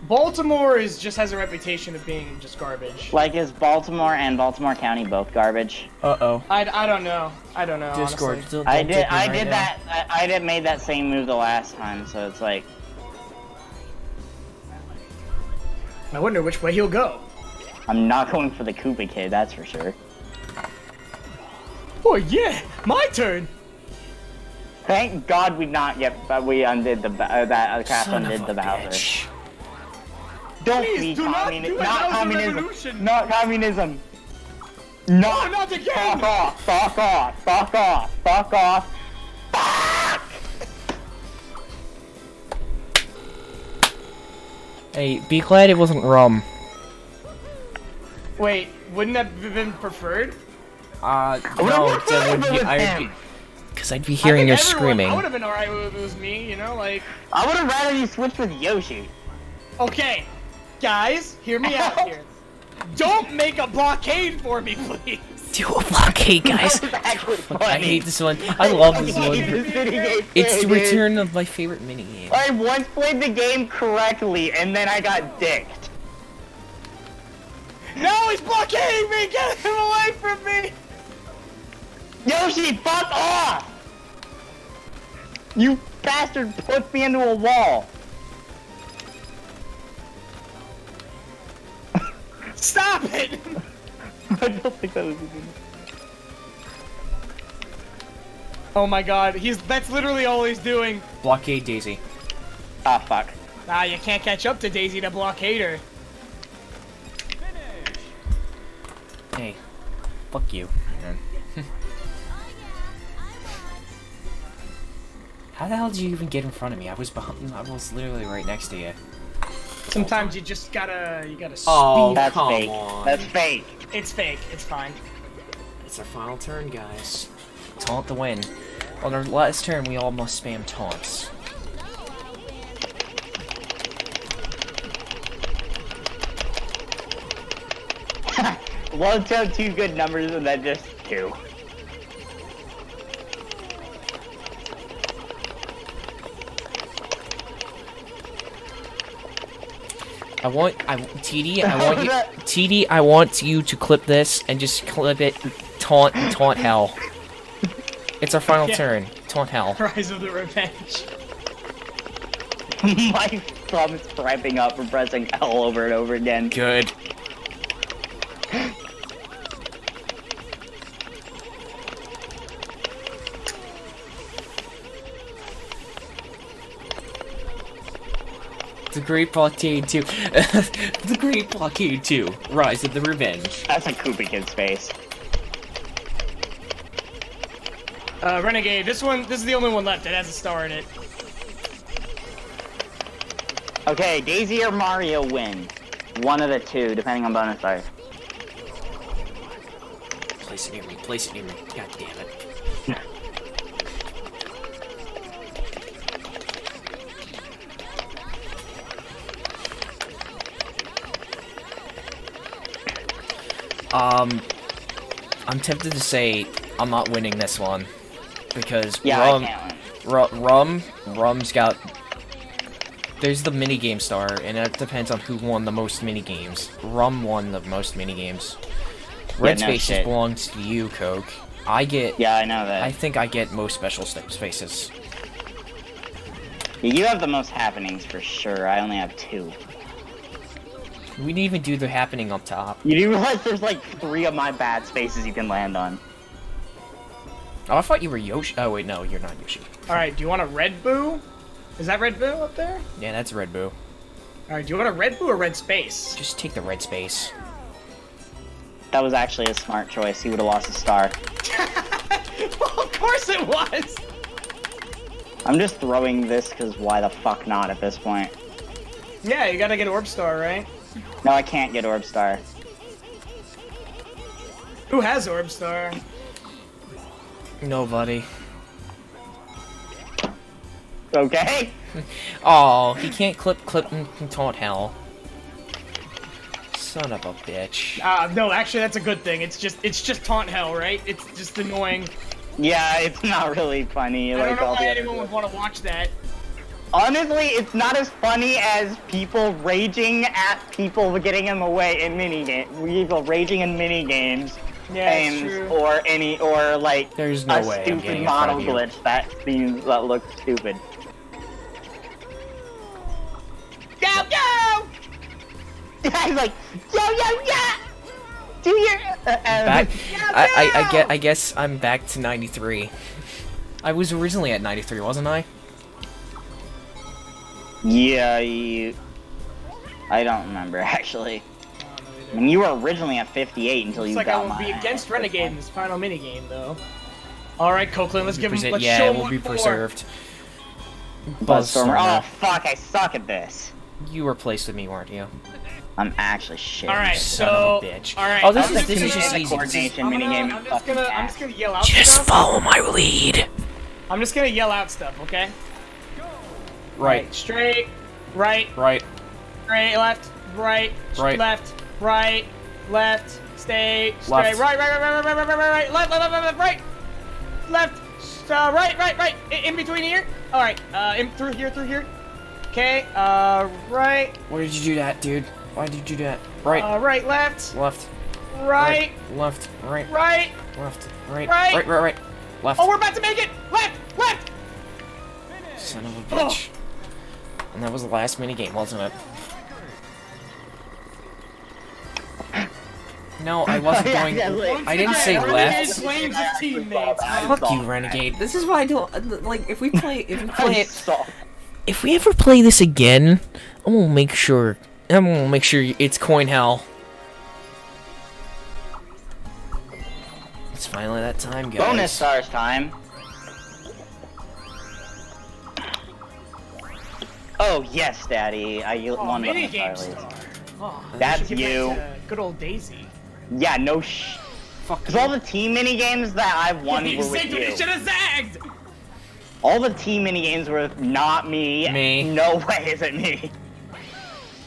Baltimore is just has a reputation of being just garbage. Like, is Baltimore and Baltimore County both garbage? Uh oh. I, I don't know. I don't know. Discord. honestly. I did. I right did now. that. I, I did made that same move the last time, so it's like I wonder which way he'll go. I'm not going for the Koopa Kid. That's for sure. Oh yeah, my turn. Thank God we not get, but we undid the uh, that uh, cast Son undid the Bowser. bitch. Don't Please be do not communi- do not communism. revolution. Not communism. No, not Fuck again! off! Fuck off! Fuck off! Fuck off! Hey, be glad it wasn't rum. Wait, wouldn't that have been preferred? Uh, no, that would be, I would be, because I'd be hearing your screaming. I would have been alright if it was me, you know, like. I would have rather you switch with Yoshi. Okay, guys, hear me out here. Don't make a blockade for me, please. Do a blockade, guys. That was actually funny. I hate this one. I love this one. this It's the return of my favorite minigame. I once played the game correctly, and then I got dicked. No, he's blockading me! Get him away from me! Yoshi, fuck off! You bastard put me into a wall. Stop it! I don't think that was even... Oh my god, he's that's literally all he's doing. Blockade Daisy. Ah, fuck. Ah, you can't catch up to Daisy to blockade her. Hey, fuck you. man. How the hell did you even get in front of me? I was behind. I was literally right next to you. Sometimes you just gotta, you gotta speed. Oh. That's Come fake. on. That's fake. It's fake, it's fine. It's our final turn, guys. Taunt the win. On our last turn, we all must spam taunts. One, two, two good numbers, and then just two. I want, I TD, I want you, TD, I want you to clip this and just clip it, taunt, taunt hell. It's our final Yeah. turn. Taunt hell. Rise of the Revenge. My thumb is cramping up from pressing L over and over again. Good. The Great Blockade 2. the Great Blockade 2. Rise of the Revenge. That's a Koopa Kid's face. Uh, Renegade, this one, this is the only one left that has a star in it. Okay, Daisy or Mario win. One of the two, depending on bonus stars. Place it near me. Place it near me. God damn it. Um, I'm tempted to say I'm not winning this one because Yeah, rum, ru rum, rum's got. There's the mini game star, and it depends on who won the most mini games. Rum won the most mini games. Red no spaces shit. belongs to you, Coke. I get. Yeah, I know that. I think I get most special spaces. You have the most happenings for sure. I only have two. We didn't even do the happening up top. You do realize there's like three of my bad spaces you can land on. Oh, I thought you were Yoshi. Oh wait, no, you're not Yoshi. Alright, do you want a red boo? Is that red boo up there? Yeah, that's Red Boo. Alright, do you want a red boo or red space? Just take the red space. That was actually a smart choice. He would have lost a star. well, of course it was! I'm just throwing this because why the fuck not at this point? Yeah, you gotta get orb star, right? No, I can't get Orb Star. Who has orb star? Nobody. Okay? Oh, he can't clip, clip, and and taunt hell. Son of a bitch. Uh, no, actually that's a good thing. It's just, it's just taunt hell, right? It's just annoying. Yeah, it's not really funny. I like don't know all why anyone would want to watch that. Honestly, it's not as funny as people raging at people getting them away in minigame. People raging in minigames. Yeah, games true. or any or like There's no a way stupid getting in front model glitch that seems that looks stupid. Go, go! He's like, yo yo yeah, do your uh, uh, Back. I, I, I get. I guess I'm back to 93. I was originally at 93, wasn't I? Yeah, you... I don't remember, actually. I mean, you were originally at 58 until Looks you like got I will my be against. Renegade in this final minigame, though. All right, Cokeland, let's give him. Preser- Let's yeah, show it him will be for. preserved. Buzzstormer. Oh, fuck, I suck at this. You replaced with me, weren't you? I'm actually shit. All right, so bitch. all right. Oh, this I'm is- just this is gonna- just easy. Coordination I'm gonna. I'm just gonna, I'm just gonna yell out Just stuff. follow my lead. I'm just gonna yell out stuff, okay? Right, Straight, right, right. straight, left, right, Right. left, right, left, stay, straight, Left. right, right, right, right, right, right, right, right, left, left, left, left, right, left, uh, right, right, right, in, in between here. All right, uh, in through here, through here. Okay, uh, right, Why did you do that, dude? Why did you do that? Right, uh, right, left, left, right, left, right, right. left, right, Right. right, right, right, left. Oh, we're about to make it. Left, left. Son of a bitch. And that was the last mini game, wasn't it? No, I wasn't Yeah, going. yeah, like- I didn't say Renegade left. Flames his teammates. Fuck you, Renegade. This is why I don't like. If we play, if we play it, suck. if we ever play this again, I'm gonna make sure. I'm gonna make sure it's coin hell. It's finally that time, guys. Bonus stars time. Oh yes, Daddy. I Oh, won mini bonus game star. star. Oh, That's we should get you. Good old Daisy. Yeah, no sh. Cause all the team mini games that I've won You were with you you. should have zagged. All the team mini games were not me. Me. No way is it me.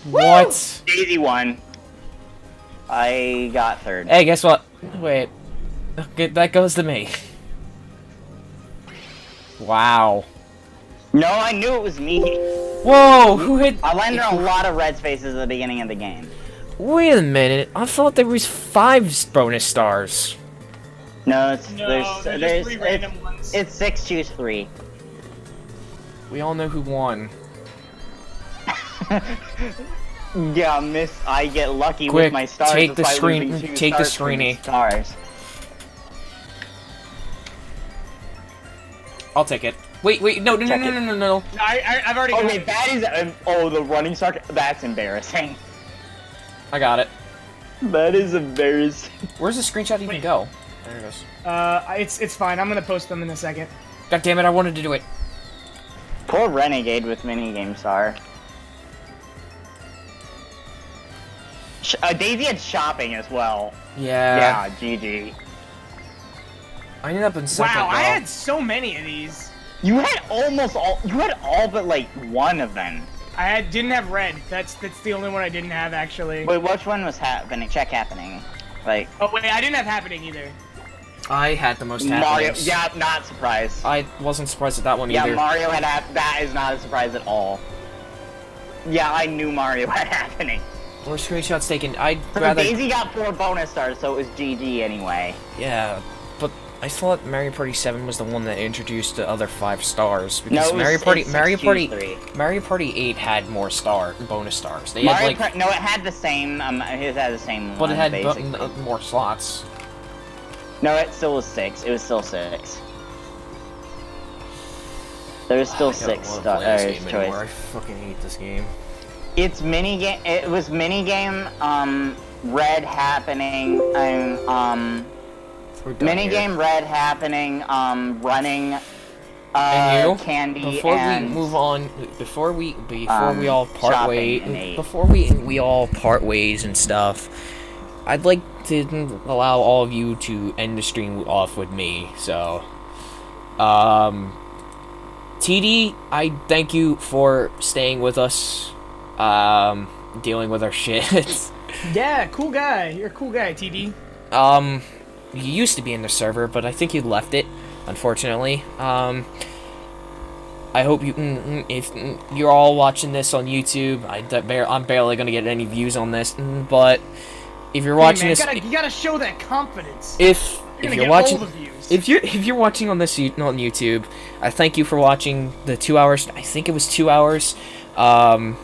What? Daisy won. I got third. Hey, guess what? Wait. Okay, that goes to me. Wow. No, I knew it was me. Whoa, who hit? I landed on a lot of red spaces at the beginning of the game. Wait a minute. I thought there was five bonus stars. No, it's No, there's they're there's three it's, random ones. it's six choose three. We all know who won. Yeah, miss. I get lucky Quick, with my stars. take the screen- take the stars from screeny. Stars. I'll take it. Wait, wait, no, no, no, Check no, no, no, no. I, I, I've already. Okay, it. that is. Um, oh, the running star. That's embarrassing. I got it. That is embarrassing. Where's the screenshot even go? There it goes. Uh, it's it's fine. I'm gonna post them in a second. God damn it! I wanted to do it. Poor Renegade with minigame star. Sh- uh, Daisy had shopping as well. Yeah. yeah, GG. I ended up in second. Wow, I had so many of these. You had almost all. You had all but like one of them. I had, didn't have red. That's that's the only one I didn't have actually. Wait, which one was happening? Check happening. Like Oh wait, I didn't have happening either. I had the most Mario. Yeah, not surprised. I wasn't surprised at that one Yeah, either. Yeah, Mario had hap- that is not a surprise at all. Yeah, I knew Mario had happening. Or screenshots taken. I'd So rather. Daisy got four bonus stars, so it was GG anyway. Yeah, but I thought Mario Party 7 was the one that introduced the other five stars. Because No, Mario Party, Mario Party. Mario Party 8 had more star bonus stars. They had like, no, it had the same. Um, it had the same. but it had basically. more slots. No, it still was six. It was still six. There was still I six wanna star- play this game choice. anymore. I fucking hate this game. It's mini game. It was mini game. Um, red happening. Um, um mini game red happening. Um, running. Uh, And you, candy before and we move on, before we before we um, all part ways, before we we all part ways and stuff, I'd like to allow all of you to end the stream off with me. So, um, TD, I thank you for staying with us, um, dealing with our shit. Yeah, cool guy. You're a cool guy, TD. Um, you used to be in the server, but I think you left it, unfortunately. Um, I hope you, mm, mm, if mm, you're all watching this on YouTube, I, d- bar- I'm barely gonna get any views on this, mm, but if you're watching hey, man, this, gotta, you gotta show that confidence. if you're if you're watching, all the views. if you're if you're watching on this you- on YouTube, I thank you for watching the two hours. I think it was two hours. Um,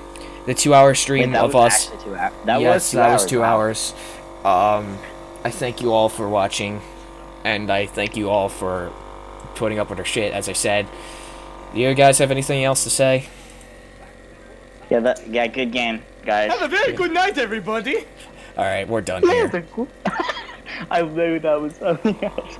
the two hour stream Wait, that of was us. actually two hours. That yes, was two that hours. was two wow. hours. Um, I thank you all for watching, and I thank you all for putting up with our shit, as I said. Do you guys have anything else to say? Yeah, that, yeah, good game, guys. Have a very good night, everybody. All right, we're done here. I knew that was something else.